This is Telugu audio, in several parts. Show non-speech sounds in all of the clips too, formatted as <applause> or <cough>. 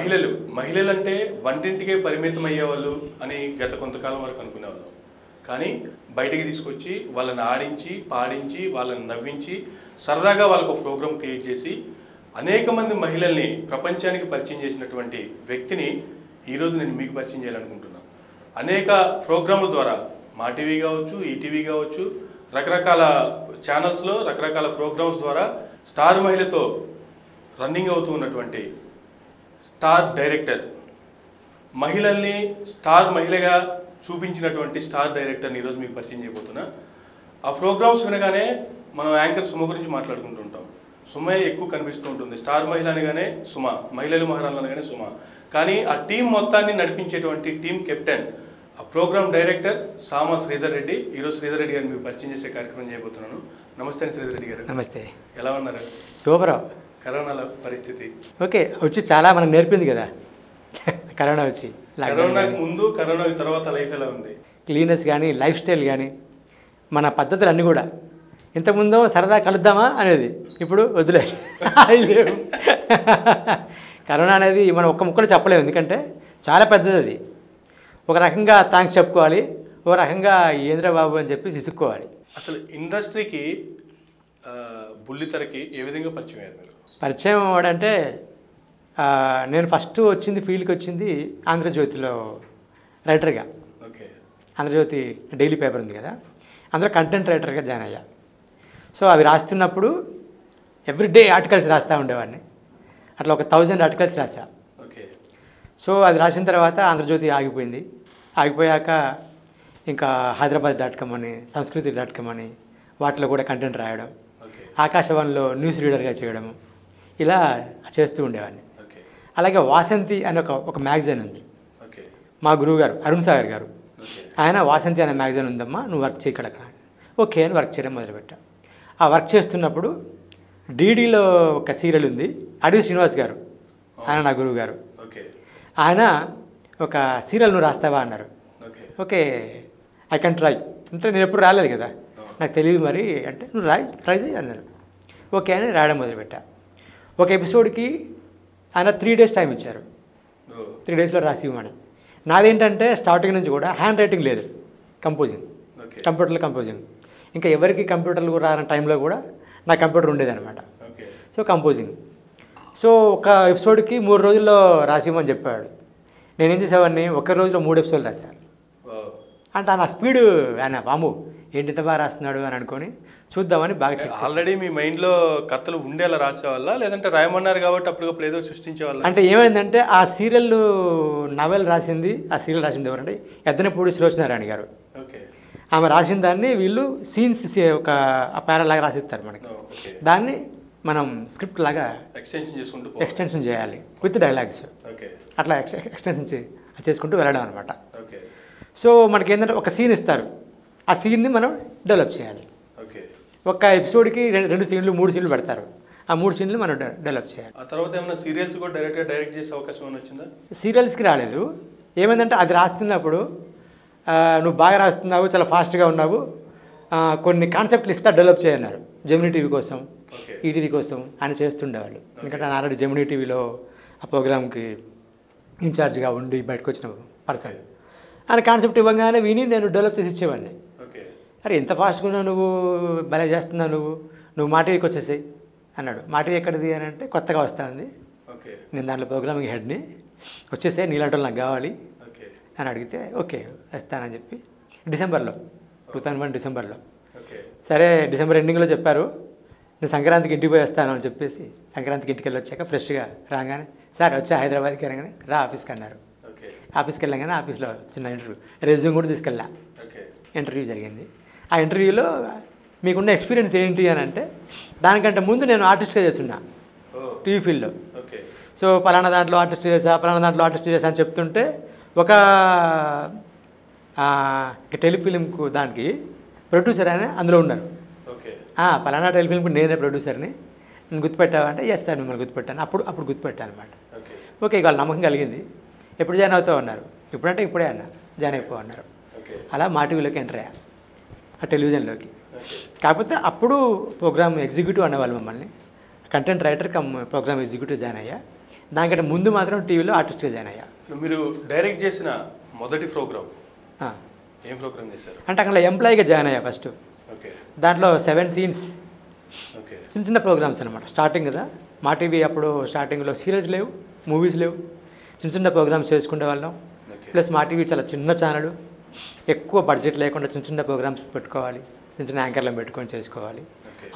మహిళలు మహిళలు అంటే వంటింటికే పరిమితం అయ్యేవాళ్ళు అని గత కొంతకాలం వరకు అనుకునేవాళ్ళం. కానీ బయటికి తీసుకొచ్చి వాళ్ళని ఆడించి పాడించి వాళ్ళని నవ్వించి సరదాగా వాళ్ళకు ఒక ప్రోగ్రామ్ క్రియేట్ చేసి అనేక మంది మహిళల్ని ప్రపంచానికి పరిచయం చేసినటువంటి వ్యక్తిని ఈరోజు నేను మీకు పరిచయం చేయాలనుకుంటున్నాను. అనేక ప్రోగ్రాముల ద్వారా మా టీవీ కావచ్చు ఈటీవీ కావచ్చు రకరకాల ఛానల్స్లో రకరకాల ప్రోగ్రామ్స్ ద్వారా స్టార్ మహిళతో రన్నింగ్ అవుతూ ఉన్నటువంటి స్టార్ డైరెక్టర్. మహిళల్ని స్టార్ మహిళగా చూపించినటువంటి స్టార్ డైరెక్టర్ని ఈరోజు మీకు పరిచయం చేయబోతున్నా. ఆ ప్రోగ్రామ్స్ వినగానే మనం యాంకర్ సుమ గురించి మాట్లాడుకుంటూ ఉంటాం సుమే ఎక్కువ కనిపిస్తూ ఉంటుంది. స్టార్ మహిళ అనగానే సుమ మహిళలు మహారాణులు అనగానే సుమ. కానీ ఆ టీం మొత్తాన్ని నడిపించేటువంటి టీం కెప్టెన్ ఆ ప్రోగ్రామ్ డైరెక్టర్ సామా శ్రీధర్ రెడ్డి. ఈరోజు శ్రీధర్ రెడ్డి గారిని మీకు పరిచయం చేసే కార్యక్రమం చేయబోతున్నాను. నమస్తే అండి శ్రీధర్ రెడ్డి గారు. నమస్తే. ఎలా ఉన్నారు? సూపర్. కరోనాల పరిస్థితి. ఓకే వచ్చి చాలా మనకు నేర్పింది కదా. కరోనా వచ్చి కరోనా ముందు కరోనా తర్వాత లైఫ్ ఎలా ఉంది? క్లీనెస్ కానీ లైఫ్ స్టైల్ కానీ మన పద్ధతులు అన్నీ కూడా. ఇంతకుముందు సరదా కలుద్దామా అనేది ఇప్పుడు వదిలే. <laughs> కరోనా అనేది మనం ఒక్క ముక్కలు చెప్పలేము ఎందుకంటే చాలా పెద్దది అది. ఒక రకంగా థ్యాంక్స్ చెప్పుకోవాలి ఒక రకంగా ఏంద్రా బాబు అని చెప్పి విసుక్కోవాలి. అసలు ఇండస్ట్రీకి బుల్లితెరకి ఏ విధంగా పరిచయం అయ్యారు పరిచయం అవ్వడంటే నేను ఫస్ట్ వచ్చింది ఫీల్డ్కి వచ్చింది ఆంధ్రజ్యోతిలో రైటర్గా ఓకే. ఆంధ్రజ్యోతి డైలీ పేపర్ ఉంది కదా. అందులో కంటెంట్ రైటర్గా జాయిన్ అయ్యా. సో అవి రాస్తున్నప్పుడు ఎవ్రీడే ఆర్టికల్స్ రాస్తూ ఉండేవాడిని. అట్లా ఒక థౌజండ్ ఆర్టికల్స్ రాసా ఓకే. సో అది రాసిన తర్వాత ఆంధ్రజ్యోతి ఆగిపోయింది. ఆగిపోయాక ఇంకా హైదరాబాద్ డాట్ కామ్ అని సంస్కృతి డాట్ కామ్ అని వాటిలో కూడా కంటెంట్ రాయడం. ఆకాశవాణిలో న్యూస్ రీడర్గా చేయడం ఇలా చేస్తూ ఉండేవాడిని. అలాగే వాసంతి అనే ఒక ఒక మ్యాగజైన్ ఉంది. మా గురువు గారు అరుణ్ సాగర్ గారు. ఆయన వాసంతి అనే మ్యాగజైన్ ఉందమ్మా నువ్వు వర్క్ చేయి ఇక్కడ ఓకే అని వర్క్ చేయడం మొదలుపెట్టా. ఆ వర్క్ చేస్తున్నప్పుడు డీడీలో ఒక సీరియల్ ఉంది అడవి శ్రీనివాస్ గారు. ఆయన నా గురువు గారు ఓకే. ఆయన ఒక సీరియల్ నువ్వు రాస్తావా అన్నారు. Okay. Okay I can try అంటే నేను ఎప్పుడు రాలేదు కదా. నాకు తెలియదు మరి అంటే నువ్వు రాయి ట్రై చేయి అన్నారు. ఓకే అని రాయడం మొదలుపెట్టా. ఒక ఎపిసోడ్కి ఆయన త్రీ డేస్ టైం ఇచ్చారు. త్రీ డేస్లో రాసి ఇవ్వమని. నాదేంటంటే స్టార్టింగ్ నుంచి కూడా హ్యాండ్ రైటింగ్ లేదు కంపోజింగ్ కంప్యూటర్లో కంపోజింగ్ ఇంకా ఎవరికి కంప్యూటర్లు రాని టైంలో కూడా నా కంప్యూటర్ ఉండేదన్నమాట. ఓకే. సో కంపోజింగ్ సో ఒక ఎపిసోడ్కి మూడు రోజుల్లో రాసిమని చెప్పాడు. నేనేం చేసేవాడిని? ఒక రోజులో మూడు ఎపిసోడ్లు రాశాను అంటే నా స్పీడు ఆయన బాము ఏంటి ఇంత బాగా రాస్తున్నాడు అని అనుకొని చూద్దామని బాగా చెక్. ఆల్రెడీ మీ మైండ్లో కథలు ఉండేలా రాసేవాళ్ళ? లేదంటే రాయమన్నారు కాబట్టి అప్పటికప్పుడు ఏదో సృష్టించేవాళ్ళ? అంటే ఏమైందంటే ఆ సీరియల్ నవెల్ రాసింది ఆ సీరియల్ రాసింది ఎవరంటే ఎద్దనపూడి సులోచనారాయణ గారు. ఓకే. ఆమె రాసిన దాన్ని వీళ్ళు సీన్స్ ఒక పారాలాగా రాసిస్తారు మనకి. దాన్ని మనం స్క్రిప్ట్ లాగా ఎక్స్టెన్షన్ చేసుకుంటూ ఎక్స్టెన్షన్ చేయాలి విత్ డైలాగ్స్. ఓకే. అట్లా ఎక్స్ ఎక్స్టెన్షన్ చేసుకుంటూ వెళ్ళడం అనమాట ఓకే. సో మనకి ఏంటంటే ఒక సీన్ ఇస్తారు. ఆ సీన్ని మనం డెవలప్ చేయాలి. ఓకే. ఒక ఎపిసోడ్కి రెండు రెండు సీన్లు మూడు సీన్లు పెడతారు. ఆ మూడు సీన్లు మనం డెవలప్ చేయాలి. ఆ తర్వాత ఏమైనా సీరియల్స్ కూడా డైరెక్ట్గా డైరెక్ట్ చేసే అవకాశం ఏమైనా వచ్చిందా? సీరియల్స్కి రాలేదు. ఏమైందంటే అది రాస్తున్నప్పుడు నువ్వు బాగా రాస్తున్నావు చాలా ఫాస్ట్గా ఉన్నావు. కొన్ని కాన్సెప్ట్లు ఇస్తా డెవలప్ చేయన్నారు. జెమినీ టీవీ కోసం ఈటీవీ కోసం ఆయన చేస్తుండేవాళ్ళు. ఎందుకంటే ఆల్రెడీ జెమినీ టీవీలో ఆ ప్రోగ్రామ్కి ఇన్ఛార్జ్గా ఉండి బయటకు వచ్చిన పర్సన్. ఆయన కాన్సెప్ట్ ఇవ్వగానే విని నేను డెవలప్ చేసి ఇచ్చేవాడిని. అరే ఎంత ఫాస్ట్గా ఉన్నావు నువ్వు? భలే చేస్తున్నావు నువ్వు. నువ్వు మా టీవీకి వచ్చేసాయి అన్నాడు. మా టీవీ ఎక్కడిది అని అంటే కొత్తగా వస్తుంది. ఓకే. నేను దాంట్లో ప్రోగ్రామింగ్ హెడ్ని వచ్చేసే నీలాంటి నాకు కావాలి అని అడిగితే ఓకే వస్తానని చెప్పి. డిసెంబర్లో టూ థౌజండ్ వన్ డిసెంబర్లో. సరే డిసెంబర్ ఎండింగ్లో చెప్పారు. నేను సంక్రాంతికి ఇంటికి పోయి వస్తాను అని చెప్పేసి సంక్రాంతికి ఇంటికి వెళ్ళి వచ్చాక ఫ్రెష్గా రాగానే సార్ వచ్చా హైదరాబాద్కి రాగానే రా ఆఫీస్కి అన్నారు. ఆఫీస్కి వెళ్ళగానే ఆఫీస్లో చిన్న ఇంటర్వ్యూ రెజ్యూమ్ కూడా తీసుకెళ్ళా. ఇంటర్వ్యూ జరిగింది. ఆ ఇంటర్వ్యూలో మీకున్న ఎక్స్పీరియన్స్ ఏంటి అని అంటే దానికంటే ముందు నేను ఆర్టిస్ట్గా చేస్తున్నా టీవీ ఫీల్డ్లో. సో పలానా దాంట్లో ఆర్టిస్ట్ చేసా పలానా దాంట్లో ఆర్టిస్ట్ చేసా అని చెప్తుంటే ఒక టెలిఫిలింకు దానికి ప్రొడ్యూసర్ ఆయన అందులో ఉన్నారు. ఓకే. "ఆ, పలానా టెలిఫిలింకు నేనే ప్రొడ్యూసర్ని. నేను గుర్తుపెట్టావా అంటే ఎస్ సార్ మిమ్మల్ని గుర్తుపెట్టాను. అప్పుడు అప్పుడు గుర్తుపెట్టాను అనమాట ఓకే ఇవాళ నమ్మకం కలిగింది. ఎప్పుడు జాయిన్ అవుతావు అన్నారు. ఇప్పుడంటే ఇప్పుడే అన్నా. జాయిన్ అయిపో అన్నారు. ఓకే. అలా మా టీవీలోకి ఎంటర్ అయ్యా. ఆ టెలివిజన్లోకి. కాకపోతే అప్పుడు ప్రోగ్రామ్ ఎగ్జిక్యూటివ్ అనేవాళ్ళు మమ్మల్ని. Content writer cum programme executive join అయ్యా. దానికంటే ముందు మాత్రం టీవీలో ఆర్టిస్ట్గా జాయిన్ అయ్యా. మీరు డైరెక్ట్ చేసిన మొదటి ప్రోగ్రామ్. ఏం ప్రోగ్రామ్ చేశారు? అంటే అక్కడ ఎంప్లాయీగా జాయిన్ అయ్యా ఫస్ట్. ఓకే. దాంట్లో సెవెన్ సీన్స్. చిన్న చిన్న ప్రోగ్రామ్స్ అనమాట స్టార్టింగ్ కదా. మా టీవీ అప్పుడు స్టార్టింగ్లో సీరియల్స్ లేవు మూవీస్ లేవు. చిన్న చిన్న ప్రోగ్రామ్స్ చేసుకునే వాళ్ళం. ప్లస్ మా టీవీ చాలా చిన్న ఛానల్. ఎక్కువ బడ్జెట్ లేకుండా చిన్న చిన్న ప్రోగ్రామ్స్ పెట్టుకోవాలి. చిన్న చిన్న యాంకర్లను పెట్టుకొని చేసుకోవాలి.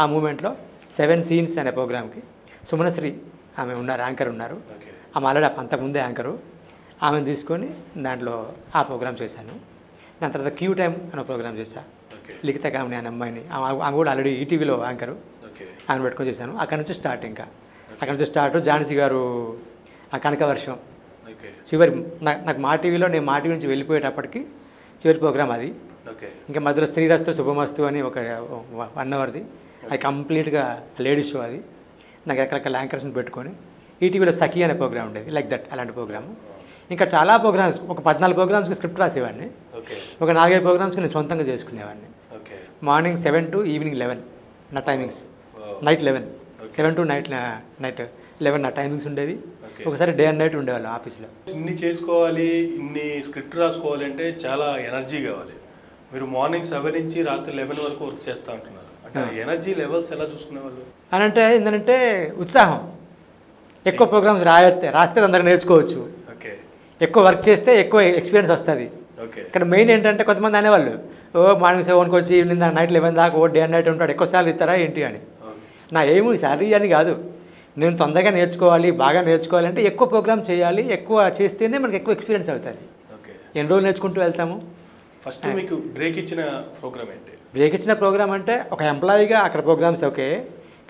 ఆ మూమెంట్లో సెవెన్ సీన్స్ అనే ప్రోగ్రామ్కి సుమనశ్రీ ఆమె ఉన్నారు యాంకర్ ఉన్నారు. ఆమె ఆల్రెడీ అంతకుముందే యాంకరు ఆమెను తీసుకొని దాంట్లో ఆ ప్రోగ్రామ్ చేశాను. దాని తర్వాత క్యూ టైం అనే ప్రోగ్రామ్ చేశాను లిఖిత కామిని అనే అమ్మాయిని. ఆమె కూడా ఆల్రెడీ ఈటీవీలో యాంకరు ఓకే ఆమె పెట్టుకొని చేశాను. అక్కడ నుంచి స్టార్ట్ ఇంకా. అక్కడ నుంచి స్టార్ట్ ఝాన్సీ గారు ఆ కనక వర్షం చివరి నాకు మా టీవీలో నేను మా టీవీ నుంచి వెళ్ళిపోయేటప్పటికి చివరి ప్రోగ్రామ్ అది. ఇంకా మధ్యలో స్త్రీరస్తు శుభమస్తు అని ఒక వన్ అవర్ది. అది కంప్లీట్గా లేడీస్ షో అది. నాకు రకరకాల యాంకర్స్ని పెట్టుకొని ఈటీవీలో సఖీ అనే ప్రోగ్రామ్ ఉండేది లైక్ దట్ అలాంటి ప్రోగ్రామ్. ఇంకా చాలా ప్రోగ్రామ్స్ ఒక పద్నాలుగు ప్రోగ్రామ్స్కి స్క్రిప్ట్ రాసేవాడిని. ఒక నాలుగైదు ప్రోగ్రామ్స్కి నేను సొంతంగా చేసుకునేవాడిని. Morning seven to evening eleven నా timings. Night eleven. Seven to night night eleven నా టైమింగ్స్ ఉండేవి. ఒకసారి డే అండ్ నైట్ ఉండేవాళ్ళం ఆఫీస్లో. ఇన్ని చేసుకోవాలి ఇన్ని స్క్రిప్ట్ రాసుకోవాలి అంటే చాలా ఎనర్జీ కావాలి. మీరు మార్నింగ్ సెవెన్ నుంచి రాత్రి లెవెన్ వరకు వర్క్ చేస్తూ ఉంటున్నారు. అంటే. ఎనర్జీ లెవెల్స్ ఎలా చూసుకునేవాళ్ళు? అని అంటే ఏంటంటే ఉత్సాహం. ఎక్కువ ప్రోగ్రామ్స్ రాస్తే రాస్తే తొందరగా నేర్చుకోవచ్చు. ఓకే. ఎక్కువ వర్క్ చేస్తే ఎక్కువ ఎక్స్పీరియన్స్ వస్తుంది. ఓకే. ఇక్కడ మెయిన్ ఏంటంటే కొంతమంది అనేవాళ్ళు ఓ మార్నింగ్ సెవెన్కి వచ్చి ఈవినింగ్ నైట్ లెవెన్ దాకా ఓ డే అండ్ నైట్ ఉంటాడు ఎక్కువ శాలరీ ఇస్తారా ఏంటి? అని. నా ఏమి శాలరీ అని కాదు. నేను తొందరగా నేర్చుకోవాలి బాగా నేర్చుకోవాలంటే ఎక్కువ ప్రోగ్రామ్ చేయాలి ఎక్కువ చేస్తేనే మనకి ఎక్కువ ఎక్స్పీరియన్స్ అవుతుంది. ఓకే. ఎన్ని రోజులు నేర్చుకుంటూ వెళ్తాము? ఫస్ట్ మీకు బ్రేక్ ఇచ్చిన ప్రోగ్రామ్ ఏంటి? బ్రేక్ ఇచ్చిన ప్రోగ్రామ్ అంటే ఒక ఎంప్లాయీగా అక్కడ ప్రోగ్రామ్స్ ఓకే.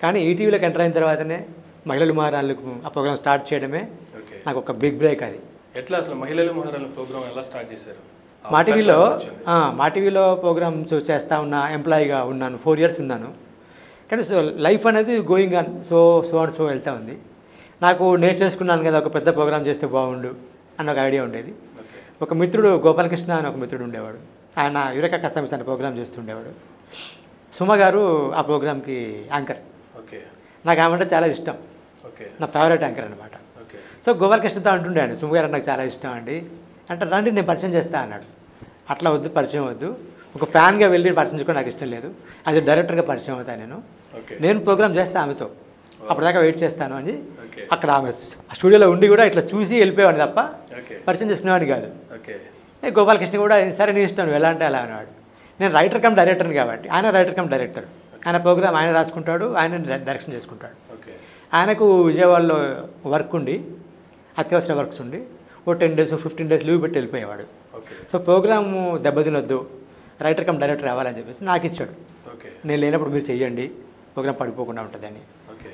కానీ ఈటీవీలోకి ఎంటర్ అయిన తర్వాతనే మహిళలు మహారాణులకు ఆ ప్రోగ్రామ్ స్టార్ట్ చేయడమే నాకు ఒక బిగ్ బ్రేక్ అది. ఎట్లా అసలు మహిళలు మహారాణుల ప్రోగ్రామ్ ఎలా స్టార్ట్ చేశారు? ఆ మా టీవీలో అవకాశం వచ్చింది. ఆ, మా టీవీలో ప్రోగ్రామ్స్ చేస్తా ఉన్న ఎంప్లాయీగా ఉన్నాను ఫోర్ ఇయర్స్ ఉన్నాను. కానీ సో లైఫ్ అనేది going on so so and so వెళ్తూ ఉంది. నాకు నేను చేసుకున్నాను కదా ఒక పెద్ద ప్రోగ్రామ్ చేస్తే బాగుండు అన్న ఒక ఐడియా ఉండేది. ఒక మిత్రుడు గోపాలకృష్ణ అని ఒక మిత్రుడు ఉండేవాడు. ఆయన యురక కస్టమర్స్ అనే ప్రోగ్రామ్ చేస్తుండేవాడు సుమ గారు ఆ ప్రోగ్రామ్కి యాంకర్. ఓకే. నాకు ఆమె అంటే చాలా ఇష్టం. ఓకే. నా ఫేవరెట్ యాంకర్ అనమాట ఓకే. సో గోపాలకృష్ణతో అంటుండే అండి సుమ గారు నాకు చాలా ఇష్టం అండి. అంటే రండి నేను పరిచయం చేస్తా అన్నాడు. అట్లా వద్దు పరిచయం వద్దు. ఒక ఫ్యాన్గా వెళ్ళి పరిచయం నాకు ఇష్టం లేదు. యాజ్ డైరెక్టర్గా పరిచయం అవుతాను నేను. నేను ప్రోగ్రామ్ చేస్తా ఆమెతో. అప్పటిదాకా వెయిట్ చేస్తాను అని అక్కడ ఆమె స్టూడియోలో ఉండి కూడా ఇట్లా చూసి వెళ్ళిపోయాడు తప్ప పరిచయం చేసుకునేవాడిని కాదు. గోపాలకృష్ణ కూడా సరే నీ ఇష్టం నువ్వు ఎలా అంటే అలా అనేవాడు. నేను రైటర్ కమ్ డైరెక్టర్ని కాబట్టి ఆయన రైటర్ కమ్ డైరెక్టర్. ఆయన ప్రోగ్రామ్ ఆయన రాసుకుంటాడు ఆయన డైరెక్షన్ చేసుకుంటాడు. ఆయనకు విజయవాడలో వర్క్ ఉండి అత్యవసర వర్క్స్ ఉండి ఓ ten days fifteen days leave పెట్టి వెళ్ళిపోయేవాడు. సో ప్రోగ్రాము దెబ్బతినొద్దు. రైటర్ కమ్ డైరెక్టర్ అవ్వాలని చెప్పేసి నాకు ఇచ్చాడు. నేను లేనప్పుడు మీరు చెయ్యండి ప్రోగ్రామ్ పడిపోకుండా ఉంటుందని.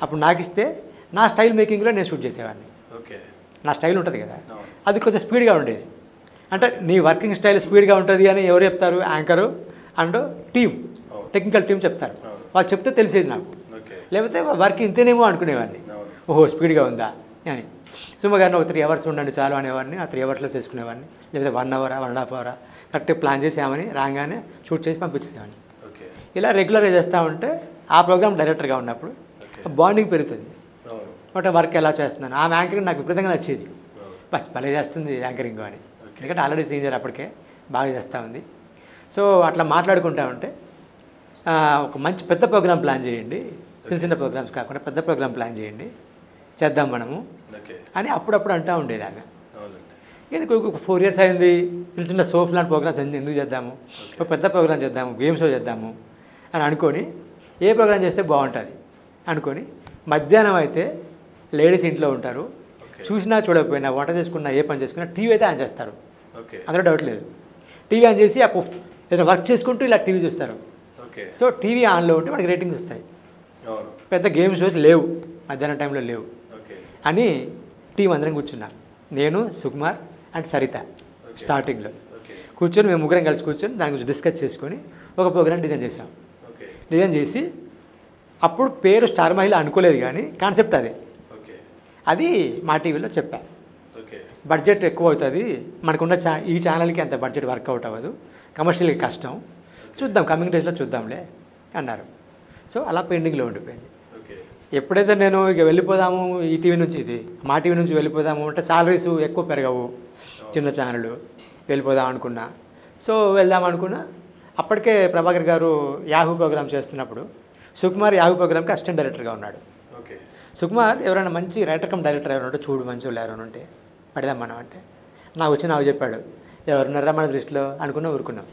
అప్పుడు నాకు ఇస్తే నా స్టైల్ మేకింగ్లో నేను షూట్ చేసేవాడిని. ఓకే నా స్టైల్ ఉంటుంది కదా. అది కొంచెం స్పీడ్గా ఉండేది. అంటే నీ వర్కింగ్ స్టైల్ స్పీడ్గా ఉంటుంది అని ఎవరు చెప్తారు? Anchor and team. Technical team చెప్తారు. అవును. వాళ్ళు చెప్తే తెలిసేది నాకు. లేకపోతే వర్క్ ఇంతేనేమో అనుకునేవాడిని. ఓహో స్పీడ్గా ఉందా అని. సుమ గారిని ఒక త్రీ అవర్స్ ఉండండి చాలు అనేవాడిని. ఆ త్రీ అవర్స్లో చేసుకునేవాడిని. లేకపోతే one hour one and half hour కరెక్ట్గా ప్లాన్ చేసామని రాగానే షూట్ చేసి పంపించేసేవాడిని ఓకే. ఇలా రెగ్యులర్గా చేస్తూ ఉంటే ఆ ప్రోగ్రామ్ డైరెక్టర్గా ఉన్నప్పుడు బాండింగ్ పెరుగుతుంది. అంటే వర్క్ ఎలా చేస్తున్నాను? ఆ యాంకరింగ్ నాకు విపరీతంగా నచ్చేది. బస్ భలే చేస్తుంది యాంకరింగ్ అని. ఎందుకంటే ఆల్రెడీ సీనియర్ అప్పటికే బాగా చేస్తూ ఉంది. సో అట్లా మాట్లాడుకుంటా ఉంటే ఒక మంచి పెద్ద ప్రోగ్రామ్ ప్లాన్ చేయండి. చిన్న చిన్న ప్రోగ్రామ్స్ కాకుండా పెద్ద ప్రోగ్రామ్ ప్లాన్ చేయండి. చేద్దాం మనము. అని అప్పుడప్పుడు అంటూ ఉండేది ఆమె ఒక ఫోర్ ఇయర్స్ అయింది? చిన్న చిన్న సోప్ లాంటి ప్రోగ్రామ్స్ ఎందుకు చేద్దాము? ఒక పెద్ద ప్రోగ్రామ్ చేద్దాము గేమ్ షో చేద్దాము అని అనుకొని ఏ ప్రోగ్రామ్ చేస్తే బాగుంటుంది అనుకొని మధ్యాహ్నం అయితే లేడీస్ ఇంట్లో ఉంటారు. చూసినా చూడకపోయినా వంట చేసుకున్నా ఏ పని చేసుకున్నా టీవీ అయితే ఆన్ చేస్తారు. ఓకే. అందులో డౌట్ లేదు. టీవీ ఆన్ చేసి అప్పుడు ఏదైనా వర్క్ చేసుకుంటూ ఇలా టీవీ చూస్తారు. ఓకే. సో టీవీ ఆన్లో ఉంటే మనకి రేటింగ్స్ వస్తాయి. పెద్ద గేమ్ షోస్ లేవు మధ్యాహ్నం టైంలో లేవు అని టీం అందరం కూర్చున్నాం. నేను సుకుమార్ అండ్ సరిత స్టార్టింగ్లో. కూర్చొని మేము ముగ్గురం కలిసి కూర్చొని దాని గురించి డిస్కస్ చేసుకొని ఒక ప్రోగ్రామ్ డిజైన్ చేసాం డిజైన్ చేసి అప్పుడు పేరు స్టార్ మహిళ అనుకోలేదు కానీ కాన్సెప్ట్ అదే. ఓకే. అది మా టీవీలో చెప్పా. ఓకే. బడ్జెట్ ఎక్కువ అవుతుంది మనకున్న ఛా ఈ ఛానల్కి అంత బడ్జెట్ వర్కౌట్ అవ్వదు కమర్షియల్కి కష్టం. చూద్దాం కమింగ్ డేస్లో చూద్దాంలే అన్నారు. సో అలా పెండింగ్లో ఉండిపోయింది. ఎప్పుడైతే నేను ఇక వెళ్ళిపోదాము ఈ టీవీ నుంచి ఇది మా టీవీ నుంచి వెళ్ళిపోదాము అంటే సాలరీస్ ఎక్కువ పెరగవు. చిన్న ఛానల్ వెళ్ళిపోదాం అనుకున్నా. సో వెళ్దాం అనుకున్నా. అప్పటికే ప్రభాకర్ గారు యాహూ ప్రోగ్రామ్ చేస్తున్నప్పుడు సుకుమార్ యాహూ ప్రోగ్రామ్కి అసిస్టెంట్ డైరెక్టర్గా ఉన్నాడు. ఓకే. సుకుమార్ ఎవరైనా మంచి రైటర్ కమ్ డైరెక్టర్ ఎవరైనా ఉంటే చూడు మంచి వాళ్ళు ఎవరైనా ఉంటే పడదాం మనం అంటే. నాకు వచ్చి నాకు చెప్పాడు ఎవరున్నారా మన దృష్టిలో? అనుకున్నా ఊరుకున్నాం.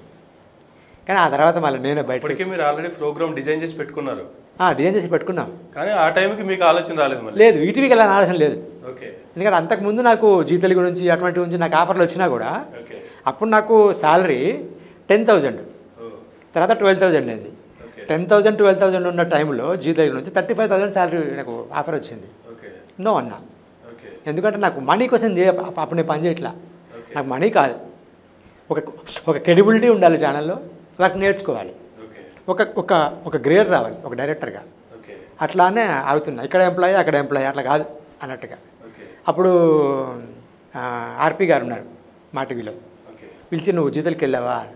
కానీ ఆ తర్వాత మళ్ళీ నేనే బయటకి మీరు ఆల్రెడీ ప్రోగ్రామ్ డిజైన్ చేసి పెట్టుకున్నారు. డిజైన్ చేసి పెట్టుకున్నాం. కానీ ఆ టైంకి మీకు ఆలోచన రాలేదు లేదు ఈటీవీకి వెళ్ళాలని ఆలోచన లేదు. ఓకే. ఎందుకంటే అంతకుముందు నాకు జీ తెలుగు నుంచి అటువంటి నుంచి నాకు ఆఫర్లు వచ్చినా కూడా అప్పుడు నాకు శాలరీ టెన్ థౌజండ్. తర్వాత ట్వెల్వ్ థౌజండ్ అయింది. టెన్ థౌజండ్ ట్వెల్వ్ థౌజండ్ ఉన్న టైంలో జీ తెలుగు నుంచి థర్టీ ఫైవ్ థౌజండ్ శాలరీ నాకు ఆఫర్ వచ్చింది. నో అన్నా. ఎందుకంటే నాకు మనీ కోసం అప్పుడు నేను పని చేయట్లా. నాకు మనీ కాదు. ఒక ఒక క్రెడిబిలిటీ ఉండాలి ఛానల్లో వర్క్ నేర్చుకోవాలి. ఒక ఒక ఒక గ్రేడ్ రావాలి ఒక డైరెక్టర్గా. అట్లానే అవుతున్నా ఇక్కడ ఎంప్లాయీ అక్కడ ఎంప్లాయీ అట్లా కాదు అన్నట్టుగా. అప్పుడు ఆర్పి గారు ఉన్నారు మా టీవీలో. పిలిచి నువ్వు జీతలకి వెళ్ళావా?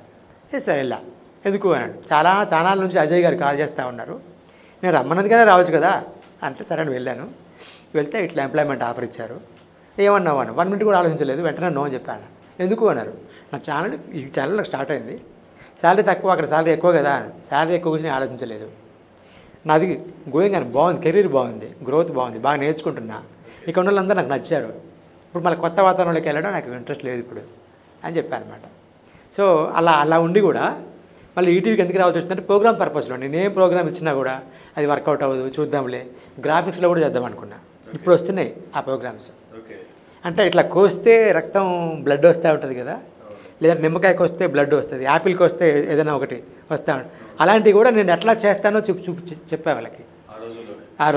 ఏ సరే వెళ్ళా. ఎందుకు? అన్నాడు. చాలా ఛానల్ నుంచి అజయ్ గారు కాల్ చేస్తూ ఉన్నారు. నేను రమ్మన్నందుకనే రావచ్చు కదా? అంటే సరే అని వెళ్ళాను. వెళ్తే ఇట్లా ఎంప్లాయ్మెంట్ ఆఫర్ ఇచ్చారు. ఏమన్నావు? అని వన్ మినిట్ కూడా ఆలోచించలేదు. వెంటనే నో అని చెప్పాను. ఎందుకు? అన్నారు. నా ఛానల్ ఈ ఛానల్ స్టార్ట్ అయింది. శాలరీ తక్కువ అక్కడ శాలరీ ఎక్కువ కదా. శాలరీ ఎక్కువ గురించి ఆలోచించలేదు. నాది గోయింగ్ అని బాగుంది కెరీర్ బాగుంది గ్రోత్ బాగుంది బాగా నేర్చుకుంటున్నా. ఇక్కడ ఉన్న వాళ్ళందరూ నాకు నచ్చారు. ఇప్పుడు మళ్ళీ కొత్త వాతావరణంలోకి వెళ్ళడం నాకు ఇంట్రెస్ట్ లేదు ఇప్పుడు అని చెప్పాను అనమాట సో అలా అలా ఉండి కూడా మళ్ళీ ఈటీవీకి ఎందుకు రావాల్సి వచ్చిందంటే ప్రోగ్రామ్ పర్పస్లో నేను ఏ ప్రోగ్రామ్ ఇచ్చినా కూడా అది వర్కౌట్ అవ్వదు చూద్దాంలే. గ్రాఫిక్స్లో కూడా చేద్దాం అనుకున్నా. ఇప్పుడు వస్తున్నాయి ఆ ప్రోగ్రామ్స్. అంటే ఇట్లా కోస్తే రక్తం బ్లడ్ వస్తూ ఉంటుంది కదా. లేదా నిమ్మకాయకి వస్తే బ్లడ్ వస్తుంది యాపిల్కి వస్తే ఏదైనా ఒకటి వస్తా అలాంటివి కూడా నేను ఎట్లా చేస్తానో చెప్పు చూపి చెప్పే వాళ్ళకి. ఆ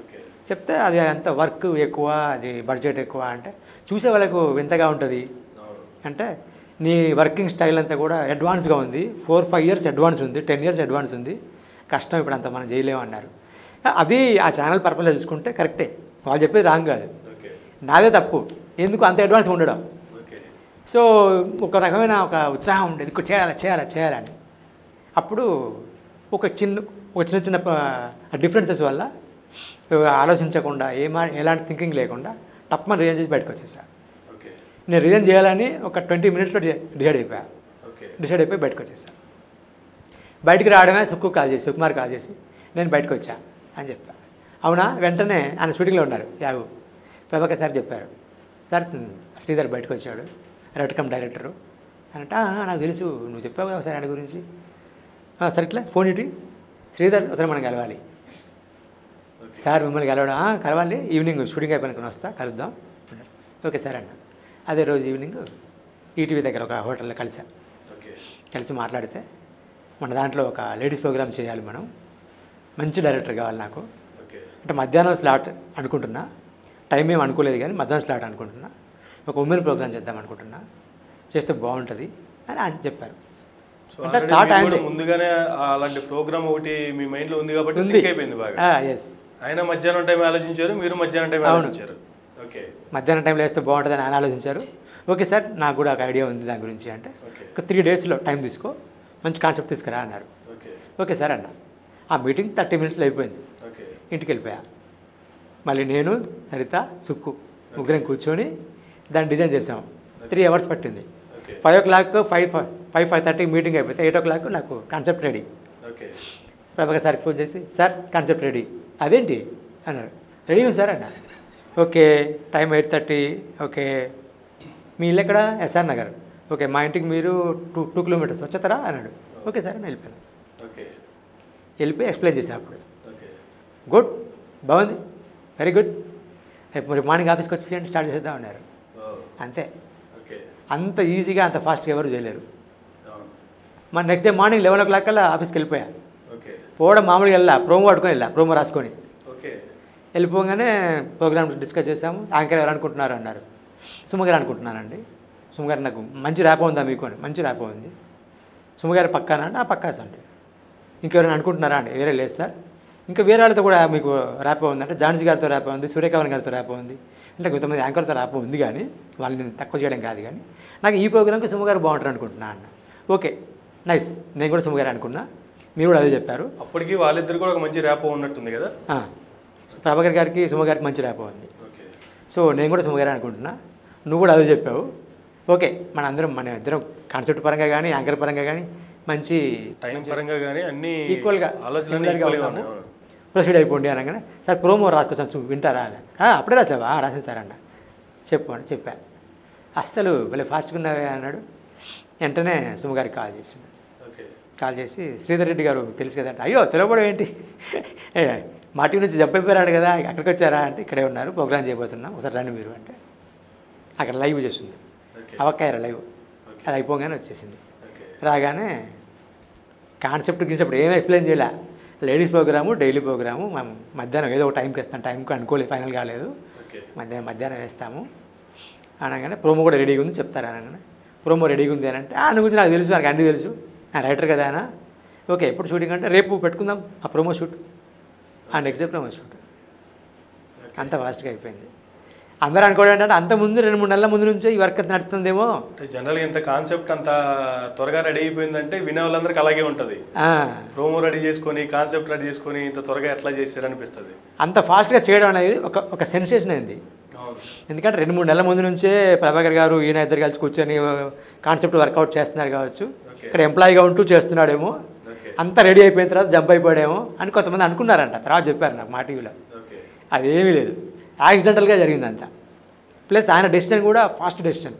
ఓకే. చెప్తే అది అంత వర్క్ ఎక్కువ అది బడ్జెట్ ఎక్కువ అంటే చూసే వాళ్ళకు వింతగా ఉంటుంది. అంటే నీ వర్కింగ్ స్టైల్ అంతా కూడా అడ్వాన్స్గా ఉంది. ఫోర్ ఫైవ్ ఇయర్స్ అడ్వాన్స్ ఉంది టెన్ ఇయర్స్ అడ్వాన్స్ ఉంది. కష్టం ఇప్పుడు అంత మనం చేయలేము అన్నారు. అది ఆ ఛానల్ పర్పస్లో చూసుకుంటే కరెక్టే వాళ్ళు చెప్పేది రాంగ్ కాదు. నాదే తప్పు. ఎందుకు అంత అడ్వాన్స్ ఉండడం? సో ఒక రకమైన ఒక ఉత్సాహం ఉండేది. చేయాలి చేయాలి చేయాలని అప్పుడు ఒక చిన్న ఒక చిన్న చిన్న డిఫరెన్సెస్ వల్ల ఆలోచించకుండా ఏమా ఎలాంటి థింకింగ్ లేకుండా టప్మని రిజైన్ చేసి బయటకు వచ్చేసా. ఓకే. నేను రిజైన్ చేయాలని ఒక ట్వంటీ మినిట్స్లో డిసైడ్ అయిపోయా. ఓకే. డిసైడ్ అయిపోయి బయటకు వచ్చేసా. బయటికి రావడమే సుక్కు కాల్ చేసి సుకుమార్ కాల్ చేసి నేను బయటకు వచ్చా అని చెప్పా. అవునా? వెంటనే ఆయన షూటింగ్లో ఉన్నారు యాగు. ప్రభాకర్ సార్ చెప్పారు. సార్ శ్రీధర్ బయటకు వచ్చాడు. Writer cum director. అంటే "ఆ, నాకు తెలుసు నువ్వు చెప్పావు కదా సార్ ఆయన గురించి. "ఆ, సరే ఇట్లా ఫోన్ ఇటు. శ్రీధర్ ఒకసారి మనం కలవాలి. సార్ మిమ్మల్ని కలవడం "ఆ, కలవాలి ఈవినింగ్ షూటింగ్ అయిపోయినాక వస్తా కలుద్దాం. అన్నారు. ఓకే సార్ అన్న అదే రోజు ఈవినింగ్ ఈటీవీ దగ్గర ఒక హోటల్లో కలిసా. ఓకే. కలిసి మాట్లాడితే మన దాంట్లో ఒక లేడీస్ ప్రోగ్రామ్ చేయాలి మనం మంచి డైరెక్టర్ కావాలి నాకు. అంటే మధ్యాహ్నం స్లాట్ అనుకుంటున్నా. టైం ఏం అనుకోలేదు కానీ మధ్యాహ్నం స్లాట్ అనుకుంటున్నా. ఒక ఉమెన్ ప్రోగ్రామ్ చేద్దాం అనుకుంటున్నా. చేస్తే బాగుంటుంది అని ఆయన చెప్పారు. అంటే ఆయనదే. కూడా ముందుగానే అలాంటి ప్రోగ్రామ్ ఒకటి మీ మైండ్లో ఉంది కాబట్టి అయిపోయింది బాగా. ఎస్ ఆయన మధ్యాహ్నం టైం ఆలోచించారు మీరు మధ్యాహ్నం టైం. ఆలోచించారు. ఓకే. మధ్యాహ్నం టైంలో వేస్తే బాగుంటుందని ఆయన ఆలోచించారు. ఓకే సార్ నాకు కూడా ఒక ఐడియా ఉంది దాని గురించి అంటే ఒక త్రీ డేస్లో టైం తీసుకో మంచి కాన్సెప్ట్ తీసుకురా అన్నారు. ఓకే. సార్ అన్న ఆ మీటింగ్ థర్టీ మినిట్స్లో అయిపోయింది. ఇంటికి వెళ్ళిపోయా. మళ్ళీ నేను సరిత సుక్కు ముగ్గురం కూర్చొని దాన్ని డిజైన్ చేసాం. త్రీ అవర్స్ పట్టింది. Five o'clock five five five thirty meeting అయిపోతే ఎయిట్ ఓ క్లాక్ నాకు కాన్సెప్ట్ రెడీ ఓకే ప్రభాకర్ సార్కి ఫోన్ చేసి సార్ కాన్సెప్ట్ రెడీ అదేంటి? అన్నాడు. రెడీ ఉంది సార్ అన్న. Okay time eight thirty okay. మీ ఇల్లు ఎక్కడ? ఎస్ఆర్ నగర్. ఓకే మా ఇంటికి మీరు టూ టూ కిలోమీటర్స్ వచ్చేస్తారా? అన్నాడు. ఓకే సార్ అని వెళ్ళిపోయాను. ఓకే వెళ్ళిపోయి ఎక్స్ప్లెయిన్ చేసా అప్పుడు. గుడ్ బాగుంది. వెరీ గుడ్ రేపు మరి మార్నింగ్ ఆఫీస్కి వచ్చేసేయండి స్టార్ట్ చేద్దాం అన్నారు. అంతే. అంత ఈజీగా అంత ఫాస్ట్గా ఎవరు చేయలేరు. మన next day morning eleven o'clock కల్లా ఆఫీస్కి వెళ్ళిపోయా. ఓకే. పోవడం మామూలుగా వెళ్ళా ప్రోమో పట్టుకొని వెళ్ళా ప్రోమో రాసుకొని. ఓకే. వెళ్ళిపోగానే ప్రోగ్రామ్ డిస్కస్ చేసాము యాంకర్ ఎవరు అనుకుంటున్నారు అన్నారు. సుమగారు అనుకుంటున్నానండి సుమగారు నాకు మంచి ర్యాప్ ఉందా మీకు అని మంచి ర్యాప్ ఉంది. సుమగారు పక్కానా అంటే ఆ పక్కాస్ అండి ఇంకెవరైనా అనుకుంటున్నారా అండి? వేరే లేదు సార్. ఇంకా వేరే వాళ్ళతో కూడా మీకు ర్యాప్ ఉంది అంటే జాన్సీ గారితో ర్యాప్ ఉంది సూర్యకవన్ గారితో ర్యాప్ ఉంది. అంటే కొంతమంది యాంకర్తో ర్యాప్ ఉంది కానీ వాళ్ళని నేను తక్కువ చేయడం కాదు కానీ నాకు ఈ ప్రోగ్రామ్కి సుమగారు బాగుంటారు అనుకుంటున్నా అన్న. Okay nice. నేను కూడా సుమగారు అనుకున్నా. మీరు కూడా అదే చెప్పారు. అప్పటికి వాళ్ళిద్దరు కూడా ఒక మంచి ర్యాప్ ఉన్నట్టుంది కదా? ప్రభాకర్ గారికి సుమ గారికి మంచి ర్యాప్ ఉంది. సో నేను కూడా సుమ గారే అనుకుంటున్నా. నువ్వు కూడా అదే చెప్పావు. ఓకే మన అందరం మన ఇద్దరం కాన్సెప్ట్ పరంగా కానీ యాంకర్ పరంగా కానీ మంచి టైం పరంగా కానీ అన్ని ఈక్వల్గా ఆలోచనలు ప్రొసీడ్ అయిపోండి అనగానే సార్ ప్రోమో రాసుకొచ్చాను చూ వింటారా అని. "ఆ, అప్పుడే రాసావా? "ఆ, రాశాను సార్ అన్న. చెప్పు అని చెప్పా. అస్సలు భలే ఫాస్ట్గా ఉన్నావే అన్నాడు. వెంటనే సుమ గారికి కాల్ చేసిండు. కాల్ చేసి శ్రీధర్ రెడ్డి గారు తెలుసు కదంటే. అయ్యో తెలవడం ఏంటి? ఏ, మా టీం నుంచి అయిపోయాడు కదా అక్కడికి వచ్చారా? అంటే ఇక్కడే ఉన్నారు ప్రోగ్రామ్ చేయబోతున్నాం ఒకసారి రండి మీరు అంటే. అక్కడ లైవ్ చేస్తుంది. అవక్కాయర లైవ్. అది అయిపోగానే వచ్చేసింది. రాగానే కాన్సెప్ట్ గిన్సెప్ట్ ఏం ఎక్స్ప్లెయిన్ చేయలే. Ladies programme daily programme. మధ్యాహ్నం ఏదో ఒక టైంకి వేస్తాం. టైంకి అనుకోలేదు ఫైనల్ కాలేదు. మధ్యాహ్నం మధ్యాహ్నం వేస్తాము. అనగానే ప్రోమో కూడా రెడీగా ఉంది చెప్తారు అనగానే. ప్రోమో రెడీగా ఉంది అని అంటే ఆయన గురించి నాకు తెలుసు నాకు అన్నీ తెలుసు. ఆ రైటర్ కదా ఆయన. ఓకే ఎప్పుడు షూటింగ్ అంటే రేపు పెట్టుకుందాం ఆ ప్రోమో షూట్. ఆ నెక్స్ట్ డే ప్రోమో షూట్. అంత ఫాస్ట్గా అయిపోయింది. అందరూ అనుకోవడం ఏంటంటే అంత ముందు రెండు మూడు నెలల ముందు నుంచే ఈ వర్క్ అంటే జనరల్గా ఇంత కాన్సెప్ట్ అంత త్వరగా రెడీ అయిపోయిందంటే వినే వాళ్ళందరికీ అలాగే ఉంటుంది. ప్రోమో రెడీ చేసుకొని కాన్సెప్ట్ రెడీ చేసుకొని ఇంత త్వరగా ఎట్లా చేశారు అనిపిస్తుంది అంత ఫాస్ట్గా చేయడం అనేది ఒక ఒక సెన్సేషన్ అయింది. ఎందుకంటే రెండు మూడు నెలల ముందు నుంచే ప్రభాకర్ గారు ఈయన ఇద్దరు కలిసి కూర్చొని కాన్సెప్ట్ వర్కౌట్ చేస్తున్నారు కావచ్చు. ఇక్కడ ఎంప్లాయీగా ఉంటూ చేస్తున్నాడేమో. అంతా రెడీ అయిపోయిన తర్వాత జంప్ అయిపోయాడేమో అని కొంతమంది అనుకున్నారంట. తర్వాత చెప్పారు నాకు మా టీవీలో. అదేమీ లేదు. యాక్సిడెంటల్గా జరిగింది అంతా ప్లస్ ఆయన డెసిషన్ కూడా ఫాస్ట్ డెసిషన్.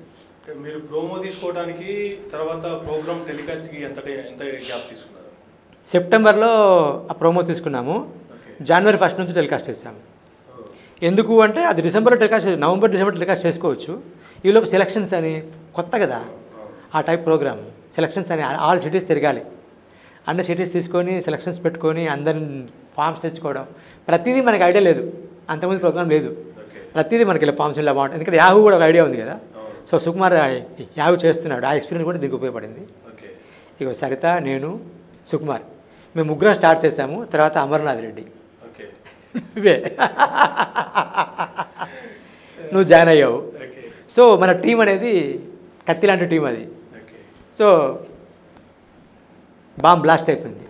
మీరు ప్రోమో తీసుకోవడానికి తర్వాత ప్రోగ్రామ్ టెలికాస్ట్కి ఎంత ఎంత గ్యాప్ తీసుకున్నారు? సెప్టెంబర్లో ఆ ప్రోమో తీసుకున్నాము. జనవరి ఫస్ట్ నుంచి టెలికాస్ట్ చేస్తాము ఓ, ఎందుకు అంటే అది డిసెంబర్లో టెలికాస్ట్ నవంబర్ డిసెంబర్ టెలికాస్ట్ చేసుకోవచ్చు. ఈలోపు సెలక్షన్స్ అని కొత్త కదా. ఆ టైప్ ప్రోగ్రామ్. సెలక్షన్స్ అని ఆల్ సిటీస్ తిరగాలి. అన్ని సిటీస్ తీసుకొని సెలక్షన్స్ పెట్టుకొని అందరిని ఫామ్స్ తెచ్చుకోవడం. ప్రతిదీ మనకి ఐడియా లేదు. అంతకుముందు ప్రోగ్రామ్ లేదు. ప్రతిదీ మనకి ఇలా ఫామ్స్ ఇలా బాగుంటుంది ఎందుకంటే యాహూ కూడా ఒక ఐడియా ఉంది కదా. సో సుకుమార్ యాహూ చేస్తున్నాడు. ఆ ఎక్స్పీరియన్స్ కూడా దీనికి ఉపయోగపడింది. ఇక సరిత నేను సుకుమార్. మేము ముగ్గురం స్టార్ట్ చేసాము. తర్వాత అమర్నాథ్ రెడ్డి. ఓకే. నువ్వే జాయిన్ అయ్యావు. సో మన టీం అనేది కత్తి లాంటి టీం అది. సో బాంబ్ బ్లాస్ట్ అయిపోయింది.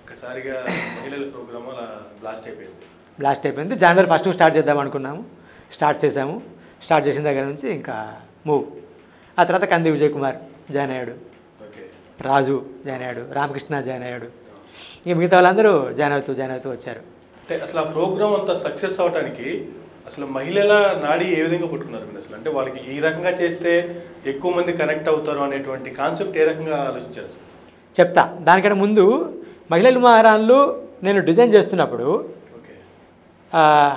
ఒక్కసారిగా మహిళల ప్రోగ్రామ్ అలా బ్లాస్ట్ అయిపోయింది. బ్లాస్ట్ అయిపోయింది. జనవరి ఫస్ట్ స్టార్ట్ చేద్దాం అనుకున్నాము. స్టార్ట్ చేసాము స్టార్ట్ చేసిన దగ్గర నుంచి ఇంకా మూవ్ ఆ తర్వాత కంది విజయ్ కుమార్ జాయిన్ అయ్యాడు. ఓకే. రాజు జాయిన్ అయ్యాడు. రామకృష్ణ జాయిన్ అయ్యాడు. ఇక మిగతా వాళ్ళందరూ జాయిన్ అవుతూ జాయిన్ అవుతూ వచ్చారు. అంటే అసలు ఆ ప్రోగ్రామ్ అంత సక్సెస్ అవడానికి అసలు మహిళల నాడి ఏ విధంగా పట్టుకున్నారు మీరు అసలు? అంటే వాళ్ళకి ఈ రకంగా చేస్తే ఎక్కువ మంది కనెక్ట్ అవుతారు అనేటువంటి కాన్సెప్ట్ ఏ రకంగా ఆలోచించారు చెప్తా. దానికంటే ముందు మహిళలు మహారాణులు నేను డిజైన్ చేస్తున్నప్పుడు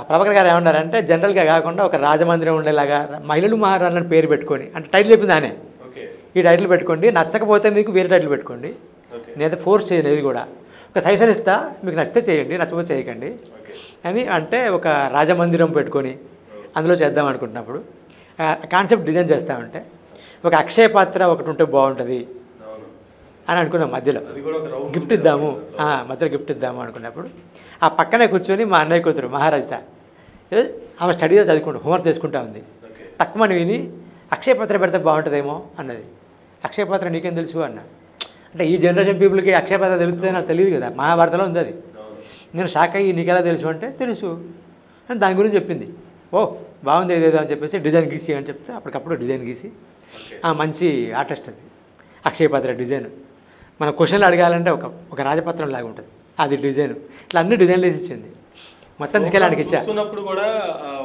ప్రభాకర్ గారు ఏమన్నారంటే జనరల్గా కాకుండా ఒక రాజమందిరం ఉండేలాగా మహిళలు మహారాణులను పేరు పెట్టుకొని అంటే టైటిల్ చెప్పింది ఆయనే ఈ టైటిల్ పెట్టుకోండి నచ్చకపోతే మీకు వేరే టైటిల్ పెట్టుకోండి. నేనైతే ఫోర్స్ చేయలేదు కూడా. ఒక సజెషన్ ఇస్తా మీకు నచ్చితే చేయండి నచ్చకపోతే చేయకండి. అని అంటే ఒక రాజమందిరం పెట్టుకొని అందులో చేద్దాం అనుకుంటున్నప్పుడు కాన్సెప్ట్ డిజైన్ చేస్తామంటే ఒక అక్షయ పాత్ర ఒకటి ఉంటే బాగుంటుంది అని అనుకున్నాం మధ్యలో. గిఫ్ట్ ఇద్దాము. మధ్యలో గిఫ్ట్ ఇద్దాము అనుకున్నప్పుడు ఆ పక్కనే కూర్చొని మా అన్నయ్య కూతురు మహారాజత. ఆమె స్టడీ చదువుకుంటూ హోంవర్క్ చేసుకుంటా ఉంది. తక్కువని విని అక్షయ పాత్ర పెడితే బాగుంటుందేమో అన్నది. అక్షయ పాత్ర నీకేం తెలుసు అన్న. అంటే ఈ జనరేషన్ పీపుల్కి అక్షయ పాత్ర తెలుస్తుందో నాకు తెలియదు కదా మహాభారతంలో ఉంది అది. నేను షాక్ అయ్యి నీకెలా తెలుసు? అంటే తెలుసు. అని దాని గురించి చెప్పింది. ఓ బాగుంది ఏదేదో అని చెప్పేసి డిజైన్ గీసి అని చెప్తే అప్పటికప్పుడు డిజైన్ గీసి ఆ మంచి ఆర్టిస్ట్ అది. అక్షయ పాత్ర డిజైన్. మన క్వశ్చన్లు అడగాలంటే ఒక ఒక రాజపత్రం లాగా ఉంటుంది. అది డిజైన్. ఇట్లా అన్ని డిజైన్లు వేసి ఇచ్చింది మొత్తం తీసుకెళ్ళడానికి ఇచ్చా చూస్తున్నప్పుడు కూడా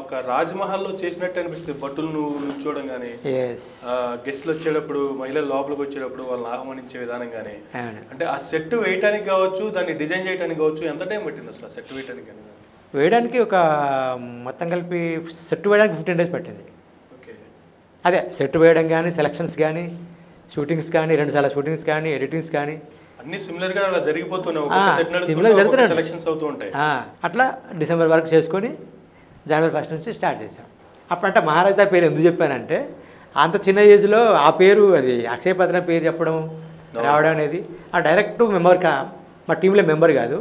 ఒక రాజ్మహల్లో చేసినట్టు అనిపిస్తుంది. బట్టులు నువ్వు నుంచోవడం కానీ గెస్ట్లు వచ్చేటప్పుడు మహిళలు లోపలికి వచ్చేటప్పుడు వాళ్ళని ఆహ్వానించే విధానం కానీ అంటే ఆ సెట్ వేయటానికి కావచ్చు దాన్ని డిజైన్ చేయడానికి కావచ్చు ఎంత టైం పట్టింది అసలు సెట్ వేయటానికి కానీ? వేయడానికి ఒక మొత్తం కలిపి సెట్ వేయడానికి ఫిఫ్టీన్ డేస్ పట్టింది. ఓకే. అదే సెట్ వేయడం కానీ సెలక్షన్స్ కానీ షూటింగ్స్ కానీ రెండు సార్లు షూటింగ్స్ కానీ ఎడిటింగ్స్ కానీ అన్ని సిమిలర్గా అలా జరిగిపోతున్నాయి. జరుగుతున్నాయి. సెలక్షన్స్ అవుతూ ఉంటాయి. అట్లా డిసెంబర్ వరకు చేసుకొని జనవరి ఫస్ట్ నుంచి స్టార్ట్ చేసాం అప్పుడంటే మహారాజా పేరు ఎందుకు చెప్పానంటే అంత చిన్న ఏజ్లో ఆ పేరు అది అక్షయ పత్ర పేరు చెప్పడం రావడం అనేది ఆ డైరెక్ట్ మెంబర్ కా మా టీంలో మెంబర్ కాదు.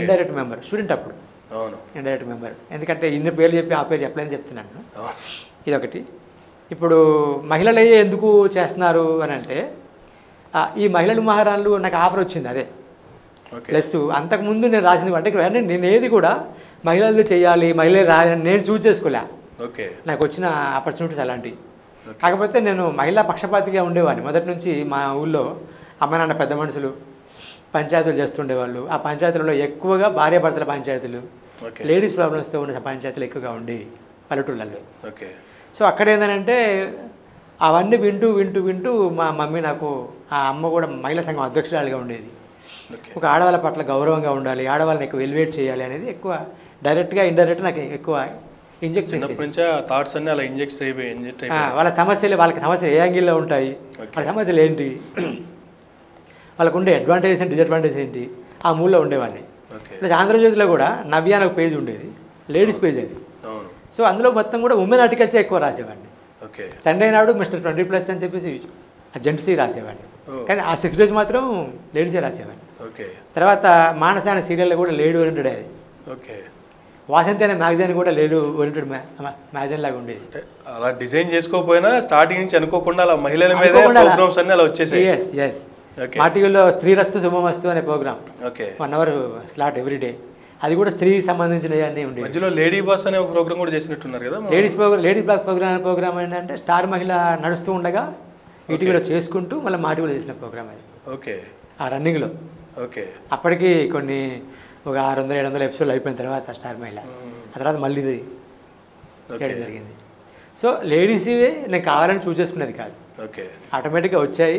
ఇండైరెక్ట్ మెంబర్ స్టూడెంట్ అప్పుడు. ఇండైరెక్ట్ మెంబర్ ఎందుకంటే ఇన్ని పేర్లు చెప్పి ఆ పేరు చెప్పలేదని చెప్తున్నాను. ఇదొకటి. ఇప్పుడు మహిళలే ఎందుకు చేస్తున్నారు అని అంటే ఈ మహిళలు మహారాణులు నాకు ఆఫర్ వచ్చింది అదే. ప్లస్ అంతకుముందు నేను రాసింది అంటే నేను ఏది కూడా మహిళలు చేయాలి మహిళలు రాయాలని నేను చూస్ చేసుకోలే. ఓకే. నాకు వచ్చిన ఆపర్చునిటీస్ అలాంటివి కాకపోతే నేను మహిళా పక్షపాతిగా ఉండేవాడిని. మొదటి నుంచి మా ఊళ్ళో అమ్మ నాన్న పెద్ద మనుషులు పంచాయతీలు చేస్తుండేవాళ్ళు. ఆ పంచాయతీలలో ఎక్కువగా భార్యాభర్తల పంచాయతీలు లేడీస్ ప్రాబ్లమ్స్తో ఉన్న పంచాయతీలు ఎక్కువగా ఉండేవి పల్లెటూళ్ళల్లో ఓకే. సో అక్కడ ఏంటంటే అవన్నీ వింటూ వింటూ వింటూ మా మమ్మీ నాకు ఆ అమ్మ కూడా మహిళా సంఘం అధ్యక్షురాలుగా ఉండేది. ఒక ఆడవాళ్ళ పట్ల గౌరవంగా ఉండాలి ఆడవాళ్ళని ఎక్కువ ఎలివేట్ చేయాలి అనేది ఎక్కువ డైరెక్ట్గా ఇండైరెక్ట్ నాకు ఎక్కువ ఇంజెక్ట్ థాట్స్ అన్ని అలా ఇంజెక్ట్ వాళ్ళ సమస్యలు వాళ్ళకి సమస్యలు ఏ యాంగిల్లో ఉంటాయి. వాళ్ళ సమస్యలు ఏంటి వాళ్ళకు ఉండే అడ్వాంటేజెస్ అండ్ డిసడ్వాంటేజెస్ ఏంటి ఆ మూలలో ఉండేవాడిని. ప్లస్ ఆంధ్రజ్యోతిలో కూడా నవ్య అని ఒక పేజ్ ఉండేది లేడీస్ పేజ్ అది. సో అందులో మొత్తం కూడా ఉమెన్ ఆర్టికల్సే ఎక్కువ రాసేవాడిని. ఓకే. సండే నాడు మిస్టర్ ట్వంటీ ప్లస్ అని చెప్పేసి జెంట్సీ రాసేవాడిని. కానీ ఆ సిక్స్ డేస్ మాత్రం లేడీసే రాసేవాడిని. ఓకే. తర్వాత మానస అనే సీరియల్లో కూడా లేడీ ఓరియంటెడ్ అది. ఓకే. వాసంతి అనే మ్యాగజైన్ కూడా లేడీ ఓరియంటెడ్ మ్యాగజైన్ లాగా ఉండేది. అలా డిజైన్ చేసుకోకపోయినా స్టార్టింగ్ నుంచి అనుకోకుండా అలా మహిళల మీద ప్రోగ్రామ్స్ అన్ని అలా వచ్చేసాయి. ఎస్ ఎస్ మా టీవీలో స్త్రీరస్తు శుభమస్తు అనే programme. Okay. One hour slot every day అది కూడా స్త్రీ సంబంధించినవి అన్నీ ఉండేవి. మధ్యలో లేడీ బాస్ అనే ఒక ప్రోగ్రామ్ కూడా చేసినట్టున్నారు కదా. Ladies programme lady block programme programme ఏంటంటే స్టార్ మహిళ నడుస్తూ ఉండగా ఈటీవీలో చేసుకుంటూ మళ్ళీ మా టీవీలో చేసిన ప్రోగ్రామ్ అది. ఓకే ఆ రన్నింగ్లో. ఓకే అప్పటికి కొన్ని ఒక ఆరు వందల ఏడు వందల ఎపిసోడ్లు అయిపోయిన తర్వాత స్టార్ మహిళ. ఆ తర్వాత మళ్ళీ ఇది చేయడం జరిగింది. సో లేడీస్ నేను కావాలని చూస్ చేసుకునేది కాదు. ఓకే ఆటోమేటిక్గా వచ్చాయి.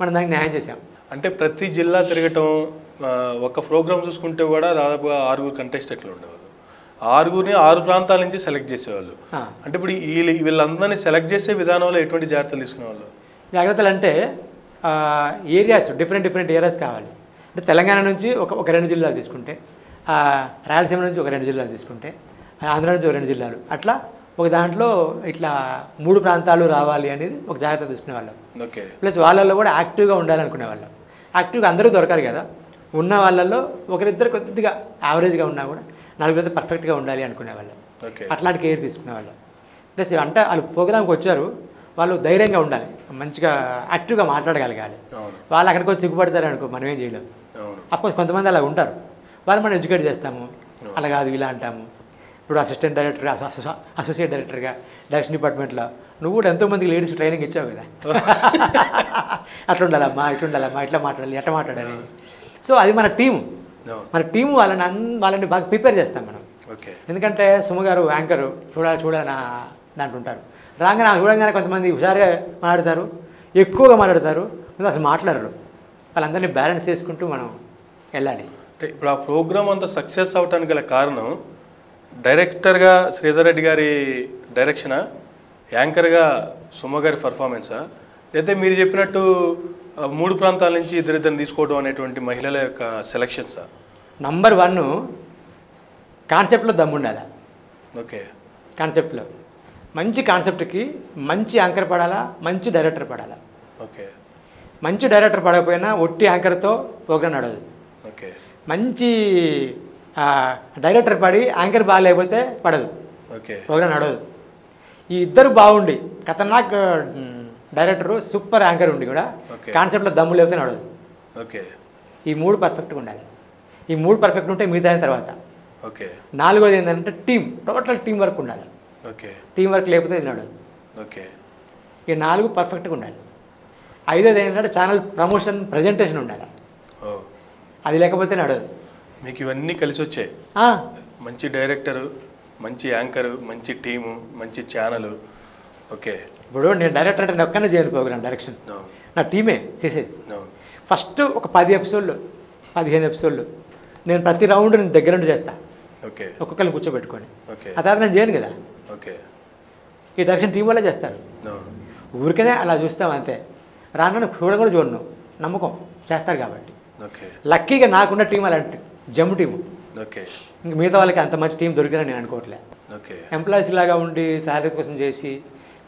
మనం దానికి న్యాయం చేసాం అంటే ప్రతి జిల్లా తిరగటం ఒక ప్రోగ్రామ్ చూసుకుంటే కూడా దాదాపుగా ఆరుగురు కంటెస్టెంట్లు ఉండేవాళ్ళు. ఆరుగురిని ఆరు ప్రాంతాల నుంచి సెలెక్ట్ చేసేవాళ్ళు. అంటే ఇప్పుడు వీళ్ళు వీళ్ళందరినీ సెలెక్ట్ చేసే విధానంలో ఎటువంటి జాగ్రత్తలు తీసుకునేవాళ్ళు? జాగ్రత్తలు అంటే ఏరియాస్ డిఫరెంట్ డిఫరెంట్ ఏరియాస్ కావాలి. అంటే తెలంగాణ నుంచి ఒక ఒక రెండు జిల్లాలు తీసుకుంటే రాయలసీమ నుంచి ఒక రెండు జిల్లాలు తీసుకుంటే ఆంధ్ర నుంచి ఒక రెండు జిల్లాలు. అట్లా ఒక దాంట్లో ఇట్లా మూడు ప్రాంతాలు రావాలి అనేది ఒక జాగ్రత్త తీసుకునే వాళ్ళం. ఓకే. ప్లస్ వాళ్ళల్లో కూడా యాక్టివ్గా ఉండాలనుకునే వాళ్ళం. యాక్టివ్గా అందరూ దొరకారు కదా. ఉన్న వాళ్ళల్లో ఒకరిద్దరు కొద్దిగా యావరేజ్గా ఉన్నా కూడా నలుగురైతే పర్ఫెక్ట్గా ఉండాలి అనుకునే వాళ్ళం. ఓకే. అట్లాంటి కేర్ తీసుకునే వాళ్ళం. ప్లస్ అంటే వాళ్ళు ప్రోగ్రామ్కి వచ్చారు. వాళ్ళు ధైర్యంగా ఉండాలి. మంచిగా యాక్టివ్గా మాట్లాడగలగాలి. వాళ్ళు అక్కడికి వచ్చి సిగ్గుపడతారు అనుకో మనం ఏం చేయలేం. అవును. అఫ్కోర్స్ కొంతమంది అలా ఉంటారు. వాళ్ళు మనం ఎడ్యుకేట్ చేస్తాము. అలా కాదు ఇలా అంటాము. ఇప్పుడు అసిస్టెంట్ డైరెక్టర్ అసోసియేట్ డైరెక్టర్గా డైరెక్షన్ డిపార్ట్మెంట్లో నువ్వు కూడా ఎంతోమందికి లేడీస్ ట్రైనింగ్ ఇచ్చావు కదా. <laughs> అట్లా ఉండాలమ్మా ఇట్లా ఉండాలమ్మా ఇట్లా మాట్లాడాలి ఎట్లా మాట్లాడాలి. సో అది మన టీము అవును. మన టీము వాళ్ళని వాళ్ళని బాగా ప్రిపేర్ చేస్తాం మనం. ఓకే. ఎందుకంటే సుమ గారు యాంకరు చూడాలి చూడాలి నా దాంట్లో ఉంటారు రాగానే చూడంగానే కొంతమంది హుషారుగా మాట్లాడతారు ఎక్కువగా మాట్లాడతారు అసలు మాట్లాడరు. వాళ్ళందరినీ బ్యాలెన్స్ చేసుకుంటూ మనం వెళ్ళాలి. అంటే ఇప్పుడు ఆ ప్రోగ్రామ్ అంత సక్సెస్ అవటానికి గల కారణం డైరెక్టర్గా శ్రీధర్ రెడ్డి గారి డైరెక్షనా యాంకర్గా సుమ గారి పర్ఫార్మెన్సా లేదా మీరు చెప్పినట్టు మూడు ప్రాంతాల నుంచి ఇద్దరిద్దరిని తీసుకోవడం అనేటువంటి మహిళల యొక్క సెలక్షన్సా నంబర్ వన్ కాన్సెప్ట్లో దమ్ము ఉండాలి ఓకే. కాన్సెప్ట్లో మంచి కాన్సెప్ట్కి మంచి యాంకర్ పడాలా మంచి డైరెక్టర్ పడాలా? ఓకే. మంచి డైరెక్టర్ పడకపోయినా ఒట్టి యాంకర్తో ప్రోగ్రామ్ నడవదు. ఓకే. మంచి డైరెక్టర్ పడి యాంకర్ బాగాలేకపోతే పడదు. ఓకే. ప్రోగ్రామ్ నడవదు. ఈ ఇద్దరు బాగుండి ఖతర్నాక్ డైరెక్టరు సూపర్ యాంకర్ ఉండి కూడా. కాన్సెప్ట్లో దమ్ము లేకపోతే నడవదు. ఓకే. ఈ మూడు పర్ఫెక్ట్గా ఉండాలి. ఈ మూడు పర్ఫెక్ట్ ఉంటే మిగతా అయిన తర్వాత. ఓకే. నాలుగోది ఏంటంటే టీం టోటల్ టీం వర్క్ ఉండాలి. ఓకే. టీం వర్క్ లేకపోతే ఇది నడవదు. ఓకే. ఈ నాలుగు పర్ఫెక్ట్గా ఉండాలి. ఐదోది ఏంటంటే ఛానల్ ప్రమోషన్ ప్రజెంటేషన్ ఉండాలి. ఓ. అది లేకపోతే నడవదు. మీకు ఇవన్నీ కలిసి వచ్చాయి. మంచి డైరెక్టరు మంచి యాంకరు మంచి టీము మంచి ఛానల్ ఓకే. ఇప్పుడు నేను డైరెక్టర్ అంటే నేను ఒక్కనే చేయను ప్రోగ్రామ్ డైరెక్షన్ నా టీమే చేసేది. ఫస్ట్ ఒక పది ఎపిసోడ్లు పదిహేను ఎపిసోడ్లు నేను ప్రతి రౌండ్ నేను దగ్గర నుండి చేస్తా. ఓకే. ఒక్కొక్కరిని కూర్చోబెట్టుకొని. ఓకే. ఆ తర్వాత నేను చేయను కదా. ఓకే. ఈ డైరెక్షన్ టీం వల్లే చేస్తారు. ఊరికనే అలా చూస్తాం అంతే. రాను చూడ కూడా చూడను. నమ్మకం. చేస్తారు కాబట్టి. ఓకే. లక్కీగా నాకున్న టీం అలాంటి జమ్ము టీము. ఓకే. ఇంక మిగతా వాళ్ళకి అంత మంచి టీం దొరికినా నేను అనుకోవట్లే. ఓకే. ఎంప్లాయీస్ లాగా ఉండి శాలరీస్ కోసం చేసి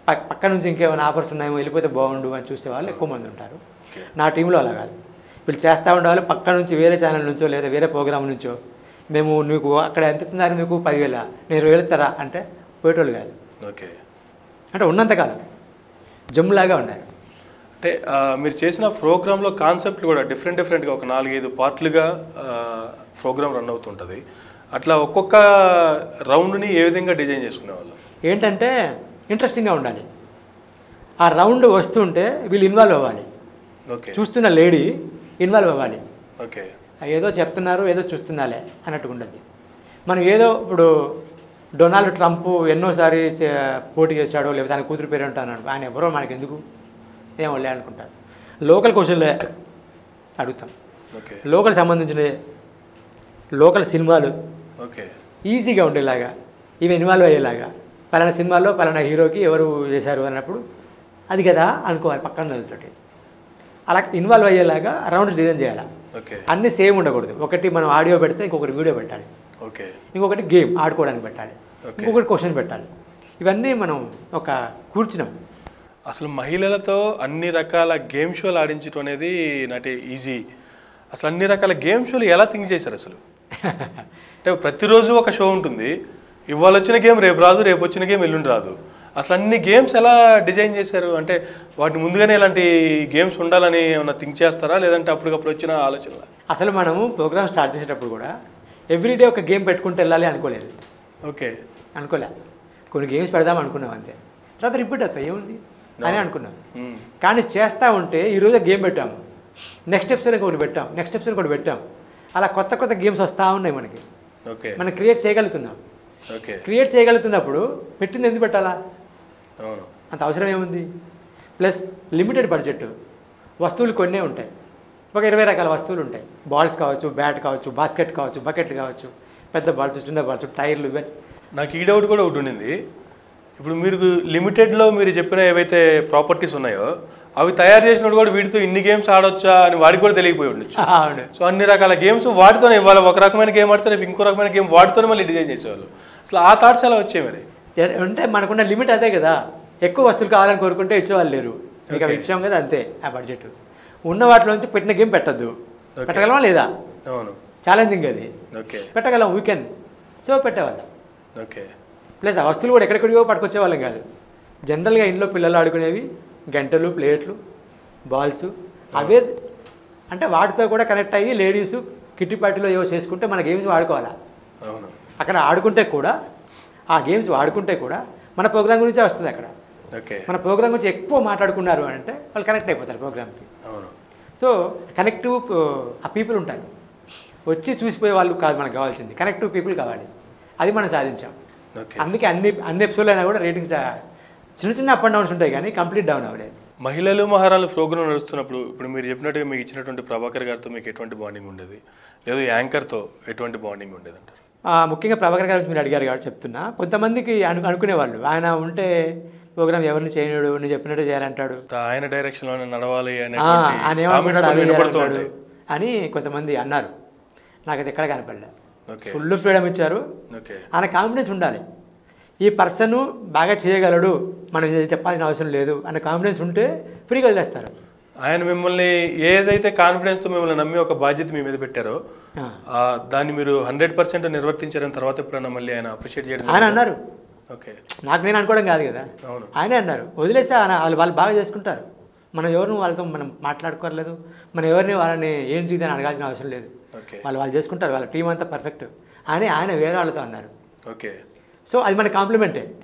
పక్క నుంచి ఇంకేమైనా ఆఫర్స్ ఉన్నాయేమో వెళ్ళిపోతే బాగుండు అని చూసే వాళ్ళు ఎక్కువ మంది ఉంటారు. నా టీంలో అలా కాదు. వీళ్ళు చేస్తూ ఉండేవాళ్ళు పక్క నుంచి వేరే ఛానల్ నుంచో లేదా వేరే ప్రోగ్రామ్ నుంచో. మేము నీకు అక్కడ ఎంత ఇస్తున్నారు మీకు పదివేల నేను ఇరవై ఇస్తారా అంటే పోయేటోళ్ళు కాదు. ఓకే. అంటే ఉన్నంతకాలం జమ్ములాగా ఉన్నారు అంటే ఆ, మీరు చేసిన ప్రోగ్రాంలో కాన్సెప్ట్ కూడా డిఫరెంట్ డిఫరెంట్గా ఒక నాలుగైదు పార్ట్లుగా ప్రోగ్రామ్ రన్ అవుతుంటుంది. అట్లా ఒక్కొక్క రౌండ్ని ఏ విధంగా డిజైన్ చేసుకునేవాళ్ళు? ఏంటంటే ఇంట్రెస్టింగ్గా ఉండాలి. ఆ రౌండ్ వస్తుంటే వీళ్ళు ఇన్వాల్వ్ అవ్వాలి. ఓకే. చూస్తున్న లేడీ ఇన్వాల్వ్ అవ్వాలి. ఓకే. ఏదో చెప్తున్నారు ఏదో చూస్తున్నాలే అన్నట్టుగా ఉండద్ది మనం ఏదో ఇప్పుడు డొనాల్డ్ ట్రంప్ ఎన్నోసారి పోటీ చేశాడో లేకపోతే ఆయన కూతురు పేరు అంటాను ఆయన ఎవరో మనకి ఎందుకు ఏం వాళ్ళే అనుకుంటారు. లోకల్ క్వశ్చన్లే అడుగుతాం. లోకల్ సంబంధించినవి లోకల్ సినిమాలు ఓకే. ఈజీగా ఉండేలాగా ఇవి ఇన్వాల్వ్ అయ్యేలాగా పలానా సినిమాల్లో పలానా హీరోకి ఎవరు చేశారు అన్నప్పుడు అది కదా అనుకోవాలి పక్కన నదుతోటి అలా ఇన్వాల్వ్ అయ్యేలాగా రౌండ్స్ డిజైన్ చేయాలి? ఓకే. అన్నీ సేమ్ ఉండకూడదు. ఒకటి మనం ఆడియో పెడితే ఇంకొకటి వీడియో పెట్టాలి. ఓకే. ఇంకొకటి గేమ్ ఆడుకోవడానికి పెట్టాలి. ఇంకొకటి క్వశ్చన్ పెట్టాలి. ఇవన్నీ మనం ఒక కూర్చున్నాం. అసలు మహిళలతో అన్ని రకాల గేమ్ షోలు ఆడించడం అనేది నాటి ఈజీ. అసలు అన్ని రకాల గేమ్ షోలు ఎలా థింక్ చేశారు అసలు? <laughs> అంటే ప్రతిరోజు ఒక షో ఉంటుంది. ఇవాళ వచ్చిన గేమ్ రేపు రాదు రేపు వచ్చిన గేమ్ ఎల్లుండి రాదు. అసలు అన్ని గేమ్స్ ఎలా డిజైన్ చేశారు? అంటే వాటిని ముందుగానే ఇలాంటి గేమ్స్ ఉండాలని ఏమైనా థింక్ చేస్తారా? లేదంటే అప్పటికప్పుడు వచ్చిన ఆలోచన అసలు మనము ప్రోగ్రామ్ స్టార్ట్ చేసేటప్పుడు కూడా ఎవ్రీడే ఒక గేమ్ పెట్టుకుంటూ వెళ్ళాలి అనుకోలేదు. ఓకే. అనుకోలే. కొన్ని గేమ్స్ పెడదాం అనుకున్నాం అంతే. తర్వాత రిపీట్ అవుతాయి. ఏముంది? అని అనుకున్నాం. మ్మ్. కానీ చేస్తూ ఉంటే ఈరోజు గేమ్ పెట్టాము నెక్స్ట్ ఎపిసోడ్ ఇంకొకటి పెట్టాం. నెక్స్ట్ ఎపిసోడ్ ఇంకొకటి పెట్టాం. అలా కొత్త కొత్త గేమ్స్ వస్తూ ఉన్నాయి మనకి. ఓకే మనం క్రియేట్ చేయగలుగుతున్నాం. ఓకే క్రియేట్ చేయగలుగుతున్నప్పుడు పెట్టింది ఎందుకు పెట్టాలా? అంత అవసరం ఏముంది? ప్లస్ లిమిటెడ్ బడ్జెట్ వస్తువులు కొన్నే ఉంటాయి. ఒక ఇరవై రకాల వస్తువులు ఉంటాయి. బాల్స్ కావచ్చు బ్యాట్ కావచ్చు బాస్కెట్ కావచ్చు బకెట్ కావచ్చు. పెద్ద బాల్స్ చిన్న బాల్స్ టైర్లు ఇవన్నీ. నాకు ఈ డౌట్ కూడా ఒకటి ఉండింది. ఇప్పుడు మీరు లిమిటెడ్లో మీరు చెప్పిన ఏవైతే ప్రాపర్టీస్ ఉన్నాయో అవి తయారు చేసినప్పుడు కూడా వీటితో ఇన్ని గేమ్స్ ఆడొచ్చా అని వాడికి కూడా తెలియకపోయి ఉండొచ్చు. సో అన్ని రకాల గేమ్స్ వాటితోనే ఇవాళ ఒక రకమైన గేమ్ ఆడితే రేపు ఇంకో రకమైన గేమ్ వాటితోనే మళ్ళీ డిజైన్ చేసేవాళ్ళు. అసలు ఆ థాట్స్ ఎలా వచ్చాయి మరి? అంటే మనకున్న లిమిట్ అదే కదా. ఎక్కువ వస్తువులు కావాలని కోరుకుంటే ఇచ్చేవాళ్ళు లేరు. ఇక. ఇచ్చాం కదా అంతే ఆ బడ్జెట్ ఉన్న వాటిలోంచి పెట్టిన గేమ్ పెట్టద్దు. పెట్టగలమా లేదా? అవును. ఛాలెంజింగ్ అది. ఓకే. పెట్టగలం వీకెండ్ సో పెట్టేవాళ్ళం. ఓకే. ప్లస్ ఆ వస్తువులు కూడా ఎక్కడెక్కడికో పట్టుకొచ్చే వాళ్ళం కాదు. జనరల్గా ఇంట్లో పిల్లలు ఆడుకునేవి గంటలు ప్లేట్లు బాల్స్. అవే అంటే వాటితో కూడా కనెక్ట్ అయ్యి లేడీస్ కిట్టి పార్టీలో ఏవో చేసుకుంటే మన గేమ్స్ వాడుకోవాలా? అవును. అక్కడ ఆడుకుంటే కూడా ఆ గేమ్స్ వాడుకుంటే కూడా మన ప్రోగ్రామ్ గురించే వస్తుంది అక్కడ. ఓకే. మన ప్రోగ్రామ్ గురించి ఎక్కువ మాట్లాడుకున్నారు అంటే వాళ్ళు కనెక్ట్ అయిపోతారు ప్రోగ్రామ్కి అవును. సో కనెక్టివ్ ఆ పీపుల్ ఉంటారు. వచ్చి చూసిపోయే వాళ్ళు కాదు మనకు కావాల్సింది. కనెక్టివ్ పీపుల్ కావాలి. అది మనం సాధించాం. ఓకే. అందుకే అన్ని అన్ని ఎపిసోడ్లు అయినా కూడా రేటింగ్స్ చిన్న చిన్న అప్ అండ్ డౌన్స్ ఉంటాయి కానీ కంప్లీట్ డౌన్ అవ్వలేదు. మహిళలు మహారాణులు ప్రోగ్రామ్ నడుస్తున్నప్పుడు ఇప్పుడు మీరు చెప్పినట్టుగా మీకు ఇచ్చినటువంటి ప్రభాకర్ గారితో మీకు ఎటువంటి బాండింగ్ ఉండేది? లేదు యాంకర్తో ఎటువంటి బాండింగ్ ఉండేది అంటారు? ఆ, ముఖ్యంగా ప్రభాకర్ గారు మీరు అడిగారు కాబట్టి చెప్తున్నా. కొంతమందికి అను అనుకునేవాళ్ళు ఆయన ఉంటే ప్రోగ్రామ్ ఎవరిని చేయలేడు నువ్వు చెప్పినట్టు చేయాలంటాడు. ఆయన డైరెక్షన్లోనే నడవాలి అనే అని కొంతమంది అన్నారు. నాకైతే ఎక్కడ కనపడలే. ఓకే ఫుల్ ఫ్రీడమ్ ఇచ్చారు. ఆయన కాన్ఫిడెన్స్ ఉండాలి. ఈ పర్సన్ బాగా చేయగలడు మనం చెప్పాల్సిన అవసరం లేదు అనే కాన్ఫిడెన్స్ ఉంటే ఫ్రీగా వదిలేస్తారు. ఆయన మిమ్మల్ని ఏదైతే కాన్ఫిడెన్స్తో మిమ్మల్ని నమ్మి ఒక బాధ్యత మీ మీద పెట్టారో దాన్ని మీరు హండ్రెడ్ పర్సెంట్ నిర్వర్తించారని తర్వాత ఎప్పుడైనా మళ్ళీ ఆయన అప్రిషియేట్ చేయడం ఆయన అన్నారు. ఓకే నాకు నేను అనుకోవడం కాదు కదా. అవును. ఆయనే అన్నారు. వదిలేసా ఆయన వాళ్ళు వాళ్ళు బాగా చేసుకుంటారు. మనం ఎవరిని వాళ్ళతో మనం మాట్లాడుకోలేదు మనం ఎవరిని వాళ్ళని ఏంటి ఇది అని అడగాల్సిన అవసరం లేదు. వాళ్ళు వాళ్ళు చేసుకుంటారు వాళ్ళ టీం అంతా పర్ఫెక్ట్ అని ఆయన వేరే వాళ్ళతో అన్నారు. ఓకే సో అది మన కాంప్లిమెంటే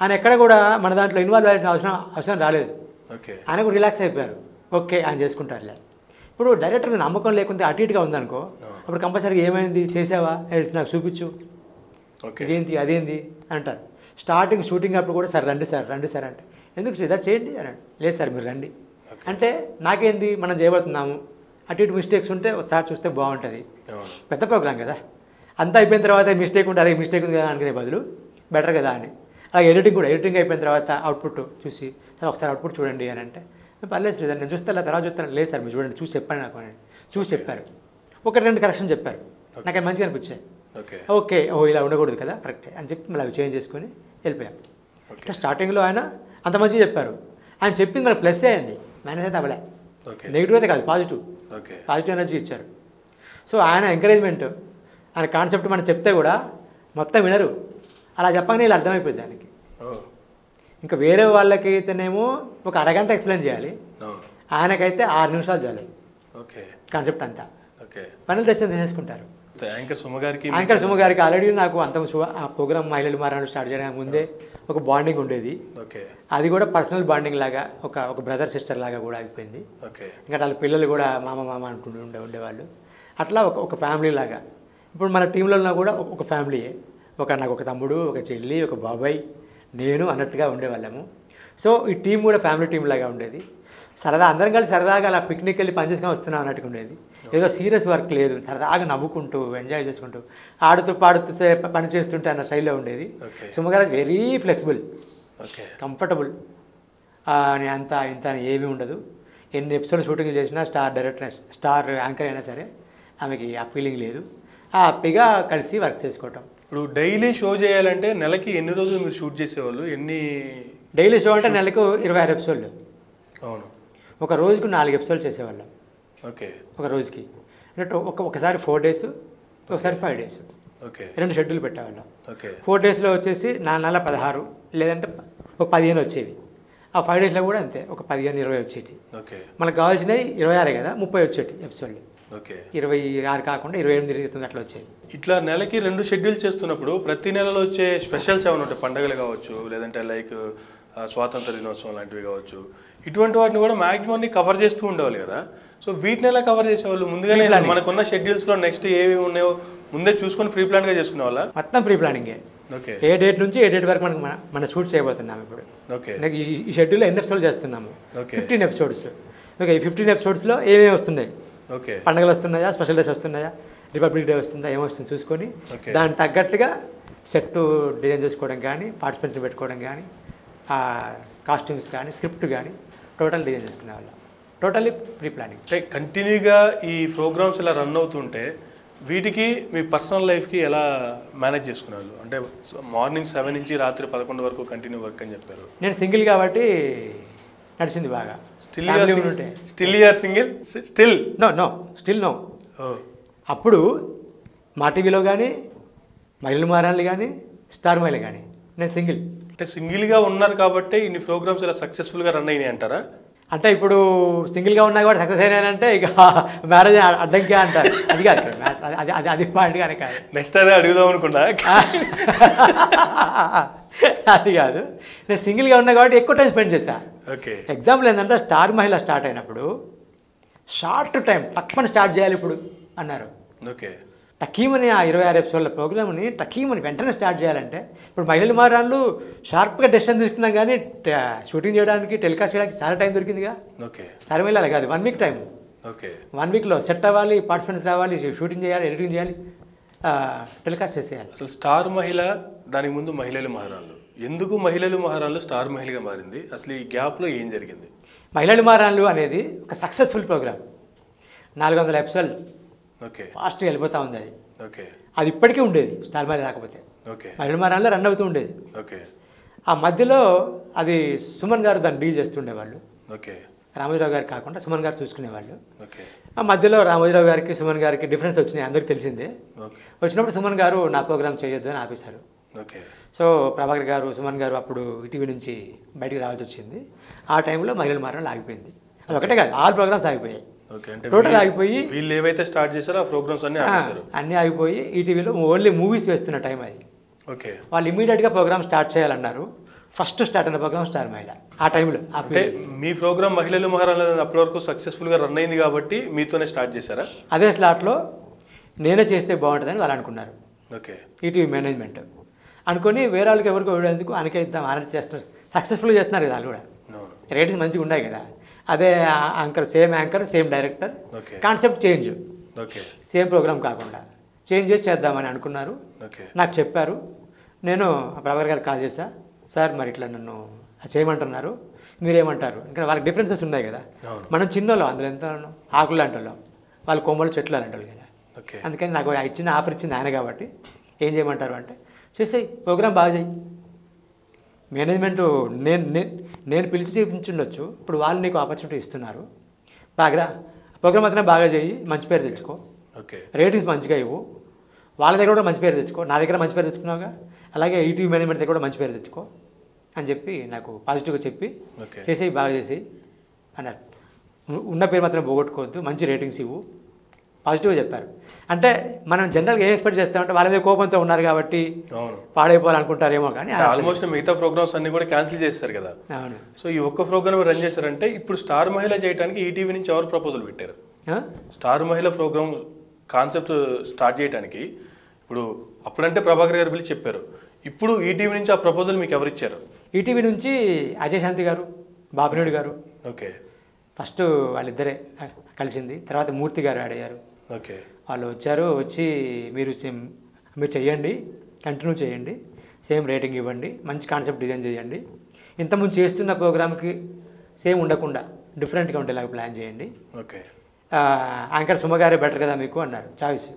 ఆయన ఎక్కడ కూడా మన దాంట్లో ఇన్వాల్వ్ అయ్యాల్సిన అవసరం అవసరం రాలేదు. ఓకే ఆయన కూడా రిలాక్స్ అయిపోయారు. ఓకే ఆయన చేసుకుంటారులే. ఇప్పుడు డైరెక్టర్ నమ్మకం లేకుంటే అటు ఇటుగా ఉందనుకో అప్పుడు కంపల్సరీగా ఏమైంది చేసావా? నాకు చూపించు. ఓకే ఇదేంటి అదేంటి? అని అంటారు. స్టార్టింగ్ షూటింగ్ అప్పుడు కూడా సార్ రండి సార్ రండి సార్ అంటే. ఎందుకు శ్రీధర్ చేయండి అని. లేదు సార్ మీరు రండి. అంటే నాకేంది? మనం చేయబడుతున్నాము. అటు ఇటు మిస్టేక్స్ ఉంటే ఒకసారి చూస్తే బాగుంటుంది. పెద్ద ప్రోగ్రామ్ కదా. అంతా అయిపోయిన తర్వాత మిస్టేక్ ఉంటే అరే మిస్టేక్ ఉంది కదా అనుకునే బదులు బెటర్ కదా అని. అలాగే ఎడిటింగ్ కూడా ఎడిటింగ్ అయిపోయిన తర్వాత అవుట్పుట్ చూసి సార్ ఒకసారి అవుట్పుట్ చూడండి అని అంటే పర్లేదు శ్రీధర్ నేను చూస్తాను తర్వాత చూస్తాను. లేదు సార్ మీరు చూడండి చూసి చెప్పండి నాకు అని. చూసి చెప్పారు. ఒకటి రెండు కరెక్షన్ చెప్పారు. నాకు అది మంచిగా అనిపించాయి. ఓకే. ఓకే ఓ ఇలా ఉండకూడదు కదా కరెక్టే అని చెప్పి మళ్ళీ అవి చేంజ్ చేసుకొని వెళ్ళిపోయాం. అంటే స్టార్టింగ్లో ఆయన అంత మంచిగా చెప్పారు. ఆయన చెప్పింది మనకు ప్లస్ అయింది. మైనస్ అయితే అవ్వలే. ఓకే నెగిటివ్ అయితే కాదు పాజిటివ్ ఓకే పాజిటివ్ ఎనర్జీ ఇచ్చారు. సో ఆయన ఎంకరేజ్మెంట్ ఆయన కాన్సెప్ట్ మనం చెప్తే కూడా మొత్తం వినరు. అలా చెప్పగానే ఇలా అర్థమైపోయింది దానికి ఓ ఇంకా వేరే వాళ్ళకి అయితేనేమో ఒక అరగంట ఎక్స్ప్లెయిన్ చేయాలి. ఆయనకైతే ఆరు నిమిషాలు చాలు. ఓకే కాన్సెప్ట్ అంతా. ఓకే పనులు తెచ్చి తీసేసుకుంటారు. యాంకర్ సుమ గారికి. యాంకర్ సుమ గారికి. ఆల్రెడీ నాకు అంత ప్రోగ్రామ్ మహిళలు మారాలు స్టార్ట్ చేయడానికి ముందే ఒక బాండింగ్ ఉండేది. ఓకే. అది కూడా పర్సనల్ బాండింగ్ లాగా ఒక ఒక బ్రదర్ సిస్టర్ లాగా కూడా అయిపోయింది. ఓకే. ఇంకా వాళ్ళ పిల్లలు కూడా మామ మామ అనుకుంటూ ఉండే ఉండేవాళ్ళు. అట్లా ఒక ఒక ఫ్యామిలీ లాగా. ఇప్పుడు మన టీంలో కూడా ఒక- ఒక ఫ్యామిలీయే ఒక నాకు ఒక తమ్ముడు ఒక చెల్లి ఒక బాబాయ్. నేను అన్నట్టుగా ఉండేవాళ్ళము. సో ఈ టీం కూడా ఫ్యామిలీ టీం లాగా ఉండేది. సరదా అందరం కలిసి సరదాగా అలా పిక్నిక్ వెళ్ళి పని చేసుకొని వస్తున్నాం అన్నట్టుగా ఉండేది. ఏదో సీరియస్ వర్క్ లేదు సరదాగా నవ్వుకుంటూ ఎంజాయ్ చేసుకుంటూ ఆడుతూ పాడుతూ సే- పని చేస్తుంటే అన్న స్టైల్లో ఉండేది. Suma garu very flexible okay comfortable అని అంత ఇంత అని ఏమీ ఉండదు. ఎన్ని ఎపిసోడ్ షూటింగ్ చేసినా స్టార్ డైరెక్టర్ స్టార్ యాంకర్ అయినా సరే ఆమెకి ఆ ఫీలింగ్ లేదు. హ్యాపీగా కలిసి వర్క్ చేసుకోవటం. ఇప్పుడు డైలీ షో చేయాలంటే నెలకి ఎన్ని రోజులు మీరు షూట్ చేసేవాళ్ళు? ఎన్ని డైలీ షో అంటే నెలకు ఇరవై ఆరు ఎపిసోడ్లు అవును. ఒక రోజుకు నాలుగు ఎపిసోడ్లు చేసేవాళ్ళం. ఓకే. ఒక రోజుకి. అంటే ఒక ఒకసారి ఫోర్ డేస్ ఒకసారి ఫైవ్ డేస్ ఓకే. రెండు షెడ్యూల్ పెట్టేవాళ్ళం. ఓకే. ఫోర్ డేస్లో వచ్చేసి నా నెల పదహారు లేదంటే ఒక పదిహేను వచ్చేవి. ఆ ఫైవ్ డేస్లో కూడా అంతే ఒక పదిహేను ఇరవై వచ్చేటి. ఓకే. మనకు కావాల్సినవి ఇరవై ఆరే కదా ముప్పై వచ్చేటి ఎపిసోడ్లు ఓకే. ఇరవై ఆరు కాకుండా ఇరవై ఎనిమిది ఇరవై తొమ్మిది అట్లా వచ్చాయి ఇట్లా నెలకి రెండు షెడ్యూల్ చేస్తున్నప్పుడు ప్రతి నెలలో వచ్చే స్పెషల్స్ ఏమైనా ఉంటాయి పండగలు కావచ్చు లేదంటే లైక్ స్వాతంత్ర దినోత్సవం లాంటివి కావచ్చు ఇటువంటి వాటిని కూడా మాక్సిమం కవర్ చేస్తూ ఉండేవాళ్ళు కదా. సో వీటిని ఎలా కవర్ చేసేవాళ్ళు? ముందుగానే. మనకున్న షెడ్యూల్స్లో నెక్స్ట్ ఏవి ఉన్నాయో ముందే చూసుకొని ప్రీ ప్లాన్గా చేసుకునే వాళ్ళ మొత్తం ప్రీ ప్లానింగే ఓకే ఏ డేట్ నుంచి ఏ డేట్ వరకు మనకు మన- షూట్ చేయబోతున్నాం ఇప్పుడు. ఓకే ఈ- షెడ్యూల్లో ఎన్ని ఎపిసోడ్లు చేస్తున్నాము. ఫిఫ్టీన్ ఎపిసోడ్స్ ఓకే ఈ ఫిఫ్టీన్ ఎపిసోడ్స్లో ఏమేమి వస్తున్నాయి? ఓకే పండుగలు వస్తున్నాయా? స్పెషల్ డేస్ వస్తున్నాయా? రిపబ్లిక్ డే వస్తుందా? ఏమొస్తుంది చూసుకొని. దానికి తగ్గట్టుగా సెట్ డిజైన్ చేసుకోవడం కానీ పార్టిసిపెంట్ని పెట్టుకోవడం కానీ కాస్ట్యూమ్స్ కానీ స్క్రిప్ట్ కానీ టోటల్ డిజైన్ చేసుకునే వాళ్ళం. Totally pre planning. అంటే కంటిన్యూగా ఈ ప్రోగ్రామ్స్ ఇలా రన్ అవుతుంటే వీటికి మీ పర్సనల్ లైఫ్కి ఎలా మేనేజ్ చేసుకునేవాళ్ళు అంటే మార్నింగ్ సెవెన్ నుంచి రాత్రి పదకొండు వరకు కంటిన్యూ వర్క్ అని చెప్పారు. నేను సింగిల్ కాబట్టి నడిచింది బాగా. Still still you're single still no no still no అప్పుడు మా టీవీలో కానీ మహిళలు మారాలి కానీ స్టార్ మహిళ కానీ నేను సింగిల్. అంటే సింగిల్గా ఉన్నారు కాబట్టి ఇన్ని ప్రోగ్రామ్స్ ఇలా సక్సెస్ఫుల్గా రన్ అయినాయి అంటారా? అంటే ఇప్పుడు సింగిల్గా ఉన్నా కూడా సక్సెస్ అయినానంటే ఇక మ్యారేజ్ అడ్డంకి అంటారు అది కాదు. అది- అది అది పాయింట్ కానీ కాదు. నెక్స్ట్ అదే అడుగుదాం అనుకున్నా. అది కాదు. నేను సింగిల్గా ఉన్నా కాబట్టి ఎక్కువ టైం స్పెండ్ చేశా. ఓకే. ఎగ్జాంపుల్ ఏంటంటే స్టార్ మహిళ స్టార్ట్ అయినప్పుడు షార్ట్ టైం తక్కువని స్టార్ట్ చేయాలి ఇప్పుడు అన్నారు. ఓకే. టకీమని ఆ ఇరవై ఆరు ఎపిసోడ్ల ప్రోగ్రామ్ని టకీమని వెంటనే స్టార్ట్ చేయాలంటే ఇప్పుడు మహిళలు మారాళ్ళు షార్ప్గా డెసిషన్ తీసుకున్నాం కానీ షూటింగ్ చేయడానికి టెలికాస్ట్ చేయడానికి చాలా టైం దొరికిందిగా. ఓకే. మహిళ అలా కాదు one week time okay. One వీక్లో సెట్ అవ్వాలి పార్టిసిపెంట్స్ రావాలి షూటింగ్ చేయాలి ఎడిటింగ్ చేయాలి టెలికాస్ట్ చేసేయాలి. అసలు స్టార్ మహిళ దానికి ముందు మహిళలు మహారాణులు ఎందుకు మహిళలు మహారాణులు స్టార్ మహిళగా మారింది? అసలు ఈ గ్యాప్లో ఏం జరిగింది? మహిళలు మారాళ్ళు అనేది ఒక సక్సెస్ఫుల్ ప్రోగ్రామ్. నాలుగు వందల ఎపిసోడ్ ఓకే. ఫాస్ట్గా వెళ్ళిపోతూ ఉంది అది. ఓకే. అది ఇప్పటికీ ఉండేది స్టార్ మహిళ రాకపోతే. ఓకే. మహిళలు మారాళ్ళు రన్ అవుతూ ఉండేది. ఓకే. ఆ మధ్యలో అది సుమన్ గారు దాన్ని డీల్ చేస్తుండేవాళ్ళు. ఓకే. రామోజీరావు గారు కాకుండా సుమన్ గారు చూసుకునేవాళ్ళు. ఓకే. ఆ మధ్యలో రామోజీరావు గారికి సుమన్ గారికి డిఫరెన్స్ వచ్చినాయి అందరికీ తెలిసిందే. వచ్చినప్పుడు సుమన్ గారు నా ప్రోగ్రామ్ చేయొద్దు అని ఆపేశారు. ఓకే. సో ప్రభాకర్ గారు సుమన్ గారు అప్పుడు ఈటీవీ నుంచి బయటికి రావాల్సి వచ్చింది. ఆ టైంలో మహిళల మారడం ఆగిపోయింది. అది ఒకటే కాదు ఆల్ ప్రోగ్రామ్స్ ఆగిపోయాయి. టోటల్ ఆగిపోయి వీళ్ళు ఏవైతే స్టార్ట్ చేశారో ఆ ప్రోగ్రామ్స్ అన్ని అన్నీ ఆగిపోయి ఈటీవీలో ఓన్లీ మూవీస్ వేస్తున్న టైం అది. ఓకే. వాళ్ళు ఇమీడియట్గా ప్రోగ్రామ్ స్టార్ట్ చేయాలన్నారు. ఫస్ట్ స్టార్ట్ అయిన ప్రోగ్రామ్ స్టార్ మహిళ ఆ టైంలో అంటే. మీ ప్రోగ్రామ్ మహిళలు మహారాణులు అప్పటి వరకు సక్సెస్ఫుల్గా రన్ అయింది కాబట్టి మీతోనే స్టార్ట్ చేశారా? అదే స్లాట్లో నేనే చేస్తే బాగుంటుందని వాళ్ళు అనుకున్నారు. ఓకే. ఈటీవీ మేనేజ్మెంట్ అనుకొని వేరే వాళ్ళకి ఎవరికి ఇవ్వడానికి ఆయనకే ఇద్దాం ఆయన చేస్తున్నారు. సక్సెస్ఫుల్గా చేస్తున్నారు కదా వాళ్ళు కూడా. రేటింగ్స్ మంచిగా ఉన్నాయి కదా. అదే anchor same anchor same director. Concept change. Same programme కాకుండా. చేంజ్ చేసి చేద్దామని అనుకున్నారు. నాకు చెప్పారు. నేను ఆ ప్రభాకర్ గారికి కాల్ చేశా. సార్ మరి ఇట్లా నన్ను చేయమంటున్నారు. మీరేమంటారు? ఇంకా వాళ్ళకి డిఫరెన్సెస్ ఉన్నాయి కదా. మనం చిన్నోళ్ళం. అందులో ఎంత? ఆకులు లాంటి వాళ్ళం. వాళ్ళు కొమ్మలు చెట్లు లాంటి వాళ్ళు కదా. అందుకని నాకు ఆ ఇచ్చిన ఆఫర్ ఇచ్చింది ఆయన కాబట్టి ఏం చేయమంటారు అంటే చేసేయి ప్రోగ్రామ్ బాగా చేయి. మేనేజ్మెంట్ నేను నేను నేను పిలిచి చూపించుండొచ్చు. ఇప్పుడు వాళ్ళు నీకు ఆపర్చునిటీ ఇస్తున్నారు. బాగా ప్రోగ్రామ్ అతనే బాగా చేయి మంచి పేరు తెచ్చుకో. ఓకే. రేటింగ్స్ మంచిగా ఇవ్వు. వాళ్ళ దగ్గర కూడా మంచి పేరు తెచ్చుకో. నా దగ్గర మంచి పేరు తెచ్చుకున్నావుగా? అలాగే ఈటీవీ మేనేజ్మెంట్ దగ్గర కూడా మంచి పేరు తెచ్చుకో అని చెప్పి నాకు పాజిటివ్గా చెప్పి చేసేయి బాగా చేసేయి అన్నారు. ఉన్న పేరు మాత్రం పోగొట్టుకోవద్దు. మంచి రేటింగ్స్ ఇవ్వు. పాజిటివ్గా చెప్పారు. అంటే మనం జనరల్గా ఏం ఎక్స్పెక్ట్ చేస్తామంటే వాళ్ళ మీద కోపంతో ఉన్నారు కాబట్టి పాడైపోవాలనుకుంటారేమో కానీ ఆల్మోస్ట్ మిగతా ప్రోగ్రామ్స్ అన్ని కూడా క్యాన్సిల్ చేస్తారు కదా. అవును. సో ఈ ఒక్క ప్రోగ్రామ్ రన్ చేశారంటే ఇప్పుడు స్టార్ మహిళ చేయడానికి ఈటీవీ నుంచి ఎవరు ప్రపోజల్ పెట్టారు? Star Mahila programme concept start చేయడానికి ఇప్పుడు అప్పుడంటే ప్రభాకర్ గారు పిలిచి చెప్పారు. ఇప్పుడు ఈటీవీ నుంచి ఆ ప్రపోజల్ మీకు ఎవరు ఇచ్చారు? ఈటీవీ నుంచి అజయ్ శాంతి గారు బాబినేడు గారు. ఓకే. ఫస్ట్ వాళ్ళిద్దరే కలిసింది. తర్వాత మూర్తి గారు యాడ్ అయ్యారు. ఓకే. వాళ్ళు వచ్చారు వచ్చి మీరు మీరు చెయ్యండి కంటిన్యూ చేయండి సేమ్ రేటింగ్ ఇవ్వండి మంచి కాన్సెప్ట్ డిజైన్ చేయండి. ఇంతకుముందు చేస్తున్న ప్రోగ్రామ్కి సేమ్ ఉండకుండా డిఫరెంట్గా ఉండేలాగా ప్లాన్ చేయండి. ఓకే. యాంకర్ సుమగారే బెటర్ కదా మీకు అన్నారు చాయిస్.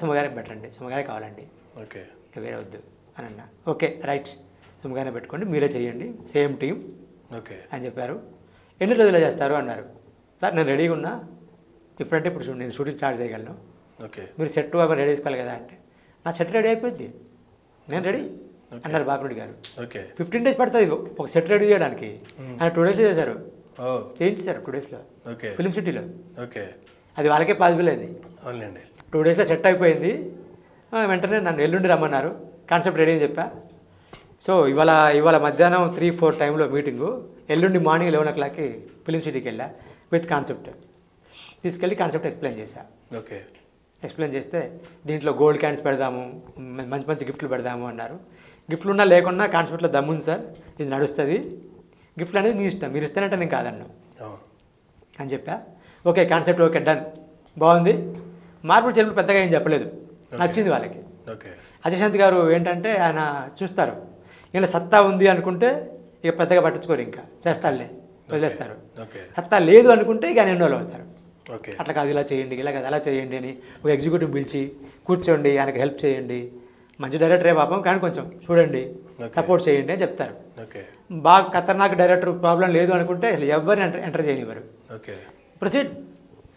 సుమగారే బెటర్ అండి సుమగారే కావాలండి. ఓకే. ఇంకా వేరే వద్దు అని అన్నా. Okay right. సుమగానే పెట్టుకోండి మీరే చేయండి సేమ్ టీం ఓకే. అని చెప్పారు. ఎన్ని రోజులు చేస్తారు అన్నారు. సార్ నేను రెడీగా ఉన్నా. ఇప్పుడంటే ఇప్పుడు నేను షూటింగ్ స్టార్ట్ చేయగలను. ఓకే. మీరు సెట్ అవి రెడీ చేసుకోవాలి కదా అంటే నా సెట్ రెడీ అయిపోయింది. నేను రెడీ. అన్నారు బాపిరెడ్డి గారు. ఓకే. ఫిఫ్టీన్ డేస్ పడుతుంది ఒక సెట్ రెడీ చేయడానికి. ఆయన టూ డేస్లో చేశారు. చేయించారు టూ డేస్లో. ఓకే. ఫిలిం సిటీలో. ఓకే. అది వాళ్ళకే పాసిబుల్ అయింది అవునండి టూ డేస్లో సెట్ అయిపోయింది. వెంటనే నన్ను ఎల్లుండి రమ్మన్నారు. కాన్సెప్ట్ రెడీ అని చెప్పా. సో ఇవాళ ఇవాళ మధ్యాహ్నం త్రీ ఫోర్ టైంలో మీటింగు. ఎల్లుండి మార్నింగ్ లెవెన్ ఓ క్లాక్కి ఫిలిం సిటీకి వెళ్ళా. With concept. తీసుకెళ్ళి కాన్సెప్ట్ ఎక్స్ప్లెయిన్ చేశా. ఓకే. ఎక్స్ప్లెయిన్ చేస్తే దీంట్లో గోల్డ్ క్యాన్స్ పెడదాము మంచి మంచి గిఫ్ట్లు పెడదాము అన్నారు. గిఫ్ట్లు ఉన్నా లేకున్నా కాన్సెప్ట్లో దమ్ముంది సార్ ఇది నడుస్తుంది. గిఫ్ట్లు అనేది మీ ఇష్టం మీరు ఇస్తానంటే నేను కాదన్నా. అని చెప్పా. ఓకే కాన్సెప్ట్ ఓకే డన్ బాగుంది. మార్పులు చెల్పులు పెద్దగా ఏం చెప్పలేదు. నచ్చింది వాళ్ళకి. ఓకే. అజయశాంతి గారు ఏంటంటే ఆయన చూస్తారు. ఇలా సత్తా ఉంది అనుకుంటే ఇక పెద్దగా పట్టించుకోరు ఇంకా. చేస్తారులే. వదిలేస్తారు. సత్తా లేదు అనుకుంటే ఇక ఆయన ఇన్వాల్వ్ అవుతారు అట్లా కాదు ఇలా చేయండి ఇలా కాదు అలా చేయండి అని ఒక ఎగ్జిక్యూటివ్ పిలిచి కూర్చోండి ఆయనకు హెల్ప్ చేయండి. మంచి డైరెక్టరే పాపం కానీ కొంచెం చూడండి. సపోర్ట్ చేయండి అని చెప్తారు. ఓకే బాగా ఖతర్నాక్ డైరెక్టర్ ప్రాబ్లం లేదు అనుకుంటే అసలు ఎవరిని ఎంటర్ ఎంటర్ చేయనివ్వరు. ఓకే ప్రొసీడ్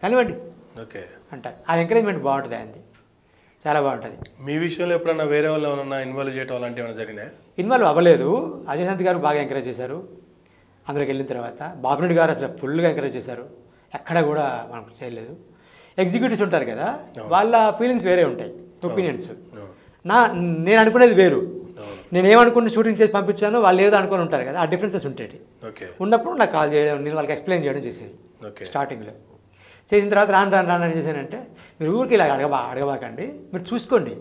కానివ్వండి ఓకే అంటారు. ఆ ఎంకరేజ్మెంట్ బాగుంటుంది ఆయనది. చాలా బాగుంటుంది. మీ విషయంలో ఎప్పుడన్నా వేరే వాళ్ళు ఏమన్నా ఇన్వాల్వ్ చేయడం అలాంటివి ఏమైనా జరిగినాయి? ఇన్వాల్వ్ అవ్వలేదు. అజయ్ శాంతి గారు బాగా ఎంకరేజ్ చేశారు. అందులోకి వెళ్ళిన తర్వాత. బాబురెడ్డి గారు అసలు ఫుల్గా ఎంకరేజ్ చేశారు. ఎక్కడ కూడా మనం చేయలేదు. ఎగ్జిక్యూటివ్స్ ఉంటారు కదా వాళ్ళ ఫీలింగ్స్ వేరే ఉంటాయి ఒపీనియన్స్ నా నేను అనుకునేది వేరు. నేను ఏమనుకుని షూటింగ్ చేసి పంపించానో వాళ్ళు ఏదో అనుకుని ఉంటారు కదా ఆ డిఫరెన్సెస్ ఉంటాయి. ఓకే. ఉన్నప్పుడు నాకు కాల్ చేయడం నేను వాళ్ళకి ఎక్స్ప్లెయిన్ చేయడం చేసేది స్టార్టింగ్లో చేసిన తర్వాత రాను రాను రాను అని చేశానంటే మీరు ఊరికి ఇలా అడగబా అడగబాకండి మీరు చూసుకోండి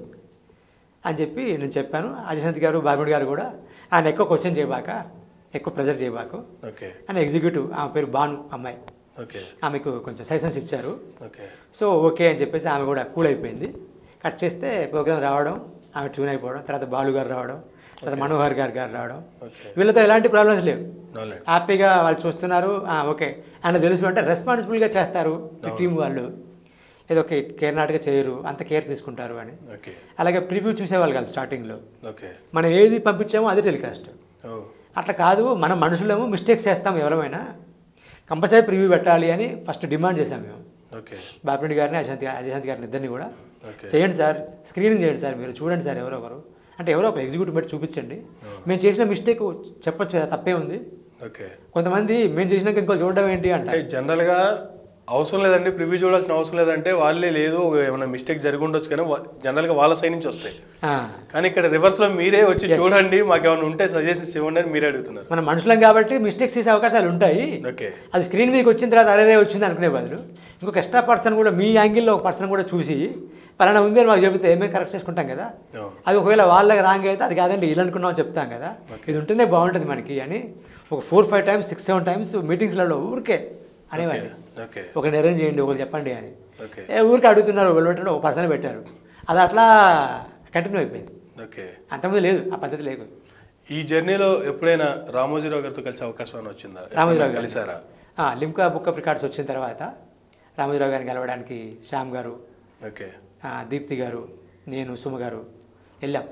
అని చెప్పి నేను చెప్పాను. అజశాంతి గారు బాబుడి గారు కూడా ఆయన ఎక్కువ క్వశ్చన్ చేయబాక ఎక్కువ ప్రెజర్ చేయబాకు ఓకే. అని ఎగ్జిక్యూటివ్ ఆమె పేరు బాను అమ్మాయి. ఆమెకు కొంచెం సజెషన్స్ ఇచ్చారు. సో ఓకే అని చెప్పేసి ఆమె కూడా కూల్ అయిపోయింది. కట్ చేస్తే ప్రోగ్రామ్ రావడం ఆమె ట్యూన్ అయిపోవడం తర్వాత బాలు గారు రావడం తర్వాత మనోహర్ గారు గారు రావడం. వీళ్ళతో ఎలాంటి ప్రాబ్లమ్స్ లేవు. హ్యాపీగా వాళ్ళు చూస్తున్నారు. ఓకే. ఆయన తెలుసు అంటే రెస్పాన్సిబుల్గా చేస్తారు టీం వాళ్ళు. ఏదో కే కేర్ నాటుగా చేయరు అంత కేర్ తీసుకుంటారు అని. అలాగే ప్రివ్యూ చూసేవాళ్ళు కాదు స్టార్టింగ్లో మనం ఏది పంపించామో అదే టెలికాస్ట్ ఓ అట్లా కాదు మనం మనుషులము మిస్టేక్స్ చేస్తాం ఎవరమైనా. కంపల్సరీ ప్రివ్యూ పెట్టాలి అని ఫస్ట్ డిమాండ్ చేశాం మేము. ఓకే. బాపిరెడ్డి గారిని అశాంతి అజశాంతి గారిని ఇద్దరిని కూడా. చేయండి సార్ స్క్రీనింగ్ చేయండి సార్ మీరు చూడండి సార్ ఎవరో ఒకరు. అంటే ఎవరో ఒక ఎగ్జిక్యూటివ్ పెట్టి చూపించండి. మేము చేసిన మిస్టేక్ చెప్పొచ్చు కదా తప్పే ఉంది. ఓకే. కొంతమంది మేము చేసినాక ఇంకో చూడడం ఏంటి అంటే. జనరల్గా అవసరం లేదండి ప్రివ్యూ చూడాల్సిన అవసరం లేదంటే వాళ్ళే లేదు ఏమైనా మిస్టేక్ జరిగి ఉండొచ్చు కానీ జనరల్గా వాళ్ళ సైడ్ నుంచి వస్తాయి. కానీ ఇక్కడ రివర్స్లో మీరే వచ్చి. చూడండి మాకు ఏమైనా ఉంటే సజెషన్స్ ఇవ్వండి అని మీరే అడుగుతున్నారు. మనం మనుషులం కాబట్టి మిస్టేక్స్ చేసే అవకాశాలు ఉంటాయి. ఓకే. అది స్క్రీన్ మీదకి వచ్చిన తర్వాత అరే వచ్చింది అనుకునే బదులు ఇంకొక ఎక్స్ట్రా పర్సన్ కూడా మీ యాంగిల్లో ఒక పర్సన్ కూడా చూసి పలానా ఉంది అని మాకు చెబితే ఏమేమి కరెక్ట్ చేసుకుంటాం కదా? అది ఒకవేళ వాళ్ళకి రాంగ్ అయితే అది కాదండి ఇలా అనుకున్నాం చెప్తాం కదా. ఇది ఉంటేనే బాగుంటుంది మనకి అని. ఒక four five times six seven times మీటింగ్స్లలో ఊరికే అనేవాడిని ఓకే ఒకరిని అరేంజ్ చేయండి ఒకరు చెప్పండి అని. ఊరికి అడుగుతున్నారు ఒకరు పెట్టారు ఒక పర్సన్ పెట్టారు. అది అట్లా కంటిన్యూ అయిపోయింది. ఓకే. అంతకుముందు లేదు ఆ పద్ధతి లేదు. ఈ జర్నీలో ఎప్పుడైనా రామోజీరావు గారితో కలిసే అవకాశం వచ్చిందా? రామోజీరావు గారు. కలిసారా? లిమ్కా బుక్ ఆఫ్ రికార్డ్స్ వచ్చిన తర్వాత రామోజీరావు గారిని కలవడానికి శ్యామ్ గారు ఓకే. దీప్తి గారు నేను సుమ గారు వెళ్ళాం.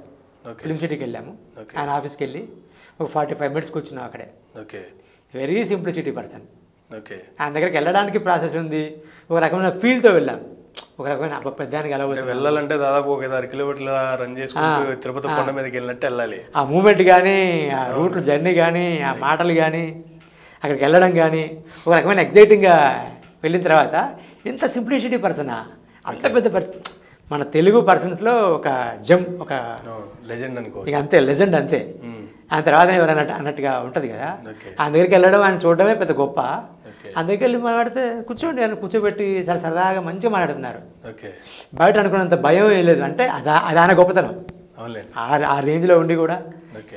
ఓకే. ఫిలిం సిటీకి వెళ్ళాము. ఆయన ఆఫీస్కి వెళ్ళి ఒక ఫార్టీ ఫైవ్ మినిట్స్ కూర్చున్నాం అక్కడే. Okay. Very simplicity person okay ఆయన దగ్గరికి వెళ్ళడానికి ప్రాసెస్ ఉంది. ఒక రకమైన ఫీల్తో వెళ్ళాం. ఒక రకమైన అంటే వెళ్ళబోతున్నాం వెళ్ళాలంటే దాదాపు ఒక ఐదు ఆరు కిలోమీటర్ల రన్ చేసుకుంటూ ఆ, తిరుపతి ఆ. కొండ మీదకి వెళ్ళినట్టు వెళ్ళాలి. ఆ మూమెంట్ కానీ ఆ రూట్ జర్నీ కానీ ఆ మాటలు కానీ అక్కడికి వెళ్ళడం కానీ ఒక రకమైన ఎగ్జైటింగ్గా వెళ్ళిన తర్వాత ఇంత సింప్లిసిటీ పర్సనా అంత పెద్ద పర్సన్ మన తెలుగు పర్సన్స్లో ఒక జమ్ ఒక లెజెండ్ అనుకో ఇక అంతే లెజెండ్ అంతే. ఆ తర్వాత ఎవరు అన్నట్టు అన్నట్టుగా ఉంటుంది కదా? ఆయన దగ్గరికి వెళ్ళడం ఆయన చూడడమే పెద్ద గొప్ప. దగ్గరికి వెళ్ళి మాట్లాడితే కూర్చోండి అని కూర్చోబెట్టి చాలా సరదాగా మంచిగా మాట్లాడుతున్నారు. బయట అనుకున్నంత భయం ఏం లేదు. అంటే అదా అది ఆయన గొప్పతనం. ఆ రేంజ్లో ఉండి కూడా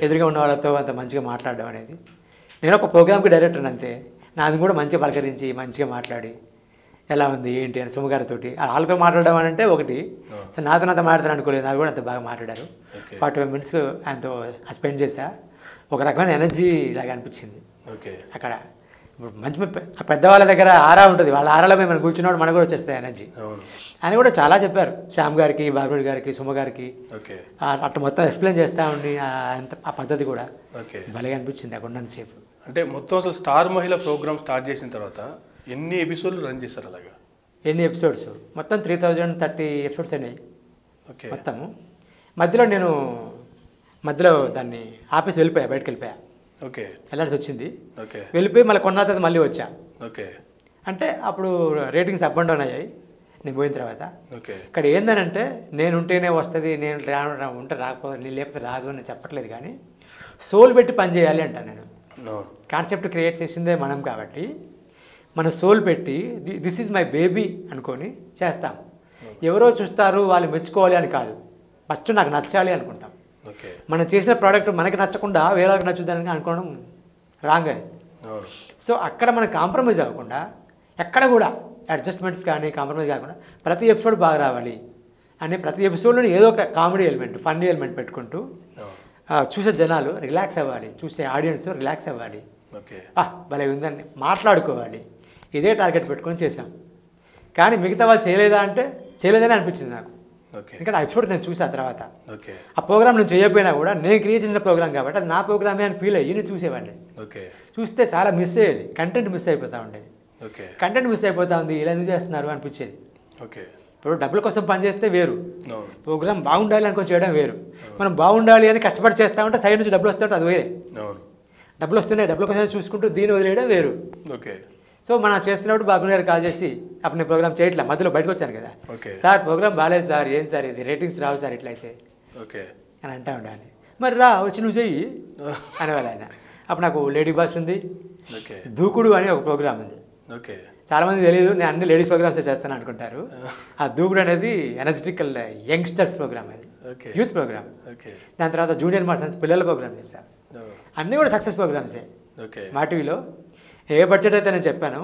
ఎదురుగా ఉన్న వాళ్ళతో అంత మంచిగా మాట్లాడడం అనేది. నేను ఒక ప్రోగ్రామ్కి డైరెక్టర్ అంతే. నాది కూడా మంచిగా పలకరించి మంచిగా మాట్లాడి ఎలా ఉంది ఏంటి అని సుమగారితో వాళ్ళతో మాట్లాడడం అని అంటే ఒకటి. నాతో నాతో మాట్లాడతాను అనుకోలేదు. నాది కూడా అంత బాగా మాట్లాడారు. ఫార్టీ ఫైవ్ మినిట్స్ ఆయనతో స్పెండ్ చేశా. ఒక రకమైన ఎనర్జీ లాగా అనిపించింది. ఓకే అక్కడ. మంచి మంచి పెద్దవాళ్ళ దగ్గర ఆరా ఉంటుంది. వాళ్ళ ఆరాలో మేము కూర్చున్నప్పుడు మనకు కూడా వచ్చేస్తాయి ఎనర్జీ ఆయన కూడా చాలా చెప్పారు. శ్యామ్ గారికి బాబుడి గారికి సుమ గారికి. అట్లా మొత్తం ఎక్స్ప్లెయిన్ చేస్తూ ఉండి ఆ పద్ధతి కూడా ఓకే. భలేగా అనిపించింది అక్కడ ఉన్నంతసేపు. అంటే మొత్తం అసలు స్టార్ మహిళ ప్రోగ్రామ్ స్టార్ట్ చేసిన తర్వాత ఎన్ని ఎపిసోడ్లు రన్ చేశారు అలాగా? ఎన్ని ఎపిసోడ్స్ మొత్తం త్రీ థౌజండ్ థర్టీ ఎపిసోడ్స్ అయినాయి. ఓకే. మొత్తము. మధ్యలో నేను మధ్యలో దాన్ని ఆఫీస్ వెళ్ళిపోయా బయటకు వెళ్ళిపోయా. ఓకే. వెళ్ళాల్సి వచ్చింది. ఓకే. వెళ్ళిపోయి మళ్ళీ కొన్న తర్వాత మళ్ళీ వచ్చా. ఓకే. అంటే అప్పుడు రేటింగ్స్ అప్ అండ్ డౌన్ అయ్యాయి. నేను పోయిన తర్వాత. ఓకే. ఇక్కడ ఏందనంటే నేను ఉంటేనే వస్తుంది నేను రా ఉంటే రాకపోతే నేను లేకపోతే రాదు అని చెప్పట్లేదు కానీ సోల్ పెట్టి పని చేయాలి అంటాను నేను. కాన్సెప్ట్ క్రియేట్ చేసిందే మనం కాబట్టి మన సోల్ పెట్టి దిస్ ఈజ్ మై బేబీ అనుకొని చేస్తాం. ఎవరో చూస్తారు వాళ్ళు మెచ్చుకోవాలి అని కాదు. ఫస్ట్ నాకు నచ్చాలి అనుకుంటాం. మనం చేసిన ప్రోడక్ట్ మనకి నచ్చకుండా వేరే వాళ్ళకి నచ్చుద్దని అనుకోవడం రాంగ్ అది. సో అక్కడ మనం కాంప్రమైజ్ అవ్వకుండా ఎక్కడ కూడా అడ్జస్ట్మెంట్స్ కానీ కాంప్రమైజ్ కాకుండా ప్రతి ఎపిసోడ్ బాగా రావాలి అని ప్రతి ఎపిసోడ్లో ఏదో ఒక కామెడీ ఎలిమెంట్ ఫన్నీ ఎలిమెంట్ పెట్టుకుంటూ ఆ, చూసే జనాలు రిలాక్స్ అవ్వాలి చూసే ఆడియన్స్ రిలాక్స్ అవ్వాలి. భలే ఉందని మాట్లాడుకోవాలి. ఇదే టార్గెట్ పెట్టుకొని చేశాం. కానీ మిగతా వాళ్ళు చేయలేదా అంటే చేయలేదని అనిపించింది నాకు. ఎందుకంటే ఎపిసోడ్ నేను చూసా తర్వాత. ఓకే. ఆ ప్రోగ్రామ్ నేను చేయకపోయినా కూడా నేను క్రియేట్ చేసిన ప్రోగ్రామ్ కాబట్టి అది నా ప్రోగ్రామే అని ఫీల్ అయ్యి నేను చూసేవాడిని. ఓకే. చూస్తే చాలా మిస్ అయ్యేది. కంటెంట్ మిస్ అయిపోతూ ఉండేది. ఓకే. కంటెంట్ మిస్ అయిపోతా ఉంది ఇలా ఎందుకు చేస్తున్నారు అనిపించేది. ఓకే. ఇప్పుడు డబ్బుల కోసం పనిచేస్తే వేరు. ప్రోగ్రామ్ బాగుండాలి అనుకో చేయడం వేరు. మనం బాగుండాలి అని కష్టపడి చేస్తా ఉంటే సైడ్ నుంచి డబ్బులు వస్తుంటే అది వేరే. డబ్బులు వస్తున్నాయి డబ్బుల కోసం చూసుకుంటూ దీన్ని వదిలేయడం వేరు. ఓకే. సో మనం చేస్తున్నప్పుడు బాబు గారు కాల్ చేసి అప్పుడు నేను ప్రోగ్రామ్ చేయట్లే? మధ్యలో బయటకు వచ్చాను కదా. ఓకే. సార్ ప్రోగ్రామ్ బాగాలేదు సార్. ఏం సార్ ఇది? రేటింగ్స్ రావు సార్ ఇట్లయితే. ఓకే. అని అంటా ఉండాలి మరి రా వచ్చి నువ్వు చెయ్యి. <laughs> అనేవాళ్ళు ఆయన. అప్పుడు నాకు లేడీ బాస్ ఉంది. ఓకే. దూకుడు అని ఒక ప్రోగ్రామ్ ఉంది. ఓకే. చాలామంది తెలియదు నేను అన్ని లేడీస్ ప్రోగ్రామ్స్ చేస్తాను అనుకుంటారు. <laughs> ఆ దూకుడు అనేది ఎనర్జెటికల్ యంగ్స్టర్స్ ప్రోగ్రామ్ అది. Youth program. దాని తర్వాత జూనియర్ మార్సన్స్ పిల్లల ప్రోగ్రామ్ చేశాను అన్నీ కూడా సక్సెస్ ప్రోగ్రామ్సే. ఓకే. మా టీవీలో ఏ బడ్జెట్ అయితే నేను చెప్పాను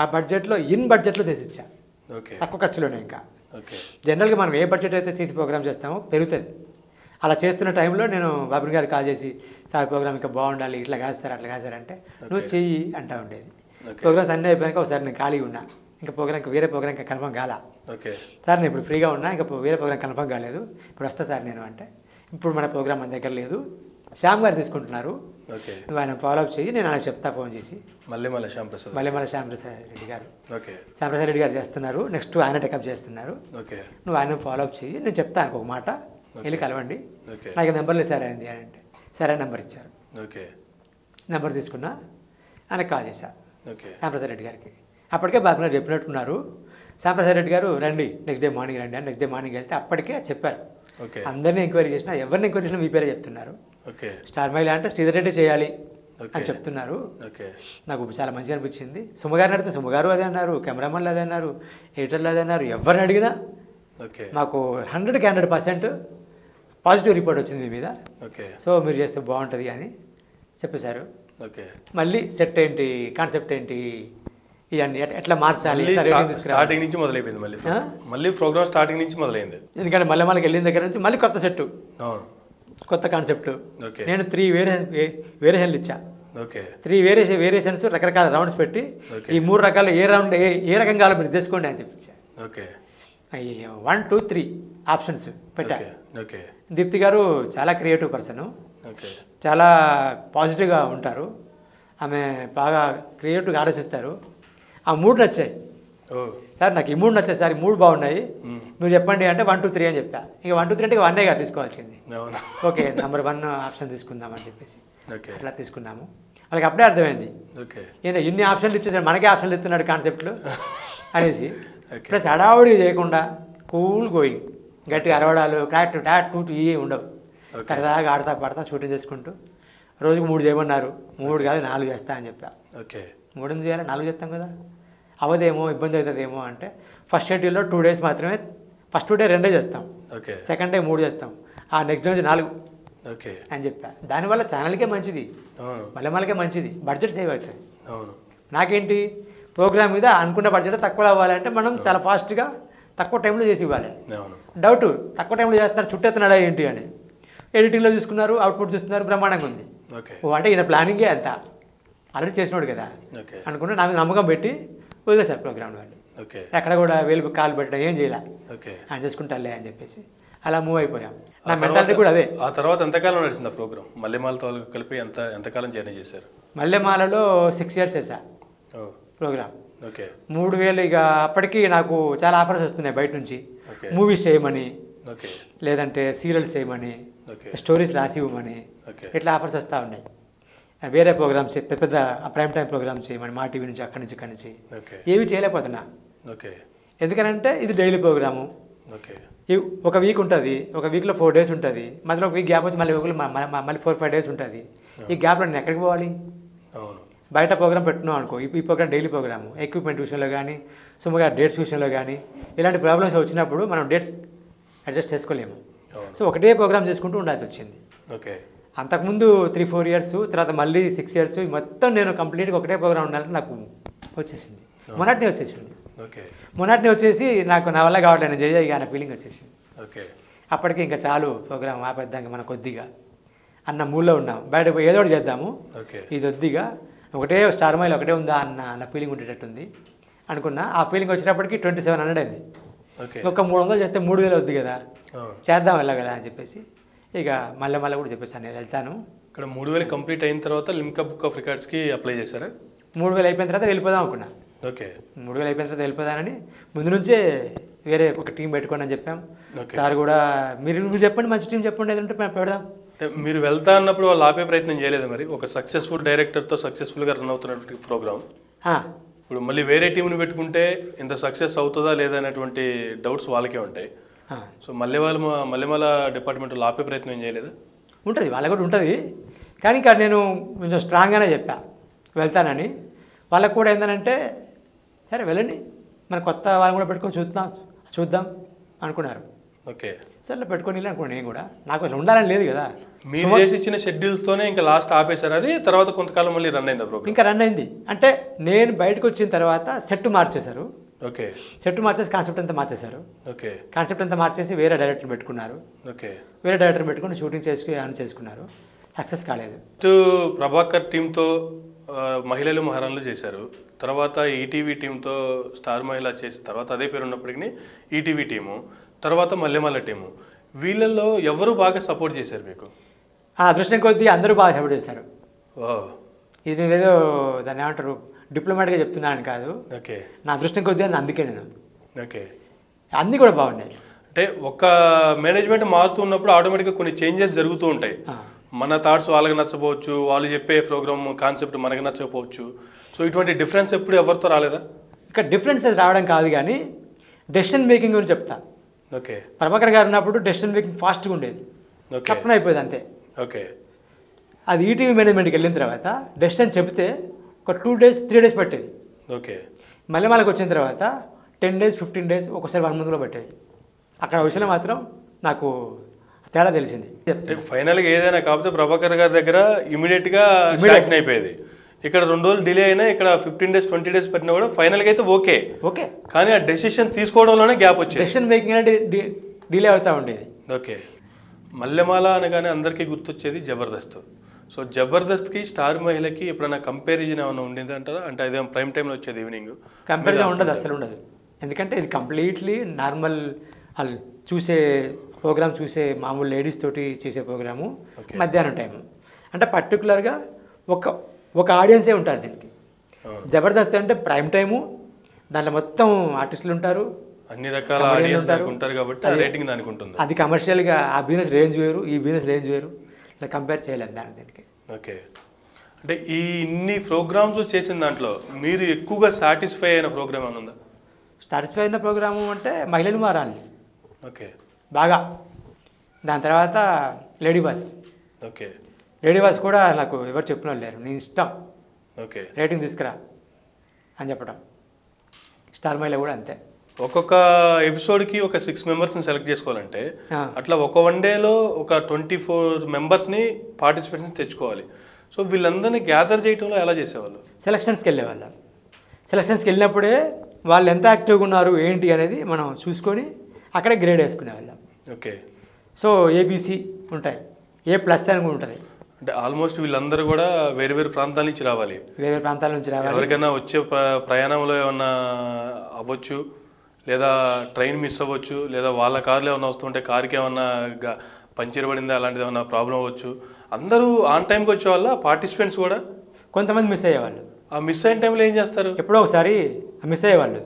ఆ బడ్జెట్లో ఇన్ బడ్జెట్లో చేసి ఇచ్చా ఓకే తక్కువ ఖర్చులోనే ఇంకా. ఓకే జనరల్గా మనం ఏ బడ్జెట్ అయితే చేసి ప్రోగ్రామ్ చేస్తామో పెరుగుతుంది. అలా చేస్తున్న టైంలో నేను బాబుని గారు కాల్ చేసి సార్ ప్రోగ్రామ్ ఇంకా బాగుండాలి ఇట్లా కాదు సార్ అట్లా కాదు సార్ అంటే నువ్వు. చెయ్యి అంటా ఉండేది. ప్రోగ్రామ్స్ అన్నీ అయిపోయాక ఒకసారి నేను ఖాళీగా ఉన్నా. ఇంకా ప్రోగ్రామ్ ఇంకా వేరే ప్రోగ్రామ్ ఇంకా కన్ఫర్మ్ కాలా. ఓకే సార్ నేను ఇప్పుడు ఫ్రీగా ఉన్నా ఇంకా వేరే ప్రోగ్రామ్ కన్ఫర్మ్ కాలేదు. ఇప్పుడు వస్తా సార్ నేను అంటే. ఇప్పుడు మన ప్రోగ్రామ్ మన దగ్గర లేదు. శ్యామ్ గారు తీసుకుంటున్నారు. నువ్వు ఆయన ఫాలోఅప్ చెయ్యి నేను ఆయన చెప్తా ఫోన్ చేసి. మళ్ళీ మళ్ళీ శ్యామ్ ప్రసాద్. మళ్ళీ మళ్ళీ శ్యామ్ ప్రసాద్ రెడ్డి గారు. ఓకే. శ్యామ్ ప్రసాద్ రెడ్డి గారు చేస్తున్నారు. నెక్స్ట్ ఆయన టెకప్ చేస్తున్నారు. ఓకే. నువ్వు ఆయన ఫాలోఅప్ చెయ్యి నేను చెప్తాను ఒక మాట. వెళ్ళి కలవండి. నాకు నెంబర్ లేదు సరే అండి అని అంటే సరే నెంబర్ ఇచ్చారు. ఓకే. నెంబర్ తీసుకున్నా ఆయనకు కాల్ చేశా. ఓకే. శ్యాంప్రసాద్ రెడ్డి గారికి. అప్పటికే బాబు గారు చెప్పినట్టున్నారు. శ్యాంప్రసాద్ రెడ్డి గారు రండి నెక్స్ట్ డే మార్నింగ్ రండి అని నెక్స్ట్ డే మార్నింగ్ వెళ్తే అప్పటికే చెప్పారు. అందరినీ ఎంక్వైరీ చేసినా ఎవరిని ఎంక్వైరీ చేసినా మీ పేరే చెప్తున్నారు. స్టార్ మైల్ అంటే శ్రీధర్ రెడ్డి చేయాలి అని చెప్తున్నారు. ఓకే. నాకు చాలా మంచిగా అనిపించింది. సుమగారిని అడిగితే సుమగారు అదే అన్నారు కెమెరామన్లు అదే అన్నారు ఎడిటర్లు అదే అన్నారు ఎవరిని అడిగినా ఓకే. మాకు హండ్రెడ్కి హండ్రెడ్ పర్సెంట్ పాజిటివ్ రిపోర్ట్ వచ్చింది మీ మీద. ఓకే. సో మీరు చేస్తే బాగుంటుంది అని చెప్పేశారు. ఓకే. మళ్ళీ సెట్ ఏంటి కాన్సెప్ట్ ఏంటి? ఎట్- ఎట్లా మార్చాలి? స్టార్టింగ్ నుంచి మొదలైపోయింది మళ్ళీ? మళ్ళీ ప్రోగ్రామ్ స్టార్టింగ్ నుంచి మొదలైంది. ఎందుకంటే మళ్ళీ మనకి వెళ్ళిన దగ్గర నుంచి మళ్ళీ కొత్త సెట్ కొత్త కాన్సెప్ట్. నేను త్రీ వేరే వేరియేషన్లు ఇచ్చా. ఓకే. త్రీ వేరియేషన్ వేరియేషన్స్ రకరకాల రౌండ్స్ పెట్టి. ఈ మూడు రకాల ఏ రౌండ్ ఏ ఏ రకం కావాలో మీరు తీసుకోండి అని చెప్పించా okay. One two three options పెట్టా. ఓకే. ఓకే. దీప్తి గారు చాలా క్రియేటివ్ పర్సన్ ఓకే. చాలా పాజిటివ్గా ఉంటారు. ఆమె బాగా క్రియేటివ్గా ఆలోచిస్తారు. ఆ మూడు నచ్చాయి. సార్ నాకు ఈ మూడు నచ్చాయి సార్ ఈ మూడు బాగున్నాయి. మీరు చెప్పండి అంటే వన్ టూ త్రీ అని చెప్పా. ఇక వన్ టూ త్రీ అంటే వన్ తీసుకోవాల్సింది. అవును. ఓకే నెంబర్ వన్ ఆప్షన్ తీసుకుందామని చెప్పేసి. ఓకే. అట్లా తీసుకున్నాము. వాళ్ళకి అప్పుడే అర్థమైంది. ఓకే. ఈయన ఇన్ని ఆప్షన్లు ఇచ్చేసాడు మనకే ఆప్షన్లు ఇస్తున్నాడు కాన్సెప్ట్లు <laughs> అనేసి. ప్లస్ హడావుడి చేయకుండా కూల్ గోయింగ్. గట్టిగా అరవడాలు క్రాట్ టాట్ టూ ఇవి ఉండవు. సరదాగా ఆడతా పడతా షూటింగ్ చేసుకుంటూ రోజుకు మూడు చేయమన్నారు. మూడు కాదు నాలుగు చేస్తా అని చెప్పా. ఓకే. మూడు ఎందుకు చేయాలి? నాలుగు చేస్తాం కదా. అవదేమో ఇబ్బంది అవుతుందేమో అంటే ఫస్ట్ షెడ్యూల్లో టూ డేస్ మాత్రమే ఫస్ట్ డే రెండే చేస్తాం. ఓకే. సెకండ్ డే మూడు చేస్తాం. ఆ నెక్స్ట్ నుంచి నాలుగు. ఓకే. అని చెప్పా. దానివల్ల ఛానల్కే మంచిది. మళ్ళీ మంచిది. బడ్జెట్ సేవ్ అవుతుంది. అవును. నాకేంటి? ప్రోగ్రామ్ మీద అనుకున్న బడ్జెట్ తక్కువ అవ్వాలంటే మనం చాలా ఫాస్ట్గా తక్కువ టైంలో చేసి ఇవ్వాలి. డౌట్ తక్కువ టైంలో చేస్తున్నారు చుట్టెత్తున్నాడా ఏంటి అని. ఎడిటింగ్లో చూసుకున్నారు అవుట్పుట్ చూస్తున్నారు బ్రహ్మాండంగా ఉంది. ఓ అంటే ఈయన ప్లానింగే అంత. ఆల్రెడీ చేసినాడు కదా. అనుకుంటే నా మీద నమ్మకం పెట్టి వదిలేశారు ప్రోగ్రామ్ వాళ్ళు. ఓకే. ఎక్కడ కూడా వేలు కాలు పెట్టడం ఏం చేయాల. ఓకే. ఆయన చేసుకుంటాలే అని చెప్పేసి అలా మూవ్ అయిపోయాం. నా మెంటాలిటీ కూడా అదే. ఆ తర్వాత ఎంతకాలం నడిచింది ఆ ప్రోగ్రామ్ మల్లెమాలతో కలిపి ఎంత ఎంతకాలం జర్నీ చేశారు? మల్లెమాలలో సిక్స్ ఇయర్స్ వేసా ప్రోగ్రామ్ ఓకే. మూడు వేలు ఇక అప్పటికి నాకు చాలా ఆఫర్స్ వస్తున్నాయి బయట నుంచి. మూవీస్ చేయమని లేదంటే సీరియల్స్ చేయమని స్టోరీస్ రాసి ఇవ్వమని ఇట్లా ఆఫర్స్ వస్తూ ఉన్నాయి. వేరే ప్రోగ్రామ్స్ పెద్ద పెద్ద ప్రైమ్ టైం ప్రోగ్రామ్స్ చేయమని మా టీవీ నుంచి అక్కడి నుంచి ఇక్కడి నుంచి. ఏవి చేయలేకపోతున్నా. ఓకే. ఎందుకనంటే ఇది డైలీ ప్రోగ్రాము. ఓకే. ఈ ఒక వీక్ ఉంటుంది ఒక వీక్లో ఫోర్ డేస్ ఉంటుంది మధ్యలో ఒక వీక్ గ్యాప్ వచ్చి మళ్ళీ వీక్లో మళ్ళీ ఫోర్ ఫైవ్ డేస్ ఉంటుంది. ఈ గ్యాప్లో నేను ఎక్కడికి పోవాలి? బయట ప్రోగ్రామ్ పెట్టుకున్నాం అనుకో ఈ- ఈ ప్రోగ్రామ్ డైలీ ప్రోగ్రాము ఎక్విప్మెంట్ విషయంలో కానీ సుమగా డేట్స్ విషయంలో కానీ ఇలాంటి ప్రాబ్లమ్స్ వచ్చినప్పుడు మనం డేట్స్ అడ్జస్ట్ చేసుకోలేము. సో ఒకటే ప్రోగ్రామ్ చేసుకుంటూ ఉండాల్సి వచ్చింది. ఓకే. అంతకుముందు త్రీ ఫోర్ ఇయర్స్ తర్వాత మళ్ళీ సిక్స్ ఇయర్స్ మొత్తం నేను కంప్లీట్గా ఒకటే ప్రోగ్రామ్ ఉండాలని నాకు వచ్చేసింది. మొన్నటిని వచ్చేసింది. ఓకే. మొన్నటిని వచ్చేసి నాకు నా వల్ల కావట్లేదు జయ ఇక అన్న ఫీలింగ్ వచ్చేసింది. ఓకే. అప్పటికి ఇంకా చాలు ప్రోగ్రామ్ ఆపేద్దాం మన కొద్దిగా. అన్న మూడ్లో ఉన్నాం. బయట పోయి ఏదో ఒకటి చేద్దాము. ఓకే. ఇది వద్దిగా. ఒకటే స్టార్ మైల్ ఒకటే ఉందా అన్న అన్న ఫీలింగ్ ఉండేటట్టుంది. అనుకున్నా ఆ ఫీలింగ్ వచ్చినప్పటికి ట్వంటీ సెవెన్ హండ్రెడ్ అయింది ఇంకొక మూడు వందలు చేస్తే మూడు వేలు వద్దు కదా. చేద్దాం వెళ్ళగల అని చెప్పేసి. ఇక మళ్ళీ మళ్ళీ కూడా చెప్పేసాను నేను వెళ్తాను. ఇక్కడ మూడు వేలు కంప్లీట్ అయిన తర్వాత లిమ్కా బుక్ ఆఫ్ రికార్డ్స్కి అప్లై చేశారా? మూడు వేలు అయిపోయిన తర్వాత వెళ్ళిపోదాం అనుకున్నా. ఓకే. మూడు వేలు అయిపోయిన తర్వాత వెళ్ళిపోదానని ముందు నుంచే వేరే ఒక టీం పెట్టుకోండి అని చెప్పాం. సార్ కూడా మీరు మీరు చెప్పండి మంచి టీం చెప్పండి ఏదంటే మేము పెడదాం. మీరు వెళ్తా అన్నప్పుడు వాళ్ళు ఆపే ప్రయత్నం చేయలేదు మరి? ఒక సక్సెస్ఫుల్ డైరెక్టర్తో సక్సెస్ఫుల్గా రన్ అవుతున్నటువంటి ప్రోగ్రామ్. ఇప్పుడు మళ్ళీ వేరే టీంని పెట్టుకుంటే ఇంత సక్సెస్ అవుతుందా లేదా అనేటువంటి డౌట్స్ వాళ్ళకే ఉంటాయి. సో మళ్ళీ వాళ్ళు మల్లెమాల డిపార్ట్మెంట్ వాళ్ళు ఆపే ప్రయత్నం ఏం చేయలేదు? ఉంటుంది వాళ్ళకి కూడా ఉంటుంది. కానీ ఇంకా నేను కొంచెం స్ట్రాంగ్గానే చెప్పా. వెళ్తానని. వాళ్ళకు కూడా ఏంటంటే సరే వెళ్ళండి. మన కొత్త వాళ్ళని కూడా పెట్టుకొని చూద్దాం చూద్దాం అనుకున్నారు. ఓకే. సరే పెట్టుకొని వెళ్ళి అనుకున్నాను నేను కూడా. నాకు అసలు ఉండాలని లేదు కదా. మీరు చేసి ఇచ్చిన షెడ్యూల్స్తోనే ఇంకా లాస్ట్ ఆపేశారు. అది తర్వాత కొంతకాలం మళ్ళీ రన్ అయింది ఇంకా రన్ అయింది. అంటే నేను బయటకు వచ్చిన తర్వాత సెట్ మార్చేశారు. ఓకే. సెట్ మార్చేసి కాన్సెప్ట్ అంతా మార్చేశారు. ఓకే. కాన్సెప్ట్ అంతా మార్చేసి వేరే డైరెక్టర్ పెట్టుకున్నారు. ఓకే. వేరే డైరెక్టర్ పెట్టుకుని షూటింగ్ చేసుకుని అని చేసుకున్నారు. సక్సెస్ కాలేదు. ఫస్ట్ ప్రభాకర్ టీంతో మహిళలు మహారాణులు చేశారు. తర్వాత ఈటీవీ టీంతో స్టార్ మహిళ చేసి తర్వాత అదే పేరు ఉన్నప్పటికీ ఈటీవీ టీము తర్వాత మల్లెమల్ల టీము వీళ్ళల్లో ఎవరు బాగా సపోర్ట్ చేశారు మీకు? ఆ అదృష్టం కొద్దీ అందరూ బాగా సపోర్ట్ చేశారు. ఓ ఇది నేను ఏదో దాన్ని ఏమంటారు? డిప్లొమాట్గా చెప్తున్నాను కాదు. ఓకే. నా అదృష్టం కొద్దీ అని అందుకే నేను. ఓకే. అన్నీ కూడా బాగున్నాయి. అంటే ఒక మేనేజ్మెంట్ మారుతూ ఉన్నప్పుడు ఆటోమేటిక్గా కొన్ని చేంజెస్ జరుగుతూ ఉంటాయి. మన థాట్స్ వాళ్ళకి నచ్చపోవచ్చు వాళ్ళు చెప్పే ప్రోగ్రామ్ కాన్సెప్ట్ మనకి నచ్చకపోవచ్చు. సో ఇటువంటి డిఫరెన్స్ ఎప్పుడు ఎవరితో రాలేదా? ఇక్కడ డిఫరెన్సెస్ రావడం కాదు కానీ డెసిషన్ మేకింగ్ గురించి చెప్తా. ఓకే. ప్రభాకర్ గారు ఉన్నప్పుడు డెసిషన్ మేకింగ్ ఫాస్ట్గా ఉండేది. తప్పన అయిపోయేది అంతే. ఓకే. అది ఈటీవీ మేనేజ్మెంట్కి వెళ్ళిన తర్వాత డెసిషన్ చెప్తే ఒక టూ డేస్ త్రీ డేస్ పట్టేది. ఓకే. మళ్ళీ మనకు వచ్చిన తర్వాత టెన్ డేస్ ఫిఫ్టీన్ డేస్ ఒకసారి వన్ మంత్లో పట్టేది. అక్కడ విషయంలో మాత్రం నాకు తేడా తెలిసింది. అంటే ఫైనల్గా ఏదైనా కాకపోతే ప్రభాకర్ గారి దగ్గర ఇమీడియట్గా Immediate. శాంక్షన్ అయిపోయేది. ఇక్కడ రెండు రోజులు డిలే అయినా ఇక్కడ ఫిఫ్టీన్ డేస్ ట్వంటీ డేస్ పెట్టినా కూడా ఫైనల్గా అయితే ఓకే. ఓకే. కానీ ఆ డెసిషన్ తీసుకోవడంలోనే గ్యాప్ వచ్చేది. డెసిషన్ మేకింగ్ అనేది డిలే అవుతూ ఉండేది. ఓకే. మల్లెమాల అనగానే అందరికీ గుర్తొచ్చేది జబర్దస్త్. సో జబర్దస్త్కి స్టార్ మహిళకి ఎప్పుడైనా కంపారిజన్ ఏమైనా ఉండింది అంటారా? అంటే అదే ప్రైమ్ టైంలో వచ్చేది ఈవినింగ్ కంపారిజన్ ఉండదు అసలు ఉండదు. ఎందుకంటే ఇది కంప్లీట్లీ నార్మల్ వాళ్ళు చూసే ప్రోగ్రామ్ చూసే మామూలు లేడీస్ తోటి చేసే ప్రోగ్రాము. మధ్యాహ్నం టైము అంటే పర్టికులర్గా ఒక ఒక ఆడియన్సే ఉంటారు దీనికి. జబర్దస్త్ అంటే ప్రైమ్ టైము దాంట్లో మొత్తం ఆర్టిస్టులు ఉంటారు. అన్ని రకాల ఆడియన్స్ ఉంటారు. కాబట్టి. రేటింగ్ దానికి ఉంటుంది. అది కమర్షియల్గా ఆ బిజినెస్ రేంజ్ వేరు ఈ బిజినెస్ రేంజ్ వేరు. ఇలా కంపేర్ చేయలేము దాని దీనికి. ఓకే. అంటే ఈ ఇన్ని ప్రోగ్రామ్స్ చేసిన దాంట్లో మీరు ఎక్కువగా సాటిస్ఫై అయిన ప్రోగ్రామ్ ఏమైనా ఉందా? సాటిస్ఫై అయిన ప్రోగ్రాము అంటే మహిళలు మారాలి. ఓకే. బాగా. దాని తర్వాత lady bus. Okay. Lady bus కూడా నాకు ఎవరు చెప్పిన వాళ్ళు లేరు. నీ ఇష్టం. ఓకే. రేటింగ్ తీసుకురా అని చెప్పడం స్టార్ మహిళ కూడా అంతే. ఒక్కొక్క ఎపిసోడ్కి ఒక సిక్స్ మెంబర్స్ని సెలెక్ట్ చేసుకోవాలంటే. అట్లా ఒక వన్ డేలో ఒక ట్వంటీ ఫోర్ మెంబర్స్ని పార్టిసిపేట్స్ని తెచ్చుకోవాలి. సో వీళ్ళందరినీ గ్యాదర్ చేయడంలో ఎలా చేసేవాళ్ళు? సెలక్షన్స్కి వెళ్ళేవాళ్ళం. సెలక్షన్స్కి వెళ్ళినప్పుడే వాళ్ళు ఎంత యాక్టివ్గా ఉన్నారు ఏంటి అనేది మనం చూసుకొని అక్కడే గ్రేడ్ వేసుకునేవాళ్ళం. ఓకే. సో ఏబీసీ ఉంటాయి. ఏ ప్లస్ అని కూడా ఉంటుంది. అంటే ఆల్మోస్ట్ వీళ్ళందరూ కూడా వేరు వేరు ప్రాంతాల నుంచి రావాలి. వేరే ప్రాంతాల నుంచి రావాలి. ఎవరికైనా వచ్చే ప్ర- ప్రయాణంలో ఏమన్నా అవ్వచ్చు. లేదా ట్రైన్ మిస్ అవ్వచ్చు లేదా వాళ్ళ కార్లో ఏమన్నా వస్తుంటే కార్కి ఏమన్నా పంచర్ పడిందా అలాంటిది ఏమన్నా ప్రాబ్లం అవ్వచ్చు. అందరూ ఆన్ టైంకి వచ్చే వాళ్ళ పార్టిసిపెంట్స్ కూడా. కొంతమంది మిస్ అయ్యేవాళ్ళు. ఆ మిస్ అయిన టైంలో ఏం చేస్తారు? ఎప్పుడో ఒకసారి మిస్ అయ్యేవాళ్ళు.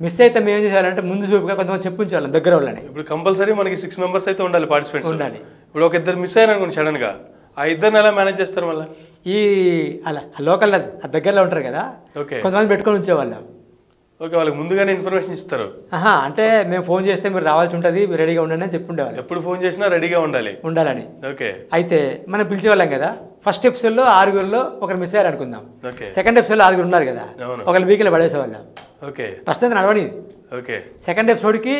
మిస్ అయితే మేము ఏం చేసేవాళ్ళంటే ముందు చూపుగా కొంతమంది చెప్పించేవాళ్ళం దగ్గర వాళ్ళని. ఇప్పుడు కంపల్సరీ మనకి సిక్స్ మెంబర్స్ అయితే ఉండాలి పార్టిసిపెంట్స్. ఉండాలి. ఇప్పుడు ఒక ఇద్దరు మిస్ అయ్యారు అనుకోండి సడన్గా. ఆ ఇద్దరిని ఎలా మేనేజ్ చేస్తారు మళ్ళీ? ఈ అలా లోకల్ ఆ దగ్గరలో ఉంటారు కదా. ఓకే. కొంతమంది పెట్టుకొని ఉంచేవాళ్ళం. ఓకే వాళ్ళకి ముందుగానే ఇన్ఫర్మేషన్ ఇస్తారు. ఆహా అంటే మేము ఫోన్ చేస్తే మీరు రావాల్సి ఉంటుంది మీరు రెడీగా ఉండండి అని చెప్పి ఉండేవాళ్ళం ఎప్పుడు ఫోన్ చేసినా రెడీగా ఉండాలి. ఉండాలని. ఓకే. అయితే మనం పిలిచేవాళ్ళం కదా ఫస్ట్ ఎపిసోడ్లో ఆరుగురిలో ఒకరు మిస్ అయ్యారు అనుకుందాం. ఓకే. సెకండ్ ఎపిసోడ్లో ఆరుగురు ఉన్నారు కదా. ఒకరు వీక్లో పడేసేవాళ్ళం. ఓకే. ప్రస్తుతం నడవని ఓకే. సెకండ్ ఎపిసోడ్కి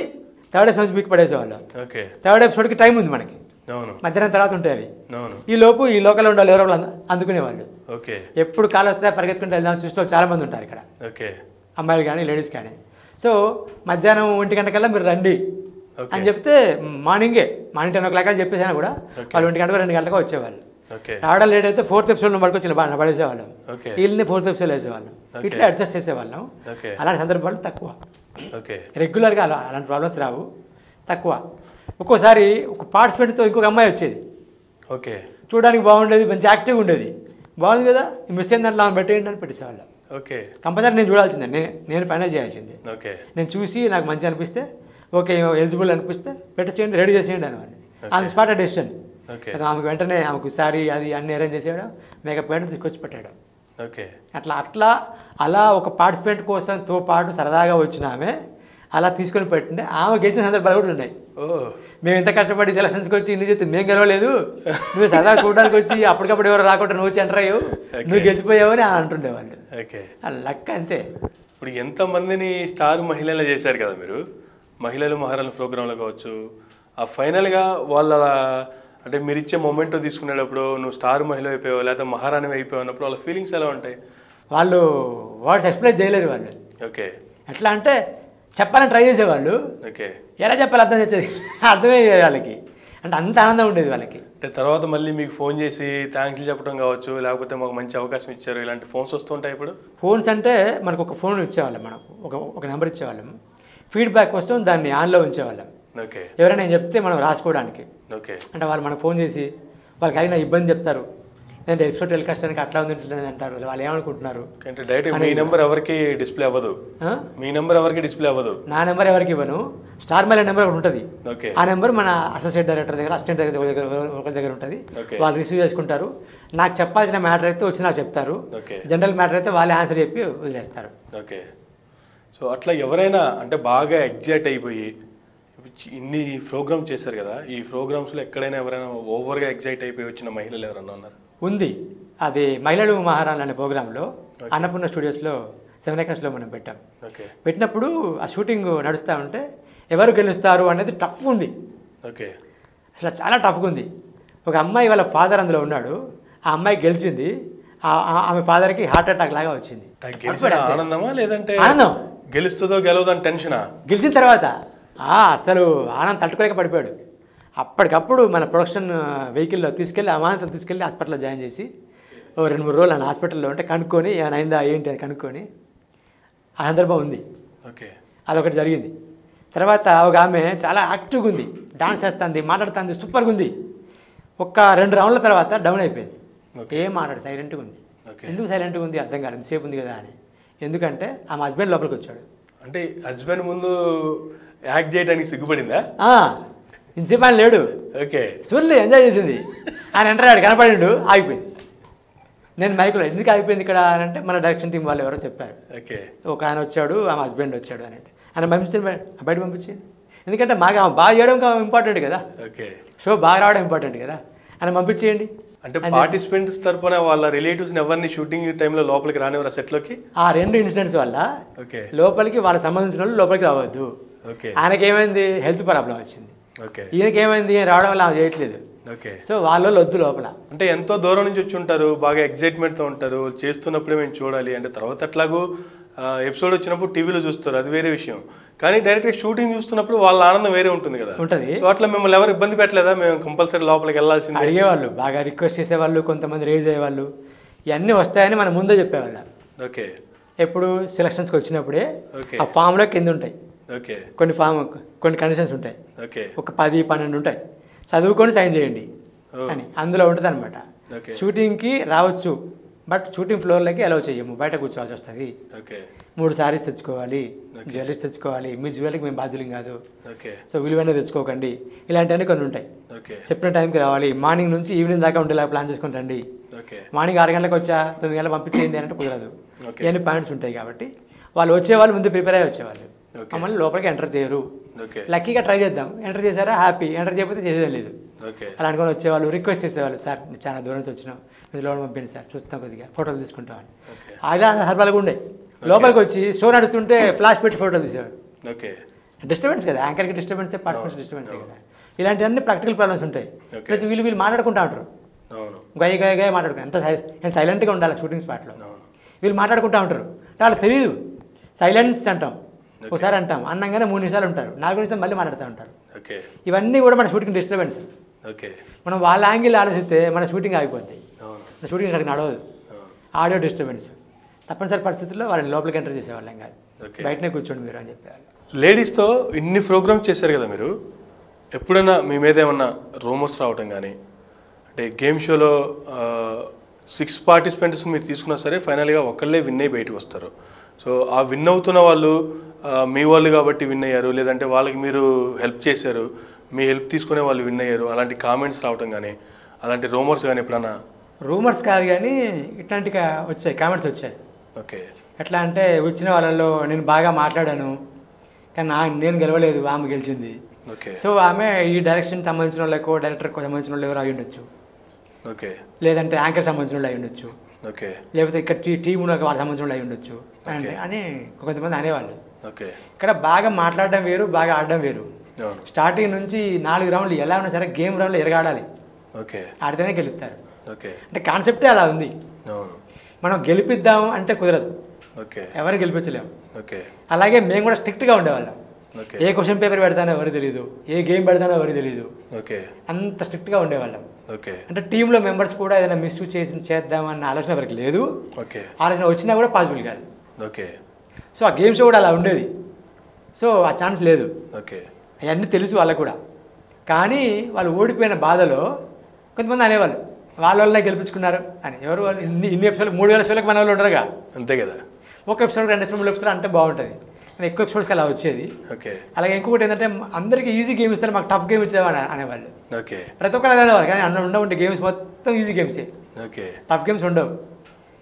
థర్డ్ ఎపిసోడ్ వీక్ పడేసేవాళ్ళం. ఓకే. థర్డ్ ఎపిసోడ్కి టైం ఉంది మనకి. మధ్యాహ్నం తర్వాత ఉంటాయి అవి. ఈ లోపు ఈ లోకల్లో ఉండాలి ఎవరో వాళ్ళు అందుకునేవాళ్ళు. ఎప్పుడు కాలు వస్తే పరిగెత్తుకుంటూ వెళ్దాం చూసిన చాలా మంది ఉంటారు ఇక్కడ. ఓకే. అమ్మాయిలు కానీ లేడీస్ కానీ. సో మధ్యాహ్నం ఒంటి గంట కల్లా మీరు రండి. అని చెప్తే మార్నింగే. మార్నింగ్ టెన్ ఓ క్లాక్ అని చెప్పేసినా కూడా. వాళ్ళు ఒంటి గంటకు రెండు గంటలకు వచ్చేవాళ్ళు. రావడం లేట్ అయితే ఫోర్త్ ఎపిసోడ్లో పడుకొచ్చి బాగా పడేసేవాళ్ళం. వీళ్ళని ఫోర్త్ ఎపిసోడ్ వేసేవాళ్ళం. ఇట్లా అడ్జస్ట్ చేసేవాళ్ళం. అలాంటి సందర్భాలు తక్కువ. ఓకే. రెగ్యులర్గా అలా అలాంటి ప్రాబ్లమ్స్ రావు. తక్కువ. ఒక్కోసారి ఒక పార్టిసిపెంట్తో ఇంకొక అమ్మాయి వచ్చేది. ఓకే. చూడడానికి బాగుండేది మంచి యాక్టివ్గా ఉండేది. బాగుంది కదా? మిస్ అయిన దాంట్లో ఆమె పెట్టేయండి అని పెట్టేసేవాళ్ళం. ఓకే. కంపల్సరీ నేను చూడాల్సిందే. నేను నేను ఫైనల్ చేయాల్సిందే. ఓకే. నేను చూసి నాకు మంచి అనిపిస్తే ఓకే ఎలిజిబుల్ అనిపిస్తే పెట్టేసేయండి రెడీ చేసేయండి Okay. On spot decision. Okay. ఆమెకు వెంటనే ఆమెకు సారీ అది అన్ని అరేంజ్ చేసేయడం మేకప్ వేయడం తీసుకొచ్చి పెట్టాడు ఓకే. అట్లా అట్లా అలా ఒక పార్టిసిపెంట్ కోసంతో పాటు సరదాగా వచ్చిన ఆమె అలా తీసుకొని పెట్టిండే ఆమె గెలిచిన సందర్భాలు కూడా ఉన్నాయి. ఓ. మేము ఇంత కష్టపడి సెలక్షన్స్కి వచ్చి ఇన్ని చేస్తే మేము గెలవలేదు. నువ్వు సరదా చూడడానికి వచ్చి అప్పటికప్పుడు ఎవరు రాకుండా నువ్వు వచ్చి ఎంటర్ అయ్యావు. నువ్వు గెలిచిపోయావు అని అంటుండేవాళ్ళు ఓకే ఆ లక్ అంతే. ఇప్పుడు ఎంతమందిని స్టార్ మహిళలు చేశారు కదా మీరు? మహిళలు మహారాణుల ప్రోగ్రాంలో కావచ్చు. ఆ ఫైనల్గా వాళ్ళ అంటే మీరు ఇచ్చే మొమెంటో తీసుకునేటప్పుడు నువ్వు స్టార్ మహిళ అయిపోయావు? లేకపోతే మహారాణి అయిపోయావు? అన్నప్పుడు వాళ్ళ ఫీలింగ్స్ ఎలా ఉంటాయి? వాళ్ళు వర్డ్స్ ఎక్స్ప్లెయిన్ చేయలేరు వాళ్ళు. ఓకే ఎట్లా అంటే చెప్పాలని ట్రై చేసేవాళ్ళు. ఓకే. ఎలా చెప్పాలి అర్థం చేసేది. <laughs> అర్థమయ్యేది వాళ్ళకి. అంటే అంత ఆనందం ఉండేది వాళ్ళకి. అంటే తర్వాత మళ్ళీ మీకు ఫోన్ చేసి థ్యాంక్స్ చెప్పడం కావచ్చు లేకపోతే మాకు మంచి అవకాశం ఇచ్చారు ఇలాంటి ఫోన్స్ వస్తుంటాయి ఇప్పుడు? ఫోన్స్ అంటే మనకు ఒక ఫోన్ ఇచ్చేవాళ్ళం మనకు ఒక ఒక నెంబర్ ఇచ్చేవాళ్ళం. ఫీడ్బ్యాక్ కోసం దాన్ని ఆన్లో ఉంచేవాళ్ళం. ఓకే. ఎవరైనా చెప్తే మనం రాసుకోవడానికి. ఓకే. అంటే వాళ్ళు మనకు ఫోన్ చేసి వాళ్ళకి అయినా ఇబ్బంది చెప్తారు లేదంటే ఎపిసోడ్ టెలికాస్టానికి అట్లా ఉంది అంటారు. వాళ్ళు ఏమనుకుంటున్నారు? అంటే డైరెక్ట్ మీ నెంబర్ ఎవరికి డిస్ప్లే అవ్వదు? మీ నెంబర్ ఎవరికి డిస్ప్లే అవ్వదు? నా నెంబర్ ఎవరికి ఇవ్వను? స్టార్ మైల్ నెంబర్ ఒకటి ఉంటుంది. ఓకే. ఆ నెంబర్ మన అసోసియేట్ డైరెక్టర్ దగ్గర అసిస్టెంట్ డైరెక్టర్ దగ్గర ఒకరి దగ్గర ఉంటుంది. వాళ్ళు రిసీవ్ చేసుకుంటారు. నాకు చెప్పాల్సిన మ్యాటర్ అయితే వచ్చి నాకు చెప్తారు. ఓకే. జనరల్ మ్యాటర్ అయితే వాళ్ళే ఆన్సర్ చెప్పి వదిలేస్తారు. ఓకే. సో అట్లా ఎవరైనా అంటే బాగా ఎగ్జైట్ అయిపోయి ఇన్ని ప్రోగ్రామ్ చేశారు కదా ఈ ప్రోగ్రామ్స్లో ఎక్కడైనా ఎవరైనా ఓవర్గా ఎగ్జైట్ అయిపోయి వచ్చిన మహిళలు ఎవరైనా ఉన్నారు? ఉంది. అది మహిళలు మహారాణి అనే ప్రోగ్రాంలో అన్నపూర్ణ స్టూడియోస్లో సెవెన్ ఎకర్స్లో మనం పెట్టాం. పెట్టినప్పుడు ఆ షూటింగ్ నడుస్తూ ఉంటే ఎవరు గెలుస్తారు అనేది టఫ్ ఉంది. ఓకే. అసలు చాలా టఫ్గా ఉంది. ఒక అమ్మాయి వాళ్ళ ఫాదర్ అందులో ఉన్నాడు. ఆ అమ్మాయి గెలిచింది. ఆమె ఫాదర్కి హార్ట్ అటాక్ లాగా వచ్చింది. ఆనందమా లేదంటే ఆనందం. గెలుస్తుందో గెలవదో టెన్షనా? గెలిచిన తర్వాత అసలు ఆనందం తట్టుకోలేక పడిపోయాడు. అప్పటికప్పుడు మన ప్రొడక్షన్ వెహికల్లో తీసుకెళ్ళి అమాంతం తీసుకెళ్ళి హాస్పిటల్లో జాయిన్ చేసి ఓ రెండు మూడు రోజులు ఆయన హాస్పిటల్లో ఉంటే కనుక్కొని ఏమైనా అయిందా ఏంటి అని కనుక్కొని ఆ సందర్భం ఉంది. ఓకే. అదొకటి జరిగింది. తర్వాత ఒక ఆమె చాలా యాక్టివ్గా ఉంది. డాన్స్ చేస్తుంది మాట్లాడుతుంది సూపర్గా ఉంది. ఒక్క రెండు రౌండ్ల తర్వాత డౌన్ అయిపోయింది. ఏం మాట్లాడు సైలెంట్గా ఉంది. ఎందుకు సైలెంట్గా ఉంది? అర్థం కాలేదు. సేపు ఉంది కదా అని. ఎందుకంటే ఆమె హస్బెండ్ లోపలికి వచ్చాడు. అంటే హస్బెండ్ ముందు యాక్ట్ చేయడానికి సిగ్గుపడిందా? ఇంతసేపు ఆయన లేడు. ఓకే. సూర్యులు ఎంజాయ్ చేసింది. ఆయన ఎంటర్ అయ్యాడు కనపడిండు ఆగిపోయింది. నేను మైక్లో ఎందుకు అయిపోయింది ఇక్కడ అని అంటే మన డైరెక్షన్ టీం వాళ్ళు ఎవరో చెప్పారు. ఓకే. ఒక ఆయన వచ్చాడు ఆమె హస్బెండ్ వచ్చాడు అని అంటే. ఆయన పంపించండి బయ- బయట పంపించండి ఎందుకంటే మాకు ఆమె బాగా చేయడం ఇంపార్టెంట్ కదా. ఓకే. షో బాగా రావడం ఇంపార్టెంట్ కదా. ఆయన పంపించేయండి. అంటే పార్టిసిపెంట్స్ తరపున వాళ్ళ రిలేటివ్స్ ఎవరిని షూటింగ్ టైంలో లోపలికి రానివ్వరా సెట్లోకి? ఆ రెండు ఇన్సిడెంట్స్ వల్ల ఓకే. లోపలికి వాళ్ళకి సంబంధించిన వాళ్ళు లోపలికి రావద్దు. ఓకే. ఆయనకి ఏమైంది హెల్త్ ప్రాబ్లం వచ్చింది. ఈయనకి ఏమైంది రావడం వల్ల ఆమె చేయట్లేదు. ఓకే సో వాళ్ళ వద్దు లోపల. అంటే ఎంతో దూరం నుంచి వచ్చి ఉంటారు బాగా ఎగ్జైట్మెంట్తో ఉంటారు చేస్తున్నప్పుడే మేము చూడాలి. అంటే తర్వాత అట్లాగూ ఎపిసోడ్ వచ్చినప్పుడు టీవీలో చూస్తారు అది వేరే విషయం. కానీ డైరెక్ట్గా షూటింగ్ చూస్తున్నప్పుడు వాళ్ళ ఆనందం వేరే ఉంటుంది కదా. ఉంటుంది. సో అట్లా మిమ్మల్ని ఎవరు ఇబ్బంది పెట్టలేదా? మేము కంపల్సరీ లోపలికి వెళ్ళాల్సిందే. అడిగేవాళ్ళు బాగా రిక్వెస్ట్ చేసేవాళ్ళు కొంతమంది రేజ్ అయ్యేవాళ్ళు. ఇవన్నీ వస్తాయని మనం ముందే చెప్పేవాళ్ళం. ఓకే ఎప్పుడు సెలక్షన్స్కి వచ్చినప్పుడే ఆ ఫామ్లో కింద ఉంటాయి. ఓకే. కొన్ని ఫామ్ కొన్ని కండిషన్స్ ఉంటాయి. ఓకే. ఒక పది పన్నెండు ఉంటాయి. చదువుకొని సైన్ చేయండి. అని. అందులో ఉంటుంది అనమాట షూటింగ్కి రావచ్చు. బట్ షూటింగ్ ఫ్లోర్లోకి అలౌ చేయము. బయట కూర్చోవాల్సి వస్తుంది. ఓకే. మూడు సారీస్ తెచ్చుకోవాలి. జ్యువెలరీస్ తెచ్చుకోవాలి. మీ జ్యువెలరీకి మేము బాధ్యులం కాదు. ఓకే. సో విలువైన తెచ్చుకోకండి. ఇలాంటివన్నీ కొన్ని ఉంటాయి. ఓకే. చెప్పిన టైంకి రావాలి. మార్నింగ్ నుంచి ఈవినింగ్ దాకా ఉండేలా ప్లాన్ చేసుకొని రండి. ఓకే. మార్నింగ్ ఆరు గంటలకు వచ్చా తొమ్మిది గంటలకు పంపించేయండి అంటే కుదరదు. ఇవన్నీ పాయింట్స్ ఉంటాయి కాబట్టి వాళ్ళు వచ్చేవాళ్ళు ముందు ప్రిపేర్ అయ్యి వచ్చేవాళ్ళు. మమ్మల్ని లోపలికి ఎంటర్ చేయరు. లక్కీగా ట్రై చేద్దాం. ఎంటర్ చేశారా? హ్యాపీ. ఎంటర్ చేయకపోతే చేసేదేం లేదు. అలా అనుకొని వచ్చేవాళ్ళు రిక్వెస్ట్ చేసేవాళ్ళు సార్ చాలా దూరం నుంచి వచ్చినాం మీరు లోన్ పంపించండి సార్ చూస్తాం కొద్దిగా ఫోటోలు తీసుకుంటామని. అలా హర్బాలుగా ఉండే లోపలికి వచ్చి షో నడుస్తుంటే ఫ్లాష్ పెట్టి ఫోటోలు తీసేవాడు. ఓకే. డిస్టర్బెన్స్ కదా యాంకర్కి డిస్టర్బెన్స్ పార్టిసిపెంట్స్ డిస్టర్బెన్స్ కదా. ఇలాంటివన్నీ ప్రాక్టికల్ ప్రాబ్లమ్స్ ఉంటాయి. ప్లస్ వీళ్ళు వీళ్ళు మాట్లాడుకుంటా ఉంటారు. గయ గయ గయ మాట్లాడుకుంటారు ఎంత సైలెంట్గా ఉండాలి షూటింగ్ స్పాట్లో. వీళ్ళు మాట్లాడుకుంటా ఉంటారు. అంటే వాళ్ళకి తెలియదు సైలెన్స్ అంటాం. ఒకసారి అంటాం. అన్నంగానే మూడు నిమిషాలు ఉంటారు. నాలుగు నిమిషాలు మళ్ళీ మాట్లాడుతూ ఉంటారు. ఓకే ఇవన్నీ కూడా మన షూటింగ్ డిస్టర్బెన్స్ ఓకే మనం వాళ్ళ యాంగిల్ ఆలోచిస్తే మన షూటింగ్ ఆగిపోద్ది. అవును. మన షూటింగ్ అక్కడికి నడవదు. ఆడియో డిస్టర్బెన్స్ తప్పనిసరి పరిస్థితుల్లో వాళ్ళని లోపలికి ఎంటర్ చేసేవాళ్ళం కాదు. బయటనే కూర్చోండి మీరు అని చెప్పేవాళ్ళు. లేడీస్తో ఇన్ని ప్రోగ్రామ్స్ చేశారు కదా మీరు? ఎప్పుడైనా మీ మీద ఏమన్నా రూమర్స్ రావటం కానీ అంటే గేమ్ షోలో సిక్స్ పార్టిసిపెంట్స్ మీరు తీసుకున్నా సరే ఫైనల్గా ఒకళ్ళే విన్ అయ్యి బయటకు వస్తారు. సో ఆ విన్ అవుతున్న వాళ్ళు మీ వాళ్ళు కాబట్టి విన్ అయ్యారు లేదంటే వాళ్ళకి మీరు హెల్ప్ చేశారు మీ హెల్ప్ తీసుకునే వాళ్ళు విన్ అయ్యారు అలాంటి కామెంట్స్ రావటం కానీ అలాంటి రూమర్స్ కానీ ఎప్పుడన్నా? రూమర్స్ కాదు కానీ ఇట్లాంటి వచ్చాయి కామెంట్స్ వచ్చాయి. ఓకే. ఎట్లా అంటే వచ్చిన వాళ్ళలో నేను బాగా మాట్లాడాను కానీ నా నేను గెలవలేదు ఆమె గెలిచింది. ఓకే. సో ఆమె ఈ డైరెక్షన్ సంబంధించిన వాళ్ళకో డైరెక్టర్కి సంబంధించిన వాళ్ళు ఎవరు అయి ఉండొచ్చు. ఓకే. లేదంటే యాంకర్ సంబంధించిన వాళ్ళు అయి ఉండొచ్చు. ఓకే. లేకపోతే ఇక్కడ టీ టీం ఉన్న వాళ్ళకి సంబంధించిన వాళ్ళు అయి ఉండొచ్చు. అని కొంతమంది అనేవాళ్ళు. ఇక్కడ బాగా మాట్లాడడం వేరు బాగా ఆడడం వేరు. స్టార్టింగ్ నుంచి నాలుగు రౌండ్లు ఎలా ఉన్నా సరే గేమ్ రౌండ్లో ఎరగాడాలి. ఓకే. ఆడితేనే గెలుస్తారు. ఓకే. అంటే కాన్సెప్టే అలా ఉంది. మనం గెలిపిద్దాం అంటే కుదరదు. ఓకే. ఎవరు గెలిపించలేము ఓకే. అలాగే మేము కూడా స్ట్రిక్ట్గా ఉండేవాళ్ళం. ఓకే. ఏ క్వశ్చన్ పేపర్ పెడతానో ఎవరు తెలియదు ఏ గేమ్ పెడతానో ఎవరు తెలియదు ఓకే. అంత స్ట్రిక్ట్గా ఉండేవాళ్ళం. ఓకే. అంటే టీంలో మెంబర్స్ కూడా ఏదైనా మిస్యూజ్ చేసి చేద్దామన్న ఆలోచన ఎవరికి లేదు. ఓకే. ఆలోచన వచ్చినా కూడా పాసిబుల్ కాదు. ఓకే. సో ఆ గేమ్ షో కూడా అలా ఉండేది. సో ఆ ఛాన్స్ లేదు. ఓకే. అవన్నీ తెలుసు వాళ్ళకు కూడా. కానీ వాళ్ళు ఓడిపోయిన బాధలో కొంతమంది అనేవాళ్ళు వాళ్ళ వల్లనే గెలిపించుకున్నారు అని. ఎవరు వాళ్ళు? ఇన్ని ఇన్ని ఎపిసోడ్ మూడు వేల ఎపిసోడ్కి మన వాళ్ళు ఉండరుగా. అంతే కదా. ఒక ఎపిసోడ్ రెండు ఎపిసోడ్ మూడు ఎపిసోడ్ అంటే బాగుంటుంది. కానీ ఎక్కువ ఎపిసోడ్స్కి అలా వచ్చేది. ఓకే. అలాగే ఇంకొకటి ఏంటంటే అందరికీ ఈజీ గేమ్ ఇస్తారు మాకు టఫ్ గేమ్ ఇచ్చేవాడు అనేవాళ్ళు. ఓకే. ప్రతి ఒక్కరు అనేవారు కానీ అన్న ఉండవు గేమ్స్ మొత్తం ఈజీ గేమ్సే. ఓకే. టఫ్ గేమ్స్ ఉండవు.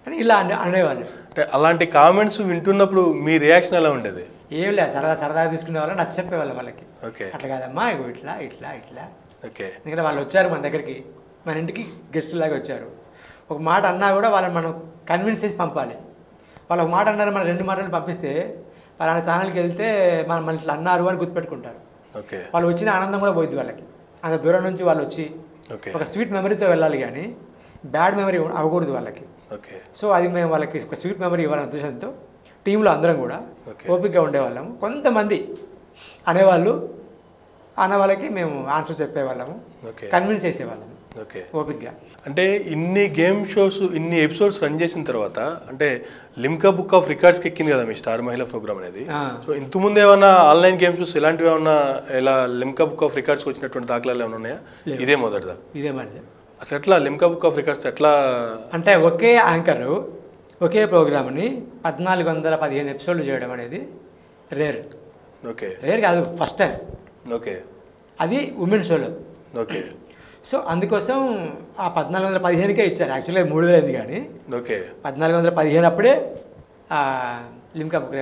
అని ఇలా అనే అనేవాళ్ళు. అంటే అలాంటి కామెంట్స్ వింటున్నప్పుడు మీ రియాక్షన్ ఎలా ఉండేది? ఏం లేదు సరదా సరదాగా తీసుకునే వాళ్ళు నచ్చ చెప్పేవాళ్ళు వాళ్ళకి. ఓకే. అట్లా కాదమ్మా ఇగో ఇట్లా ఇట్లా ఇట్లా. ఓకే. ఎందుకంటే వాళ్ళు వచ్చారు మన దగ్గరికి మన ఇంటికి గెస్ట్ లాగా వచ్చారు. ఒక మాట అన్నా కూడా వాళ్ళని మనం కన్విన్స్ చేసి పంపాలి. వాళ్ళు ఒక మాట అన్నారు మన రెండు మాటలు పంపిస్తే పలానా ఛానల్కి వెళ్తే మనం మన ఇట్లా అన్నారు అని గుర్తుపెట్టుకుంటారు. ఓకే. వాళ్ళు వచ్చిన ఆనందం కూడా పోయింది వాళ్ళకి. అంత దూరం నుంచి వాళ్ళు వచ్చి ఒక స్వీట్ మెమరీతో వెళ్ళాలి కానీ బ్యాడ్ మెమరీ అవ్వకూడదు వాళ్ళకి. ఓకే. సో అది మేము వాళ్ళకి ఒక స్వీట్ మెమరీ ఇవ్వాలనే ఉద్దేశంతో టీంలో అందరం కూడా. ఓపికగా ఉండేవాళ్ళము. కొంతమంది అనేవాళ్ళు అన్న వాళ్ళకి మేము ఆన్సర్ చెప్పేవాళ్ళము. ఓకే. కన్విన్స్ చేసేవాళ్ళము. ఓకే. ఓపికగా అంటే ఇన్ని గేమ్ షోస్ ఇన్ని ఎపిసోడ్స్ రన్ చేసిన తర్వాత అంటే లిమ్కా బుక్ ఆఫ్ రికార్డ్స్కి ఎక్కింది కదా మీ స్టార్ మహిళ ప్రోగ్రామ్ అనేది. సో ఇంతకుముందు ఏమన్నా ఆన్లైన్ గేమ్ షోస్ ఇలాంటివి ఏమన్నా ఇలా లిమ్కా బుక్ ఆఫ్ రికార్డ్స్కి వచ్చినటువంటి దాఖలాలు ఏమైనా ఉన్నాయా. ఇదే మొదటిదా? ఇదే మరి అసలు ఎట్లా లిమ్కా బుక్ ఆఫ్ రికార్డ్స్ ఎట్లా అంటే ఒకే యాంకర్ ఒకే ప్రోగ్రామ్ని పద్నాలుగు వందల పదిహేను ఎపిసోడ్లు చేయడం అనేది రేర్. ఓకే. రేర్ కాదు ఫస్ట్ టైం. ఓకే. అది ఉమెన్ షోలో. ఓకే. సో అందుకోసం ఆ పద్నాలుగు వందల పదిహేనుకే ఇచ్చారు. యాక్చువల్గా మూడు వేలు అయింది కానీ. ఓకే. పద్నాలుగు వందల పదిహేను అప్పుడే లిమ్కా బుక్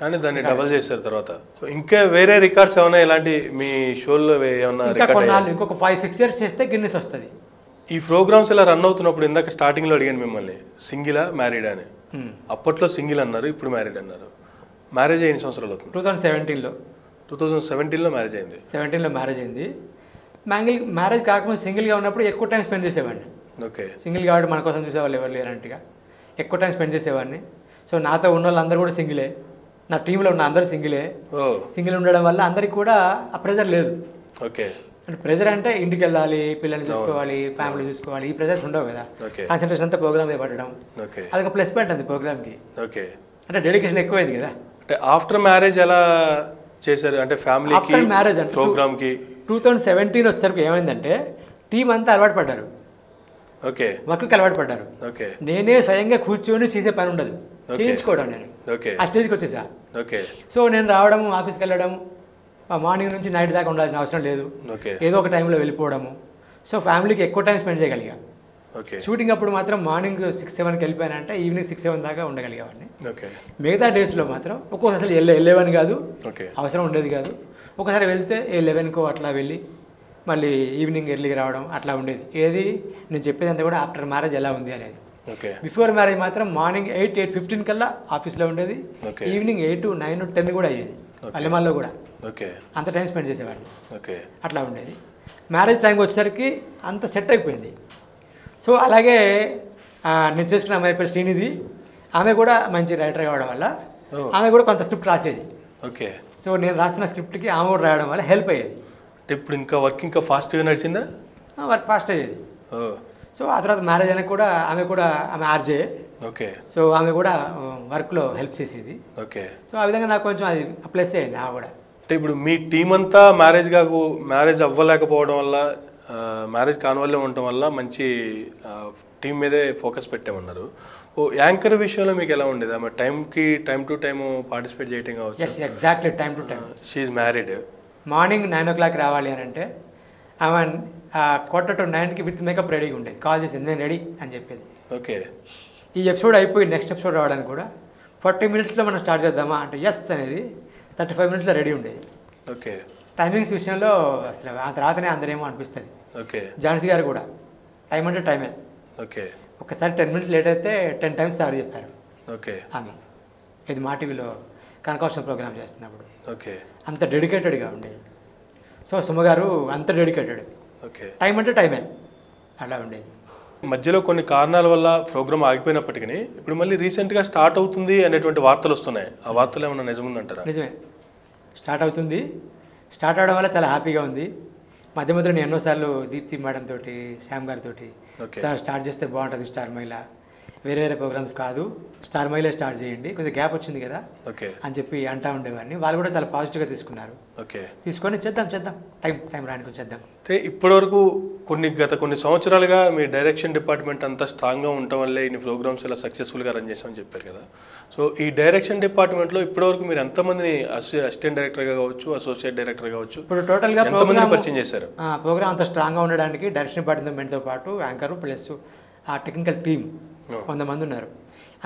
కానీ దాన్ని డబల్ చేశారు తర్వాత. సో ఇంకా వేరే రికార్డ్స్ ఏమైనా ఇలాంటి మీ షోల్లో ఏమన్నా ఇంకా కొన్నాళ్ళు ఇంకొక ఫైవ్ సిక్స్ ఇయర్స్ చేస్తే గిన్నెస్ వస్తుంది. ఈ ప్రోగ్రామ్స్ ఇలా రన్ అవుతున్నప్పుడు ఇందాక స్టార్టింగ్లో అడిగాను మిమ్మల్ని సింగిలా మ్యారీడ్ అని. అప్పట్లో సింగిల్ అన్నారు ఇప్పుడు మ్యారీడ్ అన్నారు. మ్యారేజ్ ఎన్ని సంవత్సరాలు అవుతుంది? టూ థౌజండ్ సెవెంటీన్లో. టూ థౌజండ్ సెవెంటీన్లో మ్యారేజ్ అయింది. సెవెంటీన్లో మ్యారేజ్ అయింది. మ్యాంగిల్ మ్యారేజ్ కాకముందు సింగిల్గా ఉన్నప్పుడు ఎక్కువ టైం స్పెండ్ చేసేవాడిని. ఓకే. సింగిల్ కాబట్టి మన కోసం చూసేవాళ్ళు ఎవరు లేరంటగా ఎక్కువ టైం స్పెండ్ చేసేవాడిని. సో నాతో ఉన్న వాళ్ళందరూ కూడా సింగిలే. నా టీంలో ఉన్న అందరూ సింగిలే. ఓ. సింగిల్ ఉండడం వల్ల అందరికి కూడా ఆ ప్రెజర్ లేదు. ఓకే. అంటే ప్రెజర్ అంటే ఇంటికి వెళ్ళాలి పిల్లల్ని చూసుకోవాలి ఫ్యామిలీ చూసుకోవాలి ఈ ప్రెజర్స్ ఉండవు కదా. కాన్సన్ట్రేషన్ అంతా ప్రోగ్రామ్ మీద పడడం ఓకే. అదొక ప్లస్ పాయింట్ అంది ప్రోగ్రామ్కి ఓకే. అంటే డెడికేషన్ ఎక్కువైంది కదా. అంటే ఆఫ్టర్ మ్యారేజ్ ఎలా చేశారు? అంటే ఫ్యామిలీకి ఆఫ్టర్ మ్యారేజ్ అంటే ప్రోగ్రామ్కి టూ థౌజండ్ సెవెంటీన్ వచ్చేసరికి ఏమైందంటే టీం అంతా అలవాటు పడ్డారు. ఓకే. వర్క్కి అలవాటు పడ్డారు. ఓకే. నేనే స్వయంగా కూర్చొని చేసే పని ఉండదు. చేయించుకోవడం నేను. ఓకే. ఆ స్టేజ్కి వచ్చేసా. ఓకే. సో నేను రావడం ఆఫీస్కి వెళ్ళడం మార్నింగ్ నుంచి నైట్ దాకా ఉండాల్సిన అవసరం లేదు. ఏదో ఒక టైంలో వెళ్ళిపోవడము. సో ఫ్యామిలీకి ఎక్కువ టైం స్పెండ్ చేయగలిగా. ఓకే. షూటింగ్ అప్పుడు మాత్రం మార్నింగ్ సిక్స్ సెవెన్కి వెళ్ళిపోయానంటే ఈవినింగ్ సిక్స్ సెవెన్ దాకా ఉండగలిగేవాడిని. ఓకే. మిగతా డేస్లో మాత్రం ఒక్కోసారి అసలు వెళ్ళే వెళ్ళేవాని కాదు. ఓకే. అవసరం ఉండేది కాదు. ఒకసారి వెళ్తే ఏ లెవెన్కో అట్లా వెళ్ళి మళ్ళీ ఈవినింగ్ ఎర్లీగా రావడం అట్లా ఉండేది. ఏది? నేను చెప్పేది అంతా కూడా ఆఫ్టర్ మ్యారేజ్ ఎలా ఉంది అనేది. ఓకే. బిఫోర్ మ్యారేజ్ మాత్రం మార్నింగ్ ఎయిట్ ఎయిట్ ఫిఫ్టీన్ కల్లా ఆఫీస్లో ఉండేది. ఈవినింగ్ ఎయిట్ నైన్ టెన్ కూడా అయ్యేది. అల్లెమాల్లో కూడా. ఓకే. అంత టైం స్పెండ్ చేసేవాడిని. ఓకే. అట్లా ఉండేది. మ్యారేజ్ టైంకి వచ్చేసరికి అంత సెట్ అయిపోయింది. సో అలాగే నేను చేసుకున్న అమ్మాయి పేరు శ్రీనిధి. ఆమె కూడా మంచి రైటర్ కావడం వల్ల. ఆమె కూడా కొంత స్క్రిప్ట్ రాసేది. ఓకే. సో నేను రాసిన స్క్రిప్ట్కి ఆమె కూడా రాయడం వల్ల హెల్ప్ అయ్యేది. అంటే ఇప్పుడు ఇంకా వర్క్ ఇంకా ఫాస్ట్గా నడిచిందా? వర్క్ ఫాస్ట్ అయ్యేది. ఓ. సో ఆ తర్వాత మ్యారేజ్ అయినా కూడా ఆమె కూడా ఆమె ఆర్జే ఓకే. సో ఆమె కూడా వర్క్లో హెల్ప్ చేసేది. ఓకే. సో ఆ విధంగా నాకు కొంచెం అది ప్లస్ అయ్యింది ఆమె కూడా. అంటే ఇప్పుడు మీ టీం అంతా మ్యారేజ్ కాకు మ్యారేజ్ అవ్వలేకపోవడం వల్ల మ్యారేజ్ కాని వల్లే ఉండటం వల్ల మంచి టీం మీదే ఫోకస్ పెట్టామన్నారు. ఓ యాంకర్ విషయంలో మీకు ఎలా ఉండేది? ఆమె టైంకి టైం టు టైం పార్టిసిపేట్ చేయటం కావచ్చు? Yes exactly time to time she married morning nine o'clock రావాలి అని అంటే ఆమె క్వార్టర్ టు నైన్కి విత్ మేకప్ రెడీగా ఉండేది. కాల్ చేసింది నేను రెడీ అని చెప్పేది. ఓకే ఈ ఎపిసోడ్ అయిపోయి నెక్స్ట్ ఎపిసోడ్ రావడానికి కూడా ఫార్టీ మినిట్స్లో మనం స్టార్ట్ చేద్దామా? అంటే ఎస్ అనేది థర్టీ ఫైవ్ మినిట్స్లో రెడీ ఉండేది. ఓకే. టైమింగ్స్ విషయంలో అసలు ఆ తర్వాతనే అందరేమో అనిపిస్తుంది. ఓకే. ఝాన్సీ గారు కూడా. టైం అంటే టైమే ఓకే. ఒకసారి టెన్ మినిట్స్ లేట్ అయితే టెన్ టైమ్స్ సారీ చెప్పారు. ఓకే. ఆమె. ఇది మా టీవీలో కనకావసం ప్రోగ్రామ్ చేస్తున్నప్పుడు. ఓకే. అంత డెడికేటెడ్గా ఉండేది. సో సుమ గారు అంత డెడికేటెడ్ ఓకే. టైం అంటే టైమే అలా ఉండేది. మధ్యలో కొన్ని కారణాల వల్ల ప్రోగ్రామ్ ఆగిపోయినప్పటికీ ఇప్పుడు మళ్ళీ రీసెంట్గా స్టార్ట్ అవుతుంది అనేటువంటి వార్తలు వస్తున్నాయి. ఆ వార్తలు ఏమైనా నిజముందంటారా? నిజమే. స్టార్ట్ అవుతుంది. స్టార్ట్ అవడం వల్ల చాలా హ్యాపీగా ఉంది. మధ్య మధ్యలో నేను ఎన్నోసార్లు దీప్తి మేడం తోటి శ్యామ్ గారితో. సార్ స్టార్ట్ చేస్తే బాగుంటుంది స్టార్ మహిళ. వేరే వేరే ప్రోగ్రామ్స్ కాదు. స్టార్ మహిళ స్టార్ట్ చేయండి. కొంచెం గ్యాప్ వచ్చింది కదా ఓకే. అని చెప్పి అంటా ఉండేవాడిని. వాళ్ళు కూడా చాలా పాజిటివ్గా తీసుకున్నారు. ఓకే. తీసుకొని చేద్దాం చేద్దాం. టైం టైం రానికి చేద్దాం. అయితే ఇప్పటివరకు కొన్ని గత కొన్ని సంవత్సరాలుగా మీ డైరెక్షన్ డిపార్ట్మెంట్ అంతా స్ట్రాంగ్గా ఉండటం వల్లే ఇన్ని ప్రోగ్రామ్స్ ఇలా సక్సెస్ఫుల్గా రన్ చేసామని చెప్పారు కదా. సో ఈ డైరెక్షన్ డిపార్ట్మెంట్లో ఇప్పటివరకు మీరు ఎంతమందిని అసిస్టెంట్ డైరెక్టర్గా కావచ్చు అసోసియేట్ డైరెక్టర్ కావచ్చు ఇప్పుడు టోటల్గా ప్రోగ్రామ్ పరిచయం చేశారు? ప్రోగ్రామ్ అంత స్ట్రాంగ్గా ఉండడానికి డైరెక్షన్ డిపార్ట్మెంట్తో పాటు యాంకర్ ప్లస్ ఆ టెక్నికల్ టీమ్. కొంతమంది ఉన్నారు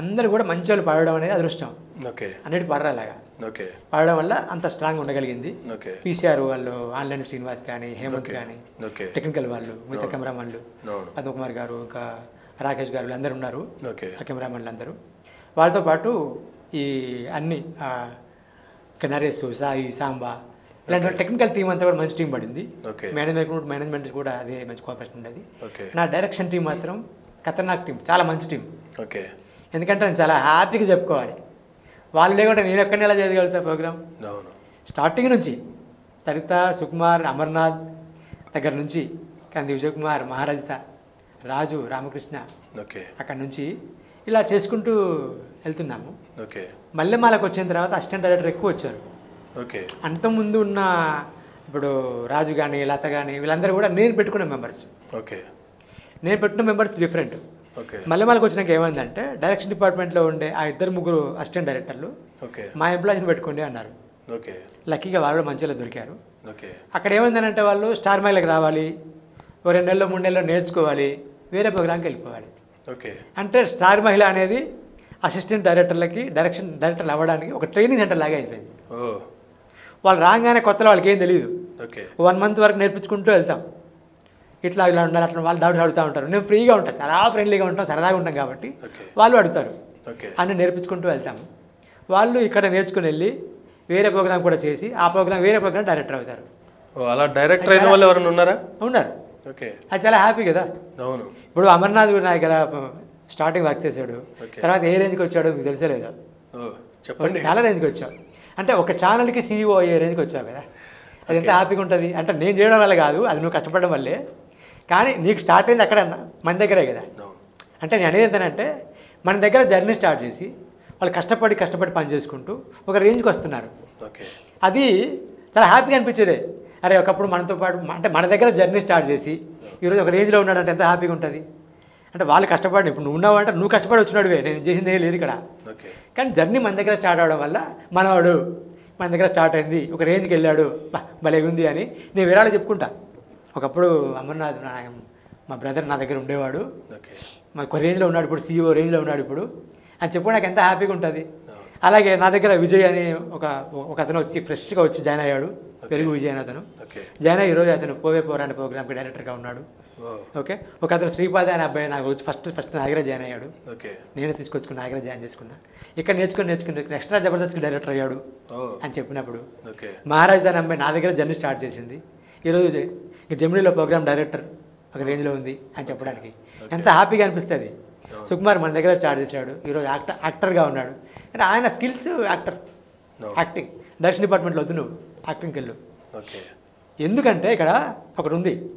అందరూ కూడా మంచి వాళ్ళు పాడడం అనేది అదృష్టం. ఓకే. అన్నిటి పాడరు అలాగా ఓకే. పాడడం వల్ల అంత స్ట్రాంగ్ ఉండగలిగింది. ఓకే. పీసీఆర్ వాళ్ళు ఆన్లైన్ శ్రీనివాస్ కానీ హేమంత్. కానీ ఓకే. టెక్నికల్ వాళ్ళు మిగతా కెమెరామన్లు పద్మకుమార్ గారు ఇంకా రాకేష్ గారు వీళ్ళందరూ ఉన్నారు. ఓకే. ఆ కెమెరామెన్లు అందరూ. వాళ్ళతో పాటు ఈ అన్ని కెనరేస్ సాయి సాంబా ఇలాంటి టెక్నికల్ టీం అంతా కూడా మంచి టీం పడింది. మేనేజ్మెంట్ మేనేజ్మెంట్ కూడా అదే మంచి కోఆపరేషన్ ఉండేది. నా డైరెక్షన్ టీం మాత్రం ఖతర్నాక్ టీం చాలా మంచి టీం. ఓకే. ఎందుకంటే నేను చాలా హ్యాపీగా చెప్పుకోవాలి. వాళ్ళు లేకుండా నేను ఎక్కడిని ఎలా చేయగలుగుతా ప్రోగ్రామ్? స్టార్టింగ్ నుంచి సరిత సుకుమార్ అమర్నాథ్ దగ్గర నుంచి కంది విజయకుమార్ మహారాజిత రాజు రామకృష్ణ ఓకే. అక్కడ నుంచి ఇలా చేసుకుంటూ వెళ్తున్నాము. ఓకే. మల్లెమాలకు వచ్చిన తర్వాత అసిస్టెంట్ డైరెక్టర్ ఎక్కువ వచ్చారు. ఓకే. అంతకుముందు ఉన్న ఇప్పుడు రాజు కానీ లత కానీ వీళ్ళందరూ కూడా నేను పెట్టుకున్న మెంబర్స్. ఓకే. నేను పెట్టిన మెంబర్స్ డిఫరెంట్ ఓకే మల్లెమాలకు వచ్చినాక ఏమైందంటే డైరెక్షన్ డిపార్ట్మెంట్లో ఉండే ఆ ఇద్దరు ముగ్గురు అసిస్టెంట్ డైరెక్టర్లు ఓకే మా ఎంప్లాయీస్ని పెట్టుకోండి అన్నారు. ఓకే లక్కీగా వాళ్ళు కూడా మంచిగా దొరికారు. ఓకే అక్కడ ఏమైందనంటే వాళ్ళు స్టార్ మైలకు రావాలి ఓ రెండు నెలలో మూడు నెలలో నేర్చుకోవాలి వేరే ప్రోగ్రామ్కి వెళ్ళిపోవాలి. ఓకే అంటే స్టార్ మహిళ అనేది అసిస్టెంట్ డైరెక్టర్లకి డైరెక్షన్ డైరెక్టర్లు అవ్వడానికి ఒక ట్రైనింగ్ సెంటర్ లాగా అయిపోయింది. ఓ వాళ్ళు రాగానే కొత్తలో వాళ్ళకి ఏం తెలియదు ఓకే వన్ మంత్ వరకు నేర్పించుకుంటూ వెళ్తాం. ఇట్లా ఇలా ఉండాలి అట్లా వాళ్ళు డౌట్స్ అడుగుతూ ఉంటారు. నేను ఫ్రీగా ఉంటాను చాలా ఫ్రెండ్లీగా ఉంటాం సరదాగా ఉంటాం కాబట్టి వాళ్ళు అడుగుతారు. అన్ని నేర్పించుకుంటూ వెళ్తాము. వాళ్ళు ఇక్కడ నేర్చుకుని వెళ్ళి వేరే ప్రోగ్రామ్ కూడా చేసి ఆ ప్రోగ్రామ్ వేరే ప్రోగ్రామ్ డైరెక్టర్ అవుతారు. అలా డైరెక్టర్ అయిన వాళ్ళు ఎవరైనా ఉన్నారా? ఉన్నారు. ఓకే. అది చాలా హ్యాపీ కదా. అవును. ఇప్పుడు అమర్నాథ్ దగ్గర స్టార్టింగ్ వర్క్ చేశాడు. Okay. తర్వాత ఏ రేంజ్కి వచ్చాడో మీకు తెలిసే లేదు చెప్పండి. చాలా రేంజ్కి వచ్చావు. అంటే ఒక ఛానల్కి సీఈఓ అయ్యే రేంజ్కి వచ్చావు కదా. అది ఎంత హ్యాపీగా ఉంటుంది? అంటే నేను చేయడం వల్ల కాదు అది నువ్వు కష్టపడడం వల్లే. కానీ నీకు స్టార్ట్ అయింది అక్కడ మన దగ్గరే కదా. అంటే నేను అనేది ఏంటంటే మన దగ్గర జర్నీ స్టార్ట్ చేసి వాళ్ళు కష్టపడి కష్టపడి పని చేసుకుంటూ ఒక రేంజ్కి వస్తున్నారు. ఓకే. అది చాలా హ్యాపీగా అనిపించేదే. అరే ఒకప్పుడు మనతో పాటు అంటే మన దగ్గర జర్నీ స్టార్ట్ చేసి ఈరోజు ఒక రేంజ్లో ఉన్నాడంటే ఎంత హ్యాపీగా ఉంటుంది? అంటే వాళ్ళు కష్టపడి ఇప్పుడు నువ్వు ఉన్నావు అంటే నువ్వు కష్టపడి వచ్చినాడువే. నేను చేసింది ఏం లేదు ఇక్కడ. కానీ జర్నీ మన దగ్గర స్టార్ట్ అవడం వల్ల మనవాడు మన దగ్గర స్టార్ట్ అయింది ఒక రేంజ్కి వెళ్ళాడు భలే ఉంది అని నేను విరాళం చెప్పుకుంటా. ఒకప్పుడు అమర్నాథ్ మా బ్రదర్ నా దగ్గర ఉండేవాడు. మా ఒక రేంజ్లో ఉన్నాడు ఇప్పుడు సీఈఓ రేంజ్లో ఉన్నాడు ఇప్పుడు. అని చెప్పు నాకు ఎంత హ్యాపీగా ఉంటుంది. అలాగే నా దగ్గర విజయ్ అని ఒక ఒక అతను వచ్చి ఫ్రెష్గా వచ్చి జాయిన్ అయ్యాడు. పెరుగు విజయ్ అని అతను. జాయిన్ అయ్యి ఈరోజు అతను పోవే పోరాని ప్రోగ్రామ్కి డైరెక్టర్గా ఉన్నాడు. ఓకే. ఒక అతను శ్రీపాద అనే అబ్బాయి నాకు వచ్చి ఫస్ట్ ఫస్ట్ నా దగ్గర జాయిన్ అయ్యాడు నేనే తీసుకొచ్చుకుని నా దగ్గర జాయిన్ చేసుకున్నా. ఇక్కడ నేర్చుకుని నేర్చుకుని ఎక్స్ట్రా జబర్దస్త్కి డైరెక్టర్ అయ్యాడు అని చెప్పినప్పుడు మహారాజ్ అనే అమ్మాయి నా దగ్గర జర్నీ స్టార్ట్ చేసింది. ఈరోజు ఇక జమినీలో ప్రోగ్రామ్ డైరెక్టర్ ఒక రేంజ్లో ఉంది అని చెప్పడానికి. ఎంత హ్యాపీగా అనిపిస్తుంది. సుకుమార్ మన దగ్గర స్టార్ట్ చేశాడు ఈరోజు యాక్టర్ యాక్టర్గా ఉన్నాడు. అంటే ఆయన స్కిల్స్ యాక్టర్. యాక్టింగ్. డైరెక్షన్ డిపార్ట్మెంట్లో వద్దు నువ్వు. యాక్టింగ్కి వెళ్ళు. ఓకే. ఎందుకంటే ఇక్కడ ఒకటి ఉంది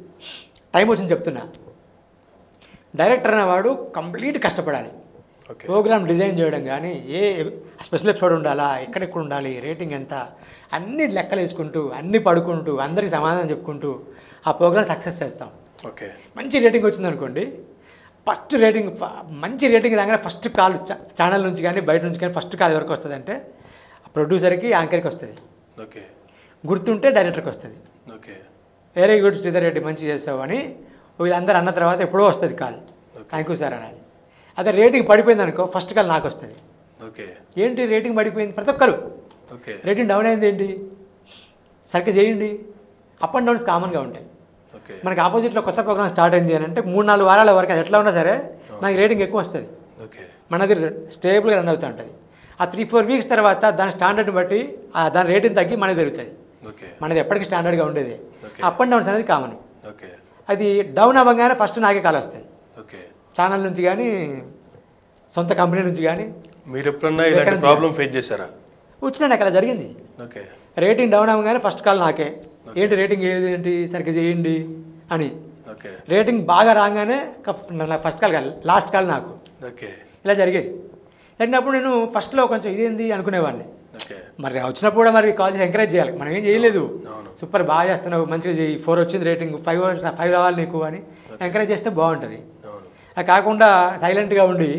టైం వచ్చింది చెప్తున్నా. డైరెక్టర్ అనేవాడు కంప్లీట్ కష్టపడాలి. ప్రోగ్రామ్ డిజైన్ చేయడం కానీ ఏ స్పెషల్ ఎపిసోడ్ ఉండాలా ఎక్కడెక్కడ ఉండాలి రేటింగ్ ఎంత అన్ని లెక్కలు వేసుకుంటూ అన్ని పడుకుంటూ అందరికి సమాధానం చెప్పుకుంటూ ఆ ప్రోగ్రామ్ సక్సెస్ చేస్తాం. ఓకే. మంచి రేటింగ్ వచ్చింది అనుకోండి. ఫస్ట్ రేటింగ్ మంచి రేటింగ్ రాగానే ఫస్ట్ కాల్ ఛానల్ నుంచి కానీ బయట నుంచి కానీ ఫస్ట్ కాల్ ఎవరికి వస్తుంది అంటే ప్రొడ్యూసర్కి యాంకర్కి వస్తుంది. ఓకే. గుర్తుంటే డైరెక్టర్కి వస్తుంది. Okay. Very good Sridhar Reddy మంచి చేసావు అని వీళ్ళందరూ అన్న తర్వాత ఎప్పుడో వస్తుంది కాల్. థ్యాంక్ యూ సార్ అనాలి. అదే రేటింగ్ పడిపోయింది అనుకో ఫస్ట్ కాల్ నాకు వస్తుంది. ఓకే. ఏంటి రేటింగ్ పడిపోయింది? ప్రతి ఒక్కరు. ఓకే. రేటింగ్ డౌన్ అయింది ఏంటి? సరిగ్గా చేయండి. అప్ అండ్ డౌన్స్ కామన్గా ఉంటాయి. మనకి ఆపోజిట్లో కొత్త ప్రోగ్రామ్ స్టార్ట్ అయింది అని అంటే మూడు నాలుగు వారాల వరకు అది ఎట్లా ఉన్నా సరే నాకు రేటింగ్ ఎక్కువ వస్తుంది. ఓకే మనది స్టేబుల్గా రన్ అవుతూ ఉంటుంది. ఆ త్రీ ఫోర్ వీక్స్ తర్వాత దాని స్టాండర్డ్ని బట్టి ఆ దాని రేటింగ్ తగ్గి మనది పెరుగుతుంది. మనది ఎప్పటికీ స్టాండర్డ్గా ఉండేది. అప్ అండ్ డౌన్స్ అనేది కామన్ ఓకే అది డౌన్ అవ్వగానే ఫస్ట్ నాకే కాల్ వస్తాయి. ఓకే ఛానల్ నుంచి కానీ సొంత కంపెనీ నుంచి కానీ మీరు ఎప్పుడన్నా ఇలాంటి? ప్రాబ్లం ఫేస్ చేశారా? వచ్చినా నాకు అలా జరిగింది. ఓకే రేటింగ్ డౌన్ అవ్వగానే ఫస్ట్ కాల్ నాకే. ఏంటి రేటింగ్ ఏది ఏంటి? సరిగ్గా చేయండి అని. రేటింగ్ బాగా రాగానే ఫస్ట్ కాల్ కాదు లాస్ట్ కాల్ నాకు. ఇలా జరిగేది. జరిగినప్పుడు నేను ఫస్ట్లో కొంచెం ఇదేంది అనుకునేవాడిని. మరి వచ్చినప్పుడు కూడా మరి కాల్ చేసి ఎంకరేజ్ చేయాలి. మనం ఏం చేయలేదు. సూపర్ బాగా చేస్తున్నావు మంచిగా చేయి. ఫోర్ వచ్చింది రేటింగ్ ఫైవ్ ఫైవ్ రావాలి నీకు అని. ఎంకరేజ్ చేస్తే బాగుంటుంది. అది కాకుండా సైలెంట్గా ఉండి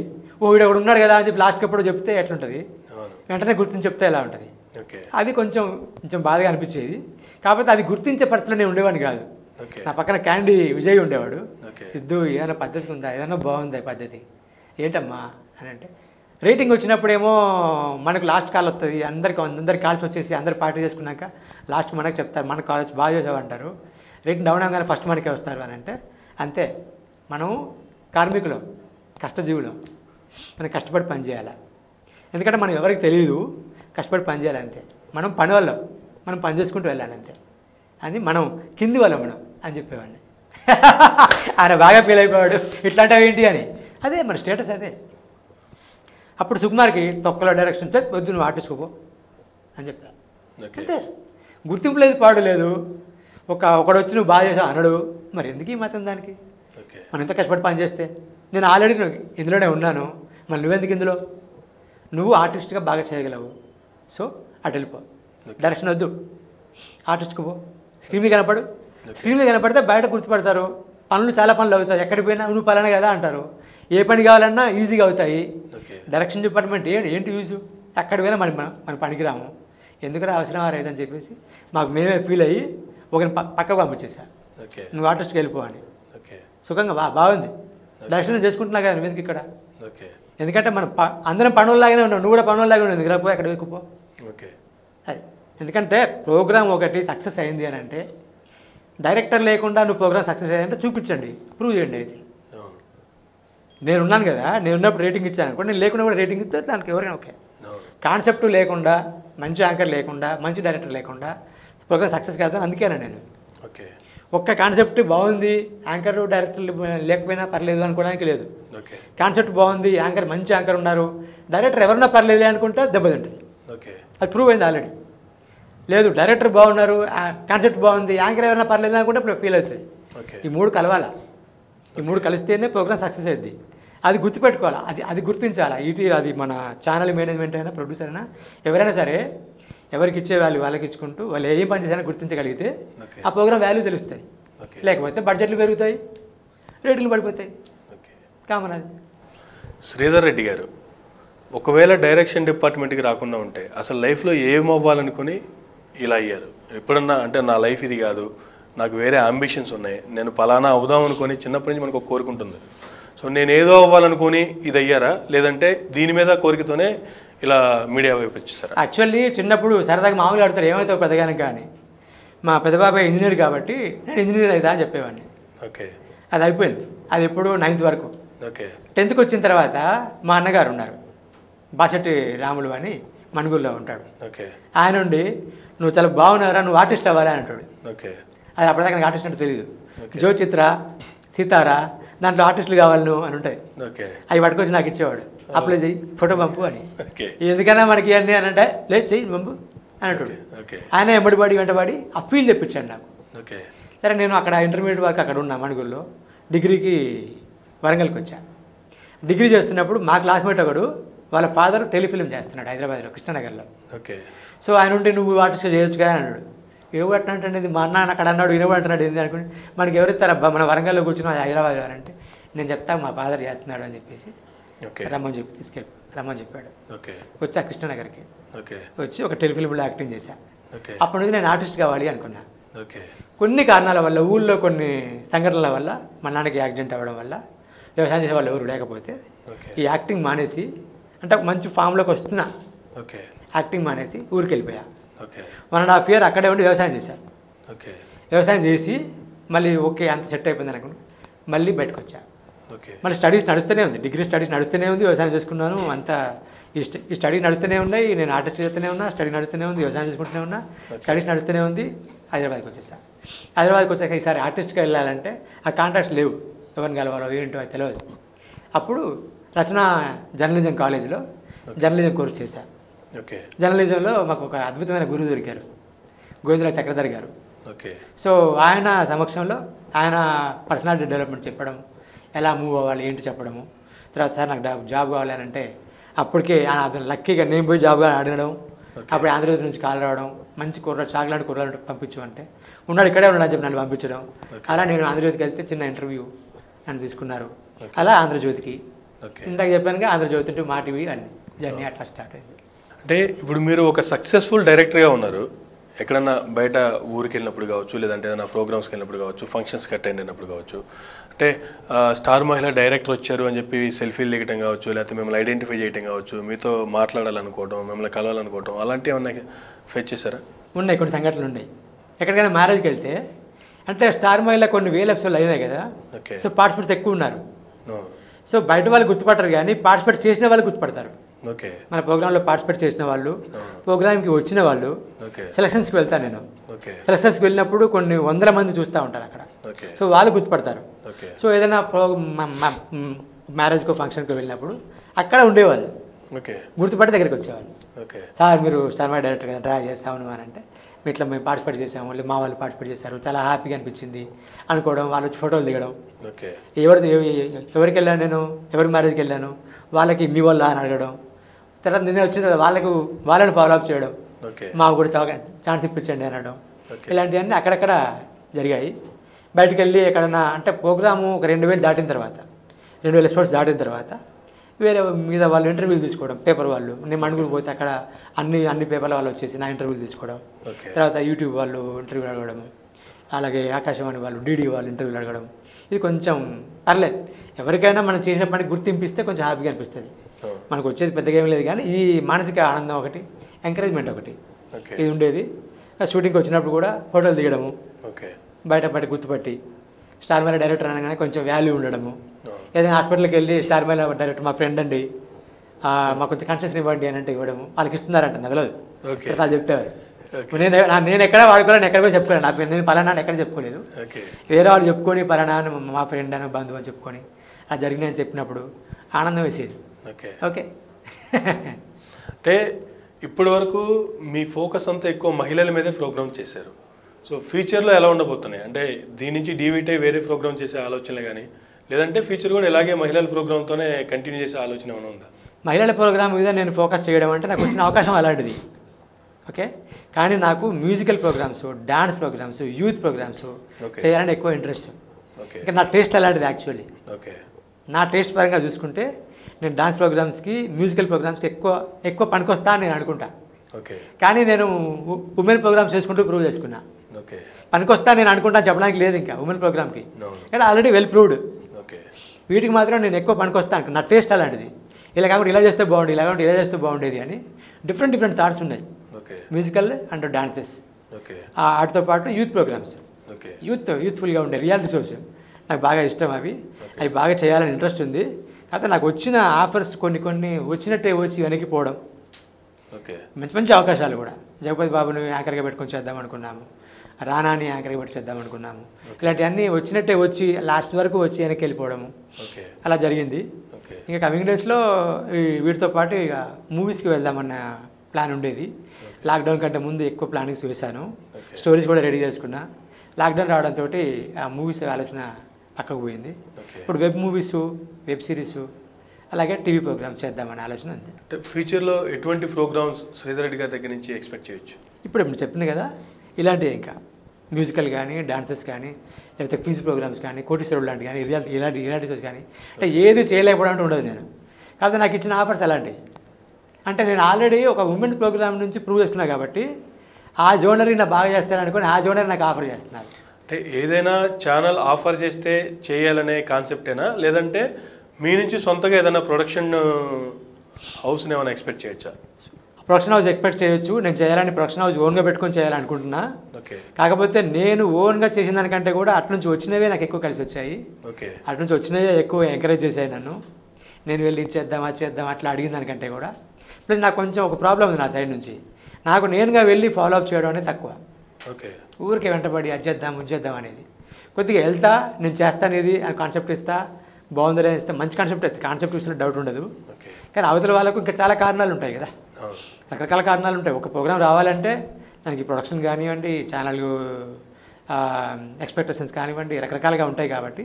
ఓ వీడు ఒకడు ఉన్నాడు కదా అని చెప్పి లాస్ట్కి ఎప్పుడు చెప్తే ఎట్లుంటుంది? వెంటనే గుర్తించి చెప్తే ఎలా ఉంటుంది? అవి కొంచెం కొంచెం బాధగా అనిపించేది. కాకపోతే అవి గుర్తించే పరిస్థితిలో నేను ఉండేవాడిని కాదు. నా పక్కన క్యాండీ విజయ్ ఉండేవాడు. సిద్ధు ఏదైనా పద్ధతి ఉందా? ఏదైనా బాగుందా పద్ధతి? ఏంటమ్మా? అని అంటే రేటింగ్ వచ్చినప్పుడేమో మనకు లాస్ట్ కాల్ వస్తుంది అందరికి అందరికి కాల్స్ వచ్చేసి అందరు పార్టీ చేసుకున్నాక లాస్ట్ మనకు చెప్తారు. మన కాలేజ్ బాగా చేసావు అంటారు. రేటింగ్ డౌన్ అవగానే ఫస్ట్ మనకే వస్తారు అని అంటే అంతే. మనం కార్మికులం కష్టజీవులం. మనం కష్టపడి పని చేయాలి? ఎందుకంటే మనం ఎవరికి తెలియదు కష్టపడి పని చేయాలి అంతే మనం పని వాళ్ళం మనం పని చేసుకుంటూ వెళ్ళాలి అంతే అని మనం కింది వాళ్ళం మనం అని చెప్పేవాడిని. ఆయన బాగా ఫీల్ అయిపోయాడు. ఇట్లాంటివి ఏంటి అని? అదే మన స్టేటస్ అదే. అప్పుడు సుకుమార్కి తొక్కలో డైరెక్షన్ "ఛే, వద్దు నువ్వు ఆర్టిస్ట్కోపో అని చెప్పా. అంతే. గుర్తింపు లేదు పాడు లేదు. ఒక ఒకడు వచ్చి నువ్వు బాగా చేసావు అనడు. మరి ఎందుకు ఈ మాత్రం దానికి? మనం ఎంత కష్టపడి పని చేస్తే? నేను ఆల్రెడీ ఇందులోనే ఉన్నాను. మళ్ళీ నువ్వెందుకు ఇందులో? నువ్వు ఆర్టిస్ట్గా బాగా చేయగలవు. సో అటు వెళ్ళిపో. డైరెక్షన్ వద్దు. ఆర్టిస్ట్కి పో. స్క్రీన్ మీద కనపడు. స్క్రీన్ మీద కనపడితే బయట గుర్తుపడతారు. పనులు చాలా పనులు అవుతాయి. ఎక్కడికి పోయినా నువ్వు పలానా కదా అంటారు. ఏ పని కావాలన్నా ఈజీగా అవుతాయి. డైరెక్షన్ డిపార్ట్మెంట్ ఏంటి ఏంటి యూజ్? అక్కడ పోయినా మన మన మన పనికిరాము ఎందుకురా అవసరం రైతని చెప్పేసి మాకు మేమే ఫీల్ అయ్యి ఒకరిని ప- పక్కకు పంపించేసా. నువ్వు ఆర్టిస్ట్కి వెళ్ళిపో అని. ఓకే. సుఖంగా బా బాగుంది. దర్శనం చేసుకుంటున్నా కదా నువ్వు ఎందుకు ఇక్కడ? ఓకే. ఎందుకంటే మనం ప- అందరం పనుల్లాగానే ఉన్నాం. నువ్వు కూడా పనుల్లాగానే ఉంది అక్కడ వెతుకుపో ఓకే అది ఎందుకంటే ప్రోగ్రామ్ ఒకటి సక్సెస్ అయింది అని అంటే డైరెక్టర్ లేకుండా నువ్వు ప్రోగ్రామ్ సక్సెస్ అయ్యిందంటే చూపించండి ప్రూవ్ చేయండి అయితే అవును. నేను ఉన్నాను కదా నేను ఉన్నప్పుడు రేటింగ్ ఇచ్చాను అనుకో నేను లేకుండా కూడా రేటింగ్ ఇస్తే దానికి ఎవరైనా ఓకే. కాన్సెప్ట్ లేకుండా మంచి యాంకర్ లేకుండా మంచి డైరెక్టర్ లేకుండా ప్రోగ్రామ్ సక్సెస్ కాదని అందుకేనా నేను. ఓకే. ఒక్క కాన్సెప్ట్ బాగుంది యాంకర్ డైరెక్టర్ లేకపోయినా పర్లేదు అనుకోవడానికి లేదు. ఓకే. కాన్సెప్ట్ బాగుంది యాంకర్ మంచి యాంకర్ ఉన్నారు డైరెక్టర్ ఎవరన్నా పర్లేదు అనుకుంటే దెబ్బతింటుంది. ఓకే. అది ప్రూవ్ అయింది ఆల్రెడీ. లేదు డైరెక్టర్ బాగున్నారు కాన్సెప్ట్ బాగుంది యాంకర్ ఎవరైనా పర్లేదు అనుకుంటే ఇప్పుడు ఫీల్ అవుతుంది. ఈ మూడు కలవాలా? ఈ మూడు కలిస్తేనే ప్రోగ్రామ్ సక్సెస్ అయింది అది గుర్తుపెట్టుకోవాలా? అది అది గుర్తించాలా? ఇటీ అది మన ఛానల్ మేనేజ్మెంట్ అయినా ప్రొడ్యూసర్ అయినా ఎవరైనా సరే ఎవరికి ఇచ్చే వాళ్ళు వాళ్ళకి ఇచ్చుకుంటూ వాళ్ళు ఏం పని చేసినా గుర్తించగలిగితే ఆ ప్రోగ్రామ్ వాల్యూ తెలుస్తుంది ఓకే లేకపోతే బడ్జెట్లు పెరుగుతాయి రేట్లు పడిపోతాయి. ఓకే కామన్ అది. శ్రీధర్ రెడ్డి గారు ఒకవేళ డైరెక్షన్ డిపార్ట్మెంట్కి రాకుండా ఉంటే అసలు లైఫ్లో ఏం అవ్వాలనుకుని ఇలా అయ్యారు. ఎప్పుడన్నా అంటే నా లైఫ్ ఇది కాదు నాకు వేరే అంబిషన్స్ ఉన్నాయి నేను పలానా అవుదాం అనుకొని చిన్నప్పటి నుంచి మనకు ఒక కోరిక ఉంటుంది. సో నేను ఏదో అవ్వాలనుకుని ఇది అయ్యారా? లేదంటే దీని మీద కోరికతోనే ఇలా మీడియా వైపు వచ్చేసారా? యాక్చువల్లీ చిన్నప్పుడు సరదాగా మామూలుగా ఆడతారు ఏమవుతావు పెద్దగానే కానీ. మా పెద్దబాబాయ్ ఇంజనీర్ కాబట్టి నేను ఇంజనీర్ అవుతా అని చెప్పేవాడిని. ఓకే. అది అయిపోయింది. అది ఎప్పుడు నైన్త్ వరకు. ఓకే. టెన్త్కి వచ్చిన తర్వాత మా అన్నగారు ఉన్నారు బాసెట్టి రాములు అని మణుగూరులో ఉంటాడు. ఓకే. ఆయన ఉండి నువ్వు చాలా బాగున్నారా నువ్వు ఆర్టిస్ట్ అవ్వాలి అని అంటాడు. ఓకే. అది అప్పటిదాకా నాకు ఆర్టిస్ట్ అంటే తెలియదు జ్యోచిత్ర సీతారా దాంట్లో ఆర్టిస్టులు కావాలి నువ్వు అని ఉంటాయి. ఓకే. అవి పట్టుకొచ్చి నాకు ఇచ్చేవాడు. అప్లై చెయ్యి ఫోటో పంపు అని. ఎందుకన్నా మనకి ఇవన్నీ అని అంటే లేదు చెయ్యి పంపు అని అంటాడు. ఆయన ఎంబడిపడి వెంటబడి ఆ ఫీల్ తెప్పించాడు నాకు. ఓకే. సరే నేను అక్కడ ఇంటర్మీడియట్ వరకు అక్కడ ఉన్నా మణుగుల్లో డిగ్రీకి వరంగల్కి వచ్చా. డిగ్రీ చేస్తున్నప్పుడు మా క్లాస్మేట్ ఒకడు వాళ్ళ ఫాదర్ టెలిఫిలిం చేస్తున్నాడు హైదరాబాద్లో కృష్ణనగర్లో. ఓకే. సో ఆయన ఉంటే నువ్వు ఆర్టిస్ట్ చేయొచ్చు కదా అని అన్నాడు. ఇవ్వబట్టినట్టు ఇది మా అన్న అక్కడ అన్నాడు ఇవ్వబట్టినాడు ఏంది అనుకుని మనకి ఎవరిస్తారు? అబ్బా మన వరంగల్లో కూర్చున్నాం హైదరాబాద్ అంటే నేను చెప్తా మా ఫాదర్ చేస్తున్నాడు అని చెప్పేసి ఓకే. రమ్మని చెప్పి తీసుకెళ్ళి రమ్మని చెప్పాడు. ఓకే. వచ్చా కృష్ణనగర్కి. ఓకే. వచ్చి ఒక టెలిఫిలింలో యాక్టింగ్ చేశా. ఓకే. అప్పటి నుంచి నేను ఆర్టిస్ట్ కావాలి అనుకున్నా. ఓకే. కొన్ని కారణాల వల్ల ఊళ్ళో కొన్ని సంఘటనల వల్ల మా నాన్నకి యాక్సిడెంట్ అవ్వడం వల్ల వ్యవసాయం చేసే వాళ్ళు ఎవరు లేకపోతే ఈ యాక్టింగ్ మానేసి అంటే మంచి ఫామ్లోకి వస్తున్నా. ఓకే. యాక్టింగ్ మానేసి ఊరికి వెళ్ళిపోయా okay. One and half year అక్కడే ఉండి వ్యవసాయం చేశాను. ఓకే. వ్యవసాయం చేసి మళ్ళీ ఓకే అంత సెట్ అయిపోయింది అనుకుని మళ్ళీ బయటకు వచ్చా ఓకే. మళ్ళీ స్టడీస్ నడుస్తూనే ఉంది డిగ్రీ స్టడీస్ నడుస్తూనే ఉంది వ్యవసాయం చేసుకున్నాను అంతా ఈ స్ట- ఈ స్టడీస్ నడుస్తూనే ఉన్నాయి నేను ఆర్టిస్ట్ చేస్తూనే ఉన్నా స్టడీ నడుస్తూనే ఉంది వ్యవసాయం చేసుకుంటూనే ఉన్నా స్టడీస్ నడుస్తూనే ఉంది హైదరాబాద్కి వచ్చేసా. హైదరాబాద్కి వచ్చాక ఈసారి ఆర్టిస్ట్గా వెళ్ళాలంటే ఆ కాంటాక్ట్స్ లేవు ఎవరిని కలవాలో ఏంటో అది తెలియదు అప్పుడు రచన జర్నలిజం కాలేజీలో జర్నలిజం కోర్స్ చేశా. ఓకే. జర్నలిజంలో మాకు ఒక అద్భుతమైన గురువు దొరికారు. గోవిందరావు చక్రధర్ గారు. ఓకే. సో ఆయన సమక్షంలో ఆయన పర్సనాలిటీ డెవలప్మెంట్ చెప్పడం ఎలా మూవ్ అవ్వాలి ఏంటి చెప్పడము. తర్వాత సార్ నాకు జాబ్ కావాలి అని అంటే అప్పటికే ఆయన అతను లక్కీగా నేను పోయి జాబ్ అడగడం అప్పుడు ఆంధ్రప్రదేశ్ నుంచి కాల్ రావడం మంచి కూర చాక్లెట్ కూరలు పంపించు అంటే ఉన్నాడు ఇక్కడే ఉన్నాడు చెప్పి నన్ను పంపించడం. అలా నేను ఆంధ్రజ్యోతికి వెళ్తే చిన్న ఇంటర్వ్యూ నన్ను తీసుకున్నారు. అలా ఆంధ్రజ్యోతికి. ఓకే. ఇందాక చెప్పానుగా ఆంధ్రజ్యోతి టు మా టీవీ అన్ని. జర్నీ అట్లా స్టార్ట్ అయింది. అంటే ఇప్పుడు మీరు ఒక సక్సెస్ఫుల్ డైరెక్టర్గా ఉన్నారు. ఎక్కడన్నా బయట ఊరికి వెళ్ళినప్పుడు కావచ్చు లేదంటే ఏదైనా ప్రోగ్రామ్స్కి వెళ్ళినప్పుడు కావచ్చు ఫంక్షన్స్కి అటెండ్ అయినప్పుడు కావచ్చు. అంటే స్టార్ మహిళ డైరెక్టర్ వచ్చారు అని చెప్పి సెల్ఫీలు దిగటం కావచ్చు లేకపోతే మిమ్మల్ని ఐడెంటిఫై చేయటం కావచ్చు మీతో మాట్లాడాలనుకోవడం మిమ్మల్ని కలవాలనుకోవడం అలాంటివి ఏమన్నా ఫేస్ చేశారా? ఉన్నాయి కొన్ని సంఘటనలు ఉన్నాయి. ఎక్కడికైనా మ్యారేజ్కి వెళ్తే అంటే స్టార్ మహిళ కొన్ని వేల ఎపిసోడ్లు అయినాయి కదా. ఓకే. సో పార్టిసిపేట్స్ ఎక్కువ ఉన్నారు. సో బయట వాళ్ళు గుర్తుపట్టరు కానీ పార్టిసిపేట్ చేసిన వాళ్ళు గుర్తుపడతారు. మన ప్రోగ్రాంలో పార్టిసిపేట్ చేసిన వాళ్ళు ప్రోగ్రామ్కి వచ్చిన వాళ్ళు సెలక్షన్స్కి వెళ్తాను నేను. సెలక్షన్స్కి వెళ్ళినప్పుడు కొన్ని వందల మంది చూస్తూ ఉంటారు అక్కడ. సో వాళ్ళు గుర్తుపడతారు. సో ఏదైనా ప్రో మ్యారేజ్కో ఫంక్షన్కో వెళ్ళినప్పుడు అక్కడ ఉండేవాళ్ళు. ఓకే. గుర్తుపట్టి దగ్గరికి వచ్చేవాళ్ళు. సార్ మీరు స్టార్ మై డైరెక్టర్ కదా డ్రా చేస్తామని అని అంటే "మీ ఇట్లా మేము పార్టిసిపేట్ చేసాము వాళ్ళు మా వాళ్ళు పార్టిసిపేట్ చేశారు చాలా హ్యాపీగా అనిపించింది అనుకోవడం వాళ్ళు వచ్చి ఫోటోలు దిగడం. ఓకే. ఎవరి ఎవరికి వెళ్ళాను నేను? ఎవరి మ్యారేజ్కి వెళ్ళాను? వాళ్ళకి మీ వల్ల అని అడగడం. తర్వాత నిన్న వచ్చిన తర్వాత వాళ్ళకు వాళ్ళని ఫాలో అప్ చేయడం. మాకు కూడా చాలా ఛాన్స్ ఇప్పించండి అనడం. ఇలాంటివన్నీ అక్కడక్కడ జరిగాయి. బయటికి వెళ్ళి ఎక్కడన్నా అంటే ప్రోగ్రాము ఒక రెండు వేలు దాటిన తర్వాత రెండు వేల ఎపిసోడ్స్ దాటిన తర్వాత వేరే మీద వాళ్ళు ఇంటర్వ్యూలు తీసుకోవడం పేపర్ వాళ్ళు. నేను మణుగురు పోతే అక్కడ అన్ని అన్ని పేపర్ల వాళ్ళు వచ్చేసి నా ఇంటర్వ్యూలు తీసుకోవడం. తర్వాత యూట్యూబ్ వాళ్ళు ఇంటర్వ్యూ అడగడం. అలాగే ఆకాశవాణి వాళ్ళు డీడీ వాళ్ళు ఇంటర్వ్యూలు అడగడం. ఇది కొంచెం పర్లేదు. ఎవరికైనా మనం చేసిన పని గుర్తింపిస్తే కొంచెం హ్యాపీగా అనిపిస్తుంది. మనకు వచ్చేది పెద్దగా ఏం లేదు కానీ ఈ మానసిక ఆనందం ఒకటి ఎంకరేజ్మెంట్ ఒకటి. ఇది ఉండేది. షూటింగ్కి వచ్చినప్పుడు కూడా ఫోటోలు దిగడము బయట పట్టి గుర్తుపట్టి స్టార్ మేళ డైరెక్టర్ అనగానే కొంచెం వాల్యూ ఉండడము. ఏదైనా హాస్పిటల్కి వెళ్ళి స్టార్ మేళ డైరెక్టర్ మా ఫ్రెండ్ అండి మాకు కొంచెం కన్సెషన్ ఇవ్వండి అని అంటే ఇవ్వడము. వాళ్ళకి ఇస్తున్నారంట నదలదు. వాళ్ళు చెప్తారు. ఓకే. నేను నేను ఎక్కడ వాడుకోవాలని ఎక్కడ పోయి చెప్పుకోలేదు నా పేరు నేను పలానా ఎక్కడ చెప్పుకోలేదు. వేరే వాళ్ళు చెప్పుకొని పలానా మా ఫ్రెండ్ అని బంధువు అని చెప్పుకొని అది జరిగినాయని చెప్పినప్పుడు ఆనందం వేసేది. ఓకే. ఓకే. అంటే ఇప్పటి వరకు మీ ఫోకస్ అంతా ఎక్కువ మహిళల మీదే ప్రోగ్రామ్ చేశారు. సో ఫ్యూచర్లో ఎలా ఉండబోతున్నాయి? అంటే దీని నుంచి డీవీటీ వేరే ప్రోగ్రామ్ చేసే ఆలోచనలు కానీ లేదంటే ఫ్యూచర్ కూడా ఇలాగే మహిళల ప్రోగ్రామ్తోనే కంటిన్యూ చేసే ఆలోచన ఏమైనా ఉందా? మహిళల ప్రోగ్రామ్ మీద నేను ఫోకస్ చేయడం అంటే నాకు వచ్చిన అవకాశం అలాంటిది. ఓకే? కానీ నాకు musical programs dance programs youth programs. చేయాలని ఎక్కువ ఇంట్రెస్ట్. ఓకే. ఇంకా నా టేస్ట్ అలాంటిది యాక్చువల్లీ. ఓకే. నా టేస్ట్ పరంగా చూసుకుంటే నేను డాన్స్ ప్రోగ్రామ్స్కి మ్యూజికల్ ప్రోగ్రామ్స్కి ఎక్కువ ఎక్కువ పనికొస్తా అని నేను అనుకుంటా. ఓకే. కానీ నేను ఉమెన్ ప్రోగ్రామ్స్ చేసుకుంటూ ప్రూవ్ చేసుకున్నా. ఓకే. పనికొస్తా నేను అనుకుంటా చెప్పడానికి లేదు ఇంకా ఉమెన్ ప్రోగ్రామ్కి. ఇక్కడ ఆల్రెడీ వెల్ ప్రూవ్డ్. ఓకే. వీటికి మాత్రం నేను ఎక్కువ పనికొస్తాను నా టేస్ట్ అలాంటిది. ఇలా కాకుండా ఇలా చేస్తే బాగుండేది ఇలా కాకుండా ఇలా చేస్తే బాగుండేది అని డిఫరెంట్ డిఫరెంట్ థాట్స్ ఉన్నాయి. Musical and dances. ఓకే. వాటితో పాటు యూత్ ప్రోగ్రామ్స్. ఓకే. యూత్ యూత్ఫుల్గా ఉండే రియాలిటీ షోస్. నాకు బాగా ఇష్టం అవి. అవి బాగా చేయాలని ఇంట్రెస్ట్ ఉంది. కాకపోతే నాకు వచ్చిన ఆఫర్స్ కొన్ని కొన్ని వచ్చినట్టే వచ్చి వెనక్కిపోవడం ఓకే. మంచి మంచి అవకాశాలు కూడా. జగపతి బాబుని యాంకర్గా పెట్టుకొని చేద్దాం అనుకున్నాము. రానాని యాంకర్గా పెట్టి చేద్దాం అనుకున్నాము. ఇలాంటివన్నీ వచ్చినట్టే వచ్చి లాస్ట్ వరకు వచ్చి వెనక్కి వెళ్ళిపోవడము. అలా జరిగింది. ఇంకా కమింగ్ డేస్లో వీటితో పాటు ఇక మూవీస్కి వెళ్దామన్న ప్లాన్ ఉండేది. లాక్డౌన్ కంటే ముందు ఎక్కువ ప్లానింగ్స్ వేశాను. స్టోరీస్ కూడా రెడీ చేసుకున్నా. లాక్డౌన్ రావడంతో ఆ మూవీస్ ఆలోచన పక్కకు పోయింది. ఇప్పుడు వెబ్ మూవీస్ వెబ్ సిరీస్ అలాగే టీవీ ప్రోగ్రామ్స్ చేద్దామనే ఆలోచన ఉంది. అంటే ఫ్యూచర్లో ఎటువంటి ప్రోగ్రామ్స్ శ్రీధర్ రెడ్డి గారి దగ్గర నుంచి ఎక్స్పెక్ట్ చేయొచ్చు? ఇప్పుడు ఇప్పుడు చెప్పింది కదా ఇలాంటివి ఇంకా. మ్యూజికల్ కానీ డాన్సెస్ కానీ లేకపోతే క్విజ్ ప్రోగ్రామ్స్ కానీ కోటీశ్వరుడు లాంటి కానీ ఇలాంటి ఇలాంటి ఇలాంటి షోస్ కానీ. అంటే ఏది చేయలేకపోవడం అంటూ ఉండదు నేను. కాకపోతే నాకు ఇచ్చిన ఆఫర్స్ అలాంటివి. అంటే నేను ఆల్రెడీ ఒక ఉమెన్ ప్రోగ్రామ్ నుంచి ప్రూవ్ చేసుకున్నా కాబట్టి ఆ జోనరీ నా బాగా చేస్తాను అనుకుని ఆ జోనరీ నాకు ఆఫర్ చేస్తున్నారు. అంటే ఏదైనా ఛానల్ ఆఫర్ చేస్తే చేయాలనే కాన్సెప్టేనా లేదంటే మీ నుంచి సొంతగా ఏదైనా ప్రొడక్షన్ హౌస్ని ఏమైనా ఎక్స్పెక్ట్ చేయొచ్చా? ప్రొడక్షన్ హౌస్ ఎక్స్పెక్ట్ చేయొచ్చు. నేను చేయాలని ప్రొడక్షన్ హౌస్ ఓన్గా పెట్టుకొని చేయాలనుకుంటున్నా. ఓకే. కాకపోతే నేను ఓన్గా చేసిన దానికంటే కూడా అటు నుంచి వచ్చినవే నాకు ఎక్కువ కలిసి వచ్చాయి. ఓకే. అటు నుంచి వచ్చినవే ఎక్కువ ఎంకరేజ్ చేశాయి నన్ను. నేను వెళ్ళి ఇది చేద్దాం అది చేద్దాం అట్లా అడిగిన దానికంటే కూడా. ప్లస్ నాకు కొంచెం ఒక ప్రాబ్లం ఉంది నా సైడ్ నుంచి. నాకు నేనుగా వెళ్ళి ఫాలో అప్ చేయడం అనేది తక్కువ. ఊరికే వెంటబడి అది చేద్దాం ఇది చేద్దాం అనేది. కొద్దిగా వెళ్తా నేను చేస్తాను ఇది అని కాన్సెప్ట్ ఇస్తా బాగుందిలే ఇస్తే మంచి కాన్సెప్ట్ ఇస్తే. కాన్సెప్ట్ ఇస్తున్న డౌట్ ఉండదు. ఓకే. కానీ అవతల వాళ్ళకు ఇంకా చాలా కారణాలు ఉంటాయి కదా. రకరకాల కారణాలు ఉంటాయి. ఒక ప్రోగ్రామ్ రావాలంటే దానికి ప్రొడక్షన్ కానివ్వండి ఛానల్ ఎక్స్పెక్టేషన్స్ కానివ్వండి రకరకాలుగా ఉంటాయి కాబట్టి.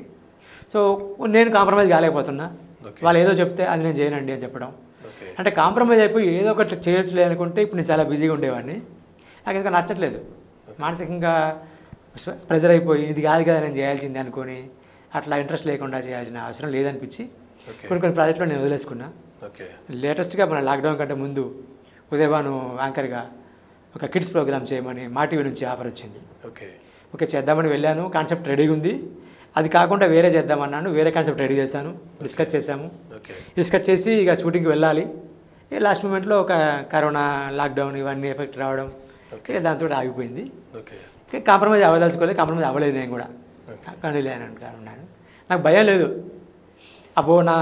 సో నేను కాంప్రమైజ్ కాలేకపోతున్నా. వాళ్ళు ఏదో చెప్తే అది నేను చేయనండి అని చెప్పడం. ఓకే. అంటే కాంప్రమైజ్ అయిపోయి ఏదో ఒకటి చేయొచ్చులే అనుకుంటే ఇప్పుడు నేను చాలా బిజీగా ఉండేవాడిని. నాకు ఎందుకు నచ్చట్లేదు. మానసికంగా ప్రెజర్ అయిపోయి ఇది కాదు కదా నేను చేయాల్సింది అనుకొని అట్లా ఇంట్రెస్ట్ లేకుండా చేయాల్సిన అవసరం లేదనిపించి కొన్ని కొన్ని ప్రాజెక్టులు నేను వదిలేసుకున్నా. ఓకే. లేటెస్ట్గా మన లాక్డౌన్ కంటే ముందు ఉదయభాను యాంకర్గా ఒక కిడ్స్ ప్రోగ్రామ్ చేయమని మా టీవీ నుంచి ఆఫర్ వచ్చింది. ఓకే. ఓకే చేద్దామని వెళ్ళాను. కాన్సెప్ట్ రెడీగా ఉంది అది కాకుండా వేరే చేద్దామన్నాను వేరే కాన్సెప్ట్ రెడీ చేశాను. డిస్కస్ చేశాము. డిస్కస్ చేసి ఇక షూటింగ్కి వెళ్ళాలి. లాస్ట్ మూమెంట్లో ఒక కరోనా లాక్డౌన్ ఇవన్నీ ఎఫెక్ట్ రావడం ఇక దాంతో ఆగిపోయింది. ఓకే. ఇక కాంప్రమైజ్ అవ్వదలుచుకోలేదు. కాంప్రమైజ్ అవ్వలేదు నేను కూడా. కండిలే అని అనుకున్నాను నాకు భయం లేదు. అబ్బో నా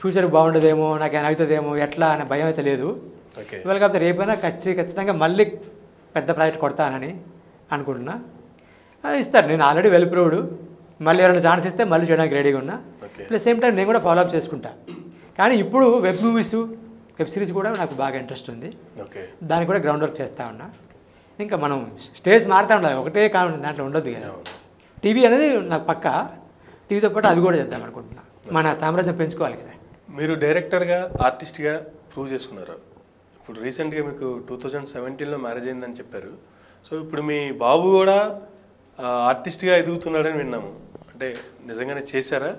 ఫ్యూచర్ బాగుండదేమో నాకు ఏమైనా అవుతుందేమో ఎట్లా అనే భయం అయితే లేదు. ఓకే. ఇవాళ కాకపోతే రేపైనా ఖచ్చి ఖచ్చితంగా మళ్ళీ పెద్ద ప్రాజెక్ట్ కొడతానని అనుకుంటున్నా. ఇస్తారు. నేను ఆల్రెడీ వెల్ ప్రూవ్డ్. మళ్ళీ ఎవరైనా ఛాన్స్ ఇస్తే మళ్ళీ చేయడానికి రెడీగా ఉన్నా. ఓకే. ప్లస్ సేమ్ టైం నేను కూడా ఫాలో అప్ చేసుకుంటా. కానీ ఇప్పుడు వెబ్ మూవీస్ వెబ్ సిరీస్ కూడా నాకు బాగా ఇంట్రెస్ట్ ఉంది. ఓకే. దానికి కూడా గ్రౌండ్ వర్క్ చేస్తూ ఉన్నా. ఇంకా మనం స్టేజ్ మారుతూ ఉండాలి. ఒకటే కావాలి దాంట్లో ఉండదు కదా. టీవీ అనేది నాకు పక్క. టీవీతో పాటు అది కూడా చేద్దాం అనుకుంటున్నా. మన సామ్రాజ్యం పెంచుకోవాలి కదా. మీరు డైరెక్టర్గా ఆర్టిస్ట్గా ప్రూవ్ చేసుకున్నారు. ఇప్పుడు రీసెంట్గా మీకు టూ థౌజండ్ సెవెంటీన్లో మ్యారేజ్ అయిందని చెప్పారు. సో ఇప్పుడు మీ బాబు కూడా ఆర్టిస్ట్గా ఎదుగుతున్నాడని విన్నాము. అంటే నిజంగానే చేశారా?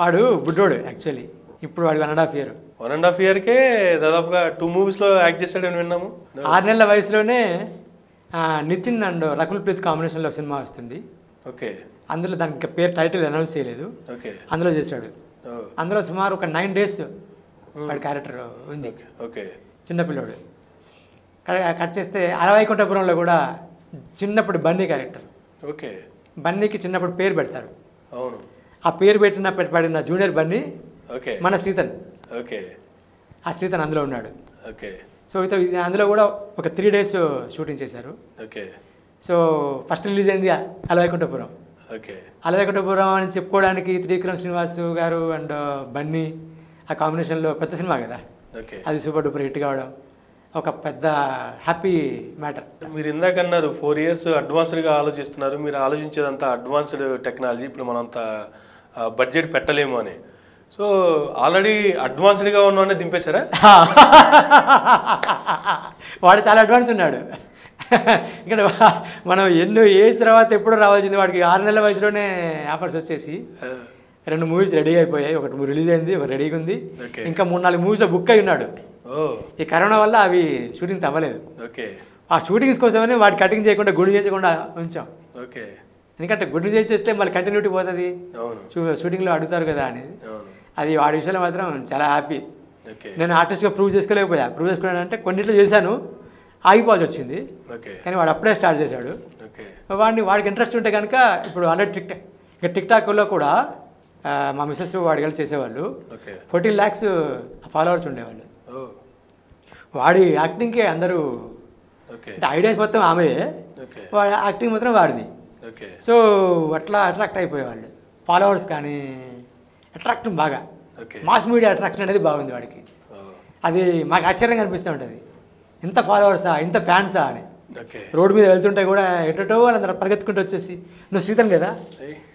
వాడు బుడ్డోడు యాక్చువల్లీ ఇప్పుడు వాడు one and half year. One and half ఇయర్కే దాదాపుగా టూ మూవీస్లో యాక్ట్ చేశాడని విన్నాము. ఆరు నెలల వయసులోనే నితిన్ అండ్ రకుల్ ప్రీత్ కాంబినేషన్లో సినిమా వస్తుంది. ఓకే. అందులో దానికి పేరు టైటిల్ అనౌన్స్ చేయలేదు. ఓకే. అందులో చేశాడు. అందులో సుమారు ఒక నైన్ డేస్ వాడి క్యారెక్టర్ ఉంది. ఓకే. చిన్నపిల్లోడు కట్ చేస్తే అలవైకుంఠపురంలో కూడా చిన్నప్పుడు బన్నీ క్యారెక్టర్ ఓకే. బన్నీకి చిన్నప్పుడు పేరు పెడతారు. అవును. ఆ పేరు పెట్టిన పెట్- పడిన జూనియర్ బన్నీ ఓకే. మన శ్రీతన్ ఓకే ఆ శ్రీతన్ అందులో ఉన్నాడు. ఓకే సో ఇత- ఇది అందులో కూడా ఒక త్రీ డేస్ షూటింగ్ చేశారు. ఓకే సో ఫస్ట్ రిలీజ్ అయింది అలవైకుంఠపురం ఓకే అలవైకుంఠపురం అని చెప్పుకోవడానికి త్రివిక్రమ్ శ్రీనివాస్ గారు అండ్ బన్నీ ఆ కాంబినేషన్లో పెద్ద సినిమా కదా. ఓకే అది సూపర్ డూపర్ హిట్ కావడం ఒక పెద్ద హ్యాపీ మ్యాటర్ మీరు ఇందాక అన్నారు ఫోర్ ఇయర్స్ అడ్వాన్స్డ్గా ఆలోచిస్తున్నారు. మీరు ఆలోచించేదంతా అడ్వాన్స్డ్ టెక్నాలజీ ఇప్పుడు మనం అంత బడ్జెట్ పెట్టలేము అని. సో ఆల్రెడీ అడ్వాన్స్డ్గా ఉన్నవన్నీ దింపేశారా? వాడు చాలా అడ్వాన్స్ ఉన్నాడు. ఇక్కడ మనం ఎన్నో ఏజ్ తర్వాత ఎప్పుడో రావాల్సింది వాడికి ఆరు నెలల వయసులోనే ఆఫర్స్ వచ్చేసి. రెండు మూవీస్ రెడీ అయిపోయాయి. ఒకటి రిలీజ్ అయింది ఒకటి రెడీగా ఉంది. ఇంకా మూడు నాలుగు మూవీస్లో బుక్ అయి ఉన్నాడు. ఈ కరోనా వల్ల అవి షూటింగ్స్ అవ్వలేదు. ఓకే. ఆ షూటింగ్స్ కోసమని వాడు కటింగ్ చేయకుండా గుడి చేయకుండా ఉంచాం. ఓకే. ఎందుకంటే గుడి చేస్తే మళ్ళీ కంటిన్యూటీ పోతుంది. షూటింగ్లో అడుగుతారు కదా అనేది అవును. అది వాడి విషయంలో మాత్రం చాలా హ్యాపీ నేను ఆర్టిస్ట్గా ప్రూవ్ చేసుకోలేకపోయా. ప్రూవ్ చేసుకోవాలంటే కొన్నిట్లో చేశాను ఆగిపోవాల్సి వచ్చింది. కానీ వాడు అప్పుడే స్టార్ట్ చేశాడు. వాడిని వాడికి ఇంట్రెస్ట్ ఉంటే కనుక ఇప్పుడు ఆల్రెడీ టిక్ ఇక టిక్ టాక్లో కూడా మా మిస్సెస్ వాడు కలిసి చేసేవాళ్ళు. ఫోర్టీన్ ల్యాక్స్ ఫాలోవర్స్ ఉండేవాళ్ళు. ఓ వాడి యాక్టింగ్కి అందరూ అంటే ఐడియాస్ మొత్తం ఆమె. వాడి యాక్టింగ్ మాత్రం వాడిది. ఓకే సో అట్లా అట్రాక్ట్ అయిపోయేవాళ్ళు. ఫాలోవర్స్ కానీ అట్రాక్ట్ బాగా. ఓకే మాస్ మీడియా అట్రాక్షన్ అనేది బాగుంది వాడికి. ఓ అది మాకు ఆశ్చర్యంగా అనిపిస్తూ ఉంటుంది. ఇంత ఫాలోవర్సా ఇంత ఫ్యాన్సా అని. ఓకే రోడ్డు మీద వెళ్తుంటే కూడా ఎటో వాళ్ళందరూ పరిగెత్తుకుంటూ వచ్చేసి నువ్వు శ్రీతన్ కదా?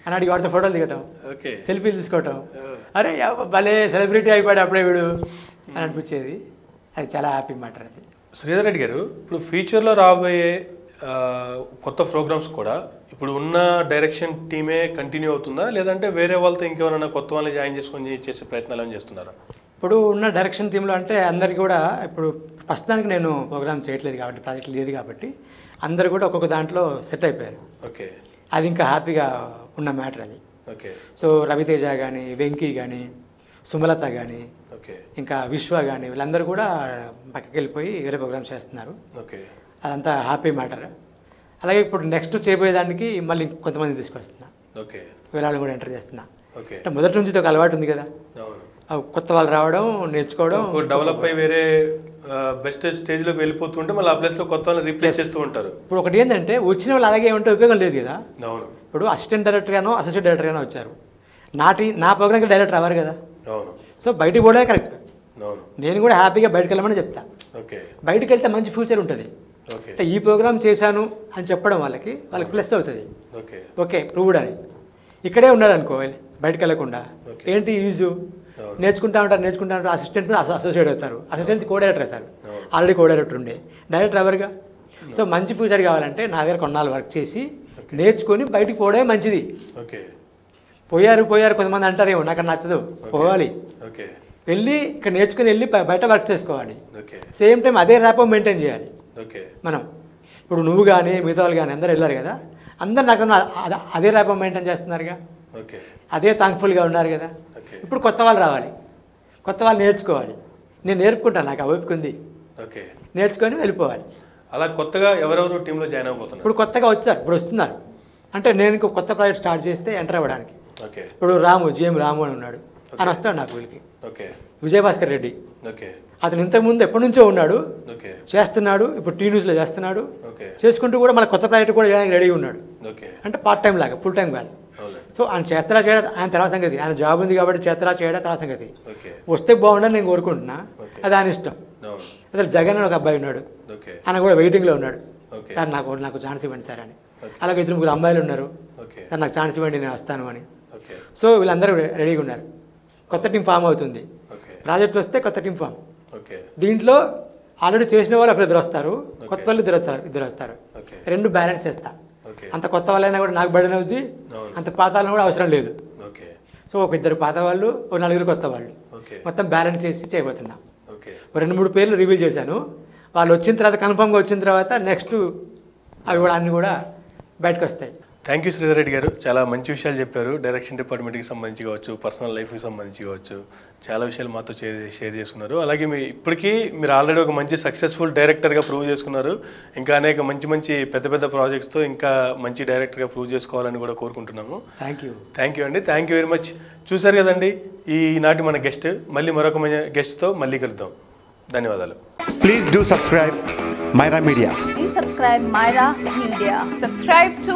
అని అడిగి వాడితో ఫోటోలు దిగటం. ఓకే సెల్ఫీలు తీసుకోవటం. ఓ, అరే భలే సెలబ్రిటీ అయిపోయాడు అప్పుడే వీడు. అని అనిపించేది. అది చాలా హ్యాపీ మ్యాటర్ అది. శ్రీధర్ రెడ్డి గారు ఇప్పుడు ఫ్యూచర్లో రాబోయే కొత్త ప్రోగ్రామ్స్ కూడా ఇప్పుడు ఉన్న డైరెక్షన్ టీమే కంటిన్యూ అవుతుందా? లేదంటే వేరే వాళ్ళతో ఇంకెవరైనా కొత్త వాళ్ళని జాయిన్ చేసుకొని చేసే ప్రయత్నాలు ఏమైనా చేస్తున్నారా? ఇప్పుడు ఉన్న డైరెక్షన్ టీంలో అంటే అందరికీ కూడా ఇప్పుడు ప్రస్తుతానికి నేను ప్రోగ్రామ్ చేయట్లేదు కాబట్టి ప్రాజెక్ట్ లేదు కాబట్టి అందరు కూడా ఒక్కొక్క దాంట్లో సెట్ అయిపోయారు. ఓకే. అది ఇంకా హ్యాపీగా ఉన్న మ్యాటర్ అది. ఓకే. సో రవితేజ కానీ వెంకీ కానీ సుమలత కానీ ఓకే. ఇంకా విశ్వ కానీ వీళ్ళందరూ కూడా పక్కకి వెళ్ళిపోయి వేరే ప్రోగ్రామ్స్ చేస్తున్నారు. ఓకే. అదంతా హ్యాపీ మ్యాటర్ అలాగే ఇప్పుడు నెక్స్ట్ చేయబోయేదానికి మళ్ళీ కొంతమంది తీసుకొస్తున్నా. ఓకే. వీళ్ళని కూడా ఎంటర్ చేస్తున్నా. ఓకే. అంటే మొదటి నుంచి ఒక అలవాటు ఉంది కదా. కొత్త వాళ్ళు రావడం నేర్చుకోవడం. డెవలప్ అయ్యి వేరే బెస్ట్ స్టేజ్లోకి వెళ్ళిపోతుంటే మళ్ళీ ఆ ప్లేస్లో కొత్త వాళ్ళని రీప్లేస్ చేస్తూ ఉంటారు. ఇప్పుడు ఒకటి ఏంటంటే వచ్చిన వాళ్ళు అలాగే ఉంటే ఉపయోగం లేదు కదా. అవును. ఇప్పుడు అసిస్టెంట్ డైరెక్టర్గానో అసోసియేట్ డైరెక్టర్గానో వచ్చారు. నాటి నా ప్రోగ్రామ్కి డైరెక్టర్ అవ్వరు కదా. అవును. సో బయటికి పోవడమే కరెక్ట్ అవును. నేను కూడా హ్యాపీగా బయటకు వెళ్ళమని చెప్తా. ఓకే. బయటికి వెళ్తే మంచి ఫ్యూచర్ ఉంటుంది. అంటే ఈ ప్రోగ్రామ్ చేశాను అని చెప్పడం వాళ్ళకి వాళ్ళకి ప్లస్ అవుతుంది. ఓకే ఓకే ప్రూవ్డ్ అని. ఇక్కడే ఉన్నాడు అనుకో బయటకు వెళ్ళకుండా. ఏంటి యూజు. నేర్చుకుంటా ఉంటారు నేర్చుకుంటా ఉంటారు అసిస్టెంట్ అసోసియేట్ అవుతారు. అసిస్టెంట్ కో డైరెక్టర్ అవుతారు. ఆల్రెడీ కో డైరెక్టర్ ఉండే. డైరెక్టర్ ఎవరుగా? సో మంచి ఫ్యూచర్ కావాలంటే నా దగ్గర కొన్నాళ్ళు వర్క్ చేసి. నేర్చుకొని బయటికి పోవడమే మంచిది. ఓకే పోయారు పోయారు కొంతమంది అంటారేమో నాకు అది నచ్చదు. పోవాలి. ఓకే వెళ్ళి ఇక్కడ నేర్చుకుని వెళ్ళి బయట వర్క్ చేసుకోవాలి. ఓకే సేమ్ టైం అదే ర్యాపో మెయింటైన్ చేయాలి. మనం. ఇప్పుడు నువ్వు కానీ మిగతా వాళ్ళు కానీ అందరూ వెళ్ళారు కదా అందరు నాకు అద- ర్యాపో మెయింటైన్ చేస్తున్నారుగా. ఓకే. అదే థాంక్ఫుల్గా ఉన్నారు కదా. ఓకే. ఇప్పుడు కొత్త వాళ్ళు రావాలి. కొత్త వాళ్ళు నేర్చుకోవాలి. నేను నేర్పుకుంటాను నాకు ఆ ఓపిక ఉంది. ఓకే. నేర్చుకొని వెళ్ళిపోవాలి. అలా కొత్తగా ఎవరెవరు టీంలో జాయిన్ అయిపోతున్నారు ఇప్పుడు కొత్తగా వచ్చారు ఇప్పుడు వస్తున్నారు. అంటే నేను ఇంకో కొత్త ప్రాజెక్ట్ స్టార్ట్ చేస్తే ఎంటర్ అవ్వడానికి. ఓకే. ఇప్పుడు రాము జిఎం రాము అని ఉన్నాడు. ఆయన వస్తాడు నాకు వీళ్ళకి. ఓకే విజయభాస్కర్ రెడ్డి. అతను ఇంతకుముందు ఎప్పటి నుంచో ఉన్నాడు. చేస్తున్నాడు. ఇప్పుడు టీ న్యూస్లో చేస్తున్నాడు. చేసుకుంటూ కూడా మళ్ళీ కొత్త ప్రాజెక్ట్ కూడా చేయడానికి రెడీగా ఉన్నాడు. అంటే పార్ట్ టైం లాగా ఫుల్ టైం కాదు. సో ఆయన చేస్తలా చేయడం ఆయన తర్వాత సంగతి. ఆయన జాబ్ ఉంది కాబట్టి చేస్తలా చేయడం తర్వాత సంగతి. వస్తే బాగుండని నేను కోరుకుంటున్నా. అది ఆయన ఇష్టం. అసలు జగన్ అని ఒక అబ్బాయి ఉన్నాడు. ఆయన కూడా వెయిటింగ్లో ఉన్నాడు. సార్ నాకు నాకు ఛాన్స్ ఇవ్వండి సార్ అని. అలాగే ఇద్దరు ముగ్గురు అమ్మాయిలు ఉన్నారు. సార్ నాకు ఛాన్స్ ఇవ్వండి నేను వస్తాను అని. సో వీళ్ళందరూ రెడీగా ఉన్నారు. కొత్త టీం ఫామ్ అవుతుంది. ప్రాజెక్ట్ వస్తే కొత్త టీం ఫామ్. దీంట్లో ఆల్రెడీ చేసిన వాళ్ళు ఒకరు ఇద్దరు వస్తారు కొత్త వాళ్ళు ఇద్దరు వస్తారు ఇద్దరు వస్తారు రెండు బ్యాలెన్స్ చేస్తా. అంత కొత్త వాళ్ళైనా కూడా నాకు బడిన అవుద్ది అంత పాత వాళ్ళని కూడా అవసరం లేదు. సో ఒక ఇద్దరు పాత వాళ్ళు ఒక నలుగురు కొత్త వాళ్ళు. మొత్తం బ్యాలెన్స్ చేసి చేయబోతున్నా. రెండు మూడు పేర్లు రివీల్ చేశాను. వాళ్ళు వచ్చిన తర్వాత కన్ఫామ్గా వచ్చిన తర్వాత నెక్స్ట్ అవి కూడా అన్నీ కూడా బయటకు వస్తాయి థ్యాంక్ యూ శ్రీధర్ రెడ్డి గారు. చాలా మంచి విషయాలు చెప్పారు. డైరెక్షన్ డిపార్ట్మెంట్కి సంబంధించి కావచ్చు పర్సనల్ లైఫ్కి సంబంధించి కావచ్చు చాలా విషయాలు మాతో షేర్ షేర్ చేసుకున్నారు. అలాగే మీ ఇప్పటికీ మీరు ఆల్రెడీ ఒక మంచి సక్సెస్ఫుల్ డైరెక్టర్గా ప్రూవ్ చేసుకున్నారు. ఇంకా అనేక మంచి మంచి పెద్ద పెద్ద ప్రాజెక్ట్స్తో ఇంకా మంచి డైరెక్టర్గా ప్రూవ్ చేసుకోవాలని కూడా కోరుకుంటున్నాము. Thank you. థ్యాంక్ యూ అండి. Thank you very much. చూశారు కదండి ఈనాటి మన గెస్ట్. మళ్ళీ మరొక గెస్ట్తో మళ్ళీ కలుద్దాం. ధన్యవాదాలు. Please do subscribe Myra Media. Please subscribe Myra Media. Subscribe to